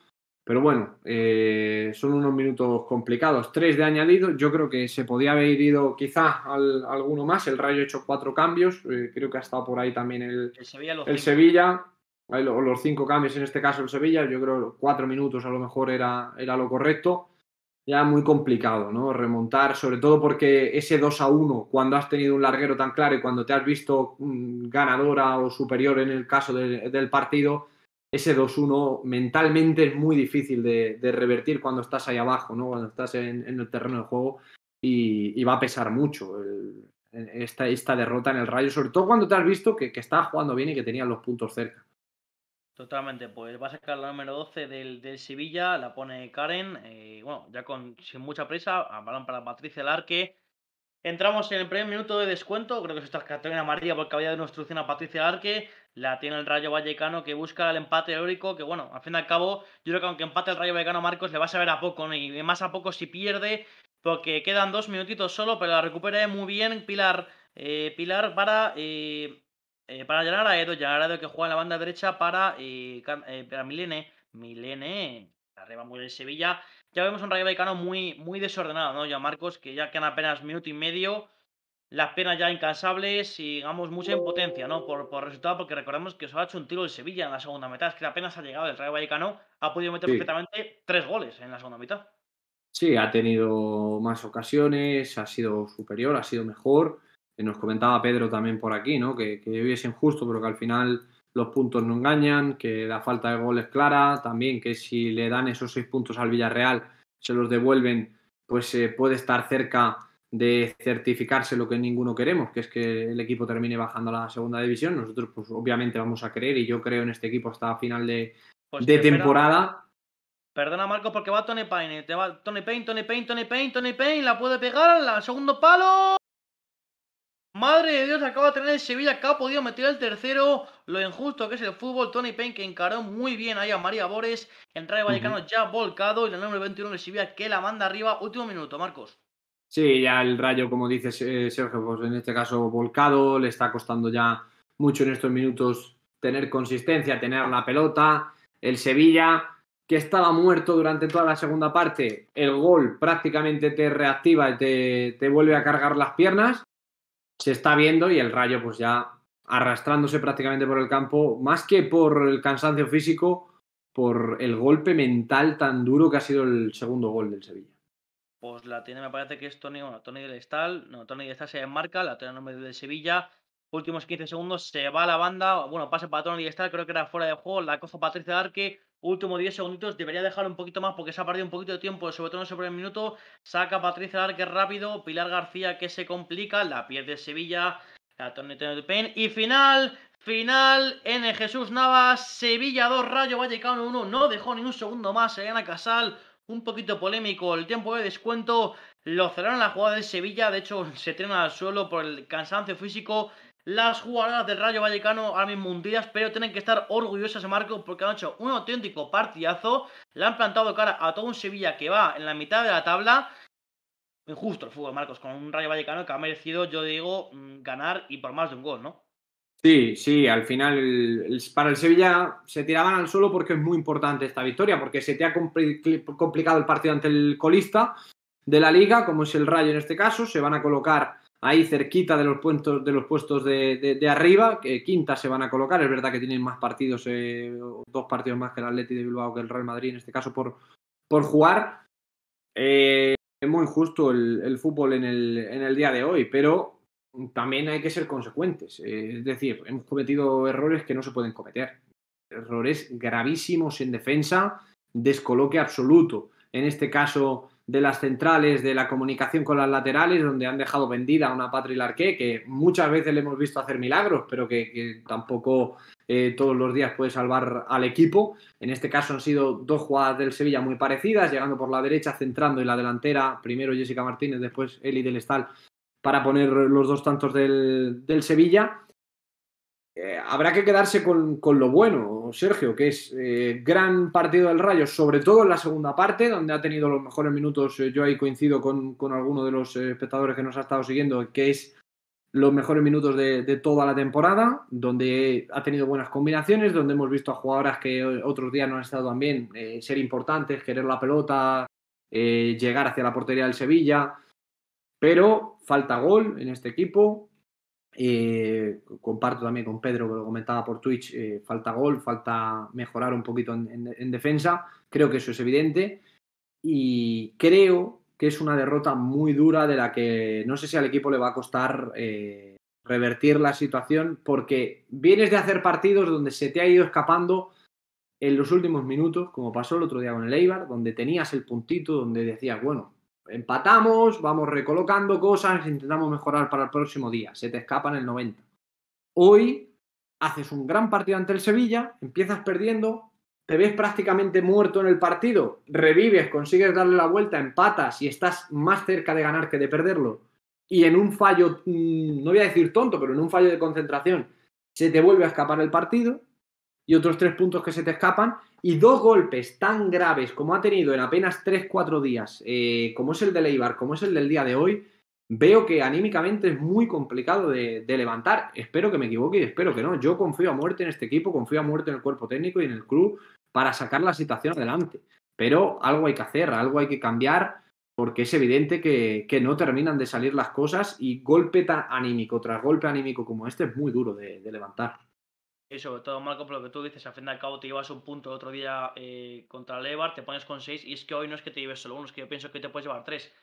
Pero bueno, eh, son unos minutos complicados. Tres de añadido. Yo creo que se podía haber ido quizá al, alguno más. El Rayo ha hecho cuatro cambios. Eh, creo que ha estado por ahí también el, el Sevilla. Los el Sevilla. Los cinco cambios en este caso el Sevilla. Yo creo que cuatro minutos a lo mejor era, era lo correcto. Ya muy complicado, ¿no? Remontar, sobre todo porque ese 2 a 1, cuando has tenido un larguero tan claro y cuando te has visto ganadora o superior en el caso del partido, ese 2-1 mentalmente es muy difícil de, revertir cuando estás ahí abajo, ¿no? cuando estás en, el terreno de juego y, va a pesar mucho esta, esta, derrota en el Rayo, sobre todo cuando te has visto que, estaba jugando bien y que tenía los puntos cerca. Totalmente, pues va a sacar la número 12 del, Sevilla, la pone Karen, eh, bueno, ya con sin mucha presa, balón para Patricia Larque, Entramos en el primer minuto de descuento, creo que es esta Catalina María porque había de una instrucción a Patricia Arque, la tiene el Rayo Vallecano que busca el empate teórico, que bueno, al fin y al cabo, yo creo que aunque empate el Rayo Vallecano Marcos le va a saber a poco, ¿no? y más a poco si pierde, porque quedan dos minutitos solo, pero la recupera muy bien Pilar, eh, Pilar para, eh, eh, para llenar a Edo, llenar a Edo que juega en la banda derecha para, para Milene, Milene, arriba muy de Sevilla, ya vemos un Rayo Vallecano muy, muy desordenado, ¿no? Ya Marcos, que ya quedan apenas minuto y medio, las penas ya incansables y digamos mucha impotencia, ¿no? Por, por resultado, porque recordemos que se ha hecho un tiro el Sevilla en la segunda mitad, es que apenas ha llegado el Rayo Vallecano, ha podido meter perfectamente tres goles en la segunda mitad. Sí, ha tenido más ocasiones, ha sido superior, ha sido mejor. Nos comentaba Pedro también por aquí, ¿no? Que, que hoy es injusto, pero que al final los puntos no engañan, que la falta de gol es clara, también que si le dan esos seis puntos al Villarreal, se los devuelven, pues eh, puede estar cerca de certificarse lo que ninguno queremos, que es que el equipo termine bajando a la segunda división. Nosotros, pues obviamente vamos a creer, y yo creo en este equipo hasta final de, pues de temporada. Perdona, Marco, porque va Tony Payne. Te va Tony Payne, Tony Payne, Tony Payne, Tony Payne. La puede pegar al segundo palo. Madre de Dios, acaba de tener el Sevilla que ha podido meter el tercero. Lo injusto que es el fútbol. Tony Payne que encaró muy bien ahí a María Bores. El Rayo Vallecano ya volcado. Y el número 21 de Sevilla que la manda arriba. Último minuto, Marcos. Sí, ya el Rayo, como dices eh, Sergio, pues en este caso volcado. Le está costando ya mucho en estos minutos tener consistencia, tener la pelota. El Sevilla que estaba muerto durante toda la segunda parte, el gol prácticamente te reactiva y te, te vuelve a cargar las piernas se está viendo y el Rayo pues ya arrastrándose prácticamente por el campo, más que por el cansancio físico, por el golpe mental tan duro que ha sido el segundo gol del Sevilla. Pues la tiene, me parece que es Tony, bueno, Tony del Estal, no, Tony del Estal se enmarca, la tiene en nombre del Sevilla, últimos 15 segundos, se va la banda, bueno, pase para Tony del Estal, creo que era fuera de juego, la coja Patricia Arque, último 10 segunditos, debería dejar un poquito más porque se ha perdido un poquito de tiempo, sobre todo en ese primer minuto. Saca Patricia Arque rápido, Pilar García que se complica, la pierde Sevilla, la de Pen y final, final en Jesús Navas, Sevilla 2, Rayo Vallecano 1, no dejó ni un segundo más, se gana Casal, un poquito polémico el tiempo de descuento, lo cerraron la jugada del Sevilla, de hecho se trena al suelo por el cansancio físico las jugadoras del Rayo Vallecano ahora mismo hundidas, pero tienen que estar orgullosas de Marco porque han hecho un auténtico partidazo. Le han plantado cara a todo un Sevilla que va en la mitad de la tabla. Injusto el fútbol, Marcos, con un Rayo Vallecano que ha merecido, yo digo, mm, ganar y por más de un gol, ¿no? Sí, sí, al final para el Sevilla se tiraban al suelo porque es muy importante esta victoria, porque se te ha complicado el partido ante el colista de la liga, como es el Rayo en este caso, se van a colocar ahí cerquita de los puestos de, los puestos de, arriba, que quinta se van a colocar, es verdad que tienen más partidos, eh, dos partidos más que el Atleti de Bilbao que el Real Madrid, en este caso por, por jugar. Eh, es muy injusto el, fútbol en el, en el, día de hoy, pero también hay que ser consecuentes. Eh, es decir, hemos cometido errores que no se pueden cometer. Errores gravísimos en defensa, descoloque absoluto. En este caso, de las centrales, de la comunicación con las laterales, donde han dejado vendida a una Patri Larqué, que muchas veces le hemos visto hacer milagros, pero que, tampoco eh, todos los días puede salvar al equipo. En este caso han sido dos jugadas del Sevilla muy parecidas, llegando por la derecha, centrando en la delantera, primero Jessica Martínez, después Eli del Estal, para poner los dos tantos del, del Sevilla. Eh, habrá que quedarse con, lo bueno, Sergio, que es eh, gran partido del Rayo, sobre todo en la segunda parte, donde ha tenido los mejores minutos. Eh, yo ahí coincido con, con alguno de los espectadores que nos ha estado siguiendo, que es los mejores minutos de, toda la temporada, donde ha tenido buenas combinaciones, donde hemos visto a jugadoras que otros días no han estado tan bien ser importantes, querer la pelota, llegar hacia la portería del Sevilla, pero falta gol en este equipo, eh, comparto también con Pedro, que lo comentaba por Twitch, eh, falta gol, falta mejorar un poquito en, defensa, creo que eso es evidente. Y creo que es una derrota muy dura de la que no sé si al equipo le va a costar eh, revertir la situación porque vienes de hacer partidos donde se te ha ido escapando en los últimos minutos, como pasó el otro día con el Eibar, donde tenías el puntito, donde decías, bueno, empatamos, vamos recolocando cosas, intentamos mejorar para el próximo día. Se te escapa el 90. Hoy haces un gran partido ante el Sevilla, empiezas perdiendo, te ves prácticamente muerto en el partido, revives, consigues darle la vuelta, empatas y estás más cerca de ganar que de perderlo. Y en un fallo, mm, no voy a decir tonto, pero en un fallo de concentración, se te vuelve a escapar el partido y otros tres puntos que se te escapan y dos golpes tan graves como ha tenido en apenas 3-4 días, eh, como es el de Leibar, como es el del día de hoy, veo que anímicamente es muy complicado de, levantar. Espero que me equivoque y espero que no. Yo confío a muerte en este equipo, confío a muerte en el cuerpo técnico y en el club para sacar la situación adelante. Pero algo hay que hacer, algo hay que cambiar, porque es evidente que, no terminan de salir las cosas y golpe tan anímico tras golpe anímico como este es muy duro de levantar. Y sobre todo, Marco, por lo que tú dices, al fin y al cabo te llevas un punto el otro día eh, contra el Eibar, te pones con 6 y es que hoy no es que te lleves solo uno, es que yo pienso que te puedes llevar 3.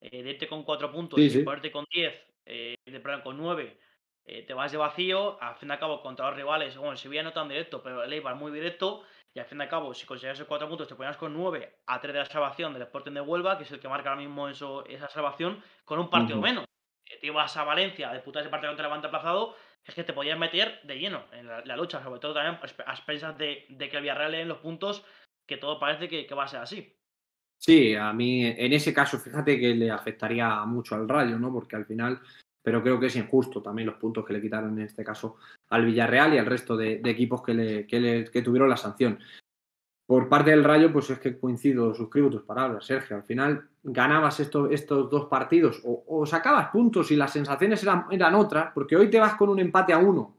Eh, de irte con 4 puntos y ponerte con 10, eh, de plan con 9, eh, te vas de vacío, al fin y al cabo contra los rivales, bueno, el Sevilla no tan directo, pero el Eibar muy directo, y al fin y al cabo, si consigues esos 4 puntos, te ponías con 9 a 3 de la salvación del Sporting de Huelva, que es el que marca ahora mismo eso, esa salvación, con un partido menos. Te ibas a Valencia a disputar ese partido contra el Levante aplazado es que te podías meter de lleno en la, lucha, sobre todo también a expensas de, que el Villarreal le den los puntos, que todo parece que, va a ser así. Sí, a mí en ese caso, fíjate que le afectaría mucho al Rayo, ¿no? Porque al final, pero creo que es injusto también los puntos que le quitaron en este caso al Villarreal y al resto de, equipos que, le, que tuvieron la sanción. Por parte del Rayo, pues es que coincido, suscribo tus palabras, Sergio. Al final ganabas estos, dos partidos o, sacabas puntos y las sensaciones eran, eran otras, porque hoy te vas con un empate a uno,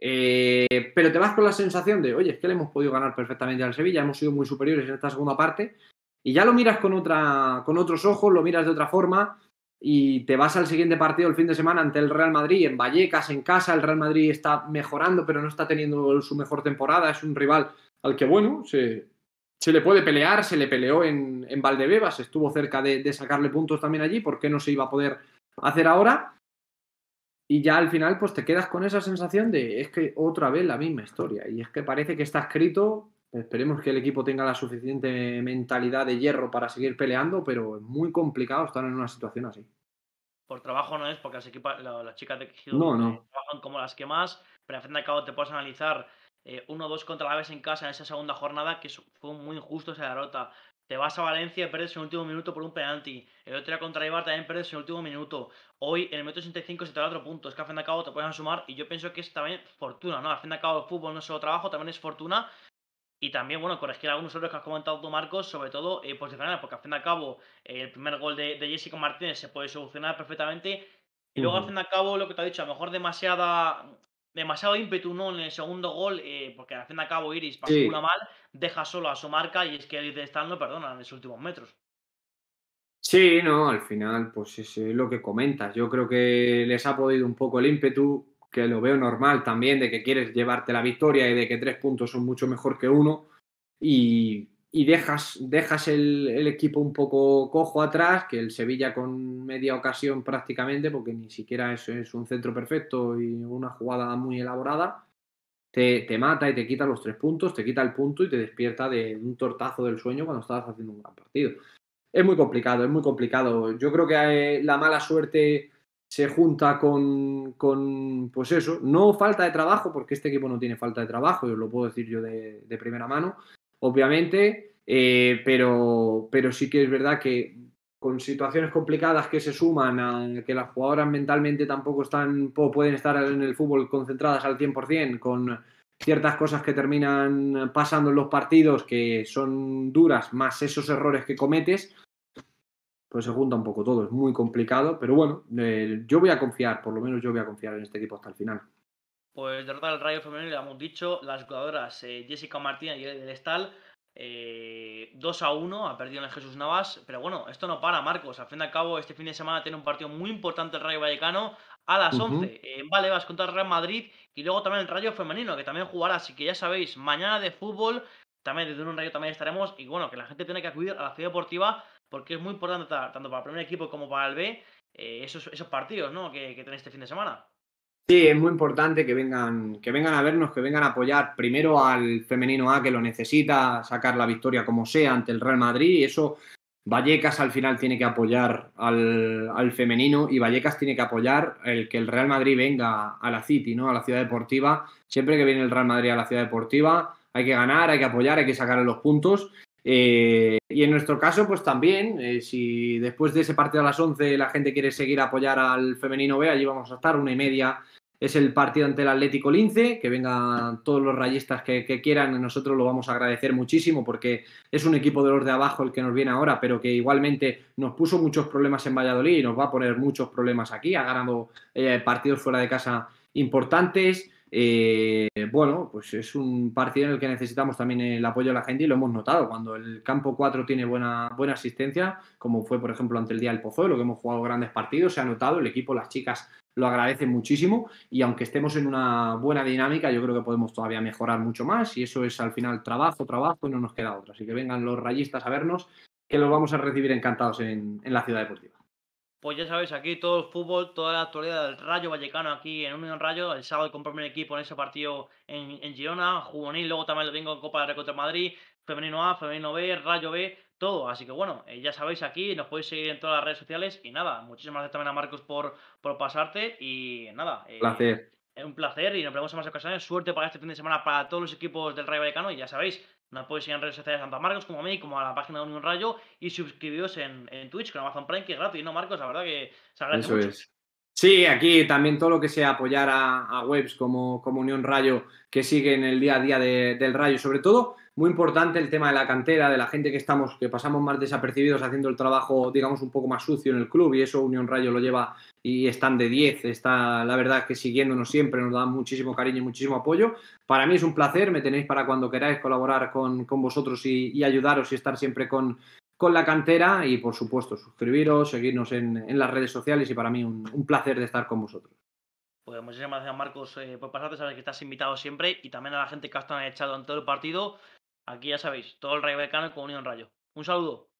eh, pero te vas con la sensación de, oye, es que le hemos podido ganar perfectamente al Sevilla, hemos sido muy superiores en esta segunda parte, y ya lo miras con, otra, con otros ojos, lo miras de otra forma, y te vas al siguiente partido el fin de semana ante el Real Madrid, en Vallecas, en casa, el Real Madrid está mejorando, pero no está teniendo su mejor temporada, es un rival al que, bueno, se, se le puede pelear, se le peleó en, en Valdebebas, estuvo cerca de, sacarle puntos también allí, ¿por qué no se iba a poder hacer ahora? Y ya al final, pues te quedas con esa sensación de es que otra vez la misma historia. Y es que parece que está escrito. Esperemos que el equipo tenga la suficiente mentalidad de hierro para seguir peleando, pero es muy complicado estar en una situación así. Por trabajo no es, porque las, equipas, las chicas de no, no. trabajan como las que más, pero al fin y al cabo te puedes analizar 1-2 eh, contra la vez en casa en esa segunda jornada, que fue muy injusto esa derrota. Te vas a Valencia y perdes en el último minuto por un penalti. El otro día contra Ibar también perdes en el último minuto. Hoy en el minuto 65 se te da otro punto. Es que al fin al cabo te pueden sumar y yo pienso que es también fortuna, ¿no? Al fin al cabo el fútbol no es solo trabajo, también es fortuna. Y también, bueno, corregir algunos errores que has comentado tú, Marcos, sobre todo eh, posicionar, porque al fin y al cabo eh, el primer gol de, de Jessica Martínez se puede solucionar perfectamente. Y luego, al fin y al cabo, lo que te he dicho, a lo mejor demasiada demasiado ímpetu ¿no? en el segundo gol, eh, porque al fin y al cabo Iris bascula mal, deja solo a su marca y es que de Stan no perdona en los últimos metros. Sí, no, al final, pues es lo que comentas. Yo creo que les ha podido un poco el ímpetu, que lo veo normal también, de que quieres llevarte la victoria y de que tres puntos son mucho mejor que uno. Y, dejas, dejas el, equipo un poco cojo atrás, que el Sevilla con media ocasión prácticamente, porque ni siquiera es, es un centro perfecto y una jugada muy elaborada, te, mata y te quita los tres puntos, te quita el punto y te despierta de un tortazo del sueño cuando estabas haciendo un gran partido es muy complicado, es muy complicado. Yo creo que eh, la mala suerte se junta con, pues eso, no falta de trabajo, porque este equipo no tiene falta de trabajo, os lo puedo decir yo de, primera mano, obviamente, eh, pero, pero sí que es verdad que con situaciones complicadas que se suman a que las jugadoras mentalmente tampoco están, pueden estar en el fútbol concentradas al 100%, con ciertas cosas que terminan pasando en los partidos que son duras, más esos errores que cometes, pues se junta un poco todo. Es muy complicado, pero bueno, eh, yo voy a confiar, por lo menos yo voy a confiar en este equipo hasta el final. Pues derrota del Rayo Femenino, ya hemos dicho, las jugadoras eh, Jessica Martínez y el Estal, 2 eh, a 1, ha perdido en el Jesús Navas, pero bueno, esto no para, Marcos. Al fin y al cabo, este fin de semana tiene un partido muy importante el Rayo Vallecano a las 11 en contra el Real Madrid y luego también el Rayo Femenino, que también jugará. Así que ya sabéis, mañana de fútbol, también desde un Rayo también estaremos. Y bueno, que la gente tiene que acudir a la ciudad deportiva porque es muy importante tanto para el primer equipo como para el B eh, esos, esos partidos ¿no? que, que tenéis este fin de semana. Sí, es muy importante que vengan, que vengan a vernos, que vengan a apoyar primero al femenino A que lo necesita, sacar la victoria como sea ante el Real Madrid. Y eso Vallecas al final tiene que apoyar al, femenino y Vallecas tiene que apoyar el que el Real Madrid venga a la City, ¿no? A la ciudad deportiva. Siempre que viene el Real Madrid a la ciudad deportiva, hay que ganar, hay que apoyar, hay que sacar los puntos. Eh, y en nuestro caso, pues también, eh, si después de ese partido a las 11 la gente quiere seguir a apoyar al femenino B, allí vamos a estar, una y media es el partido ante el Atlético Lince, que vengan todos los rayistas que, quieran, nosotros lo vamos a agradecer muchísimo porque es un equipo de los de abajo el que nos viene ahora, pero que igualmente nos puso muchos problemas en Valladolid y nos va a poner muchos problemas aquí, ha ganado eh, partidos fuera de casa importantes, eh, bueno, pues es un partido en el que necesitamos también el apoyo de la gente y lo hemos notado. Cuando el campo 4 tiene buena, buena asistencia, como fue por ejemplo ante el día del Pozuelo, que hemos jugado grandes partidos, se ha notado, el equipo, las chicas lo agradecen muchísimo y aunque estemos en una buena dinámica, yo creo que podemos todavía mejorar mucho más y eso es al final trabajo, trabajo y no nos queda otra. Así que vengan los rayistas a vernos, que los vamos a recibir encantados en la ciudad deportiva. Pues ya sabéis, aquí todo el fútbol, toda la actualidad del Rayo Vallecano aquí en Unión Rayo. El sábado con primer equipo en ese partido en, en Girona, juvenil, luego también lo tengo en Copa de Rey contra Madrid, femenino A, femenino B, Rayo B, todo. Así que bueno, eh, ya sabéis aquí, nos podéis seguir en todas las redes sociales. Y nada, muchísimas gracias también a Marcos por, por pasarte. Y nada, eh, placer. Es un placer y nos vemos en más ocasiones. Suerte para este fin de semana para todos los equipos del Rayo Vallecano. Y ya sabéis, nos podéis seguir en redes sociales tanto a Marcos como a mí, como a la página de Unión Rayo y suscribiros en, en Twitch con Amazon Prime, que es gratis, ¿no, Marcos? La verdad que se agradece Eso mucho. Es. Sí, aquí también todo lo que sea apoyar a, webs como, como, Unión Rayo, que siguen el día a día del Rayo, sobre todo muy importante el tema de la cantera, de la gente que estamos, que pasamos más desapercibidos haciendo el trabajo, digamos, un poco más sucio en el club y eso Unión Rayo lo lleva y están de 10, está la verdad que siguiéndonos siempre, nos dan muchísimo cariño y muchísimo apoyo. Para mí es un placer, me tenéis para cuando queráis colaborar con, vosotros y, ayudaros y estar siempre con, con la cantera y por supuesto suscribiros, seguirnos en, las redes sociales y para mí un, placer de estar con vosotros. Pues muchísimas gracias Marcos eh, por pasarte, sabes que estás invitado siempre y también a la gente que ha estado echado en todo el partido Aquí ya sabéis, todo el Rayo Vallecano con Unión Rayo. Un saludo.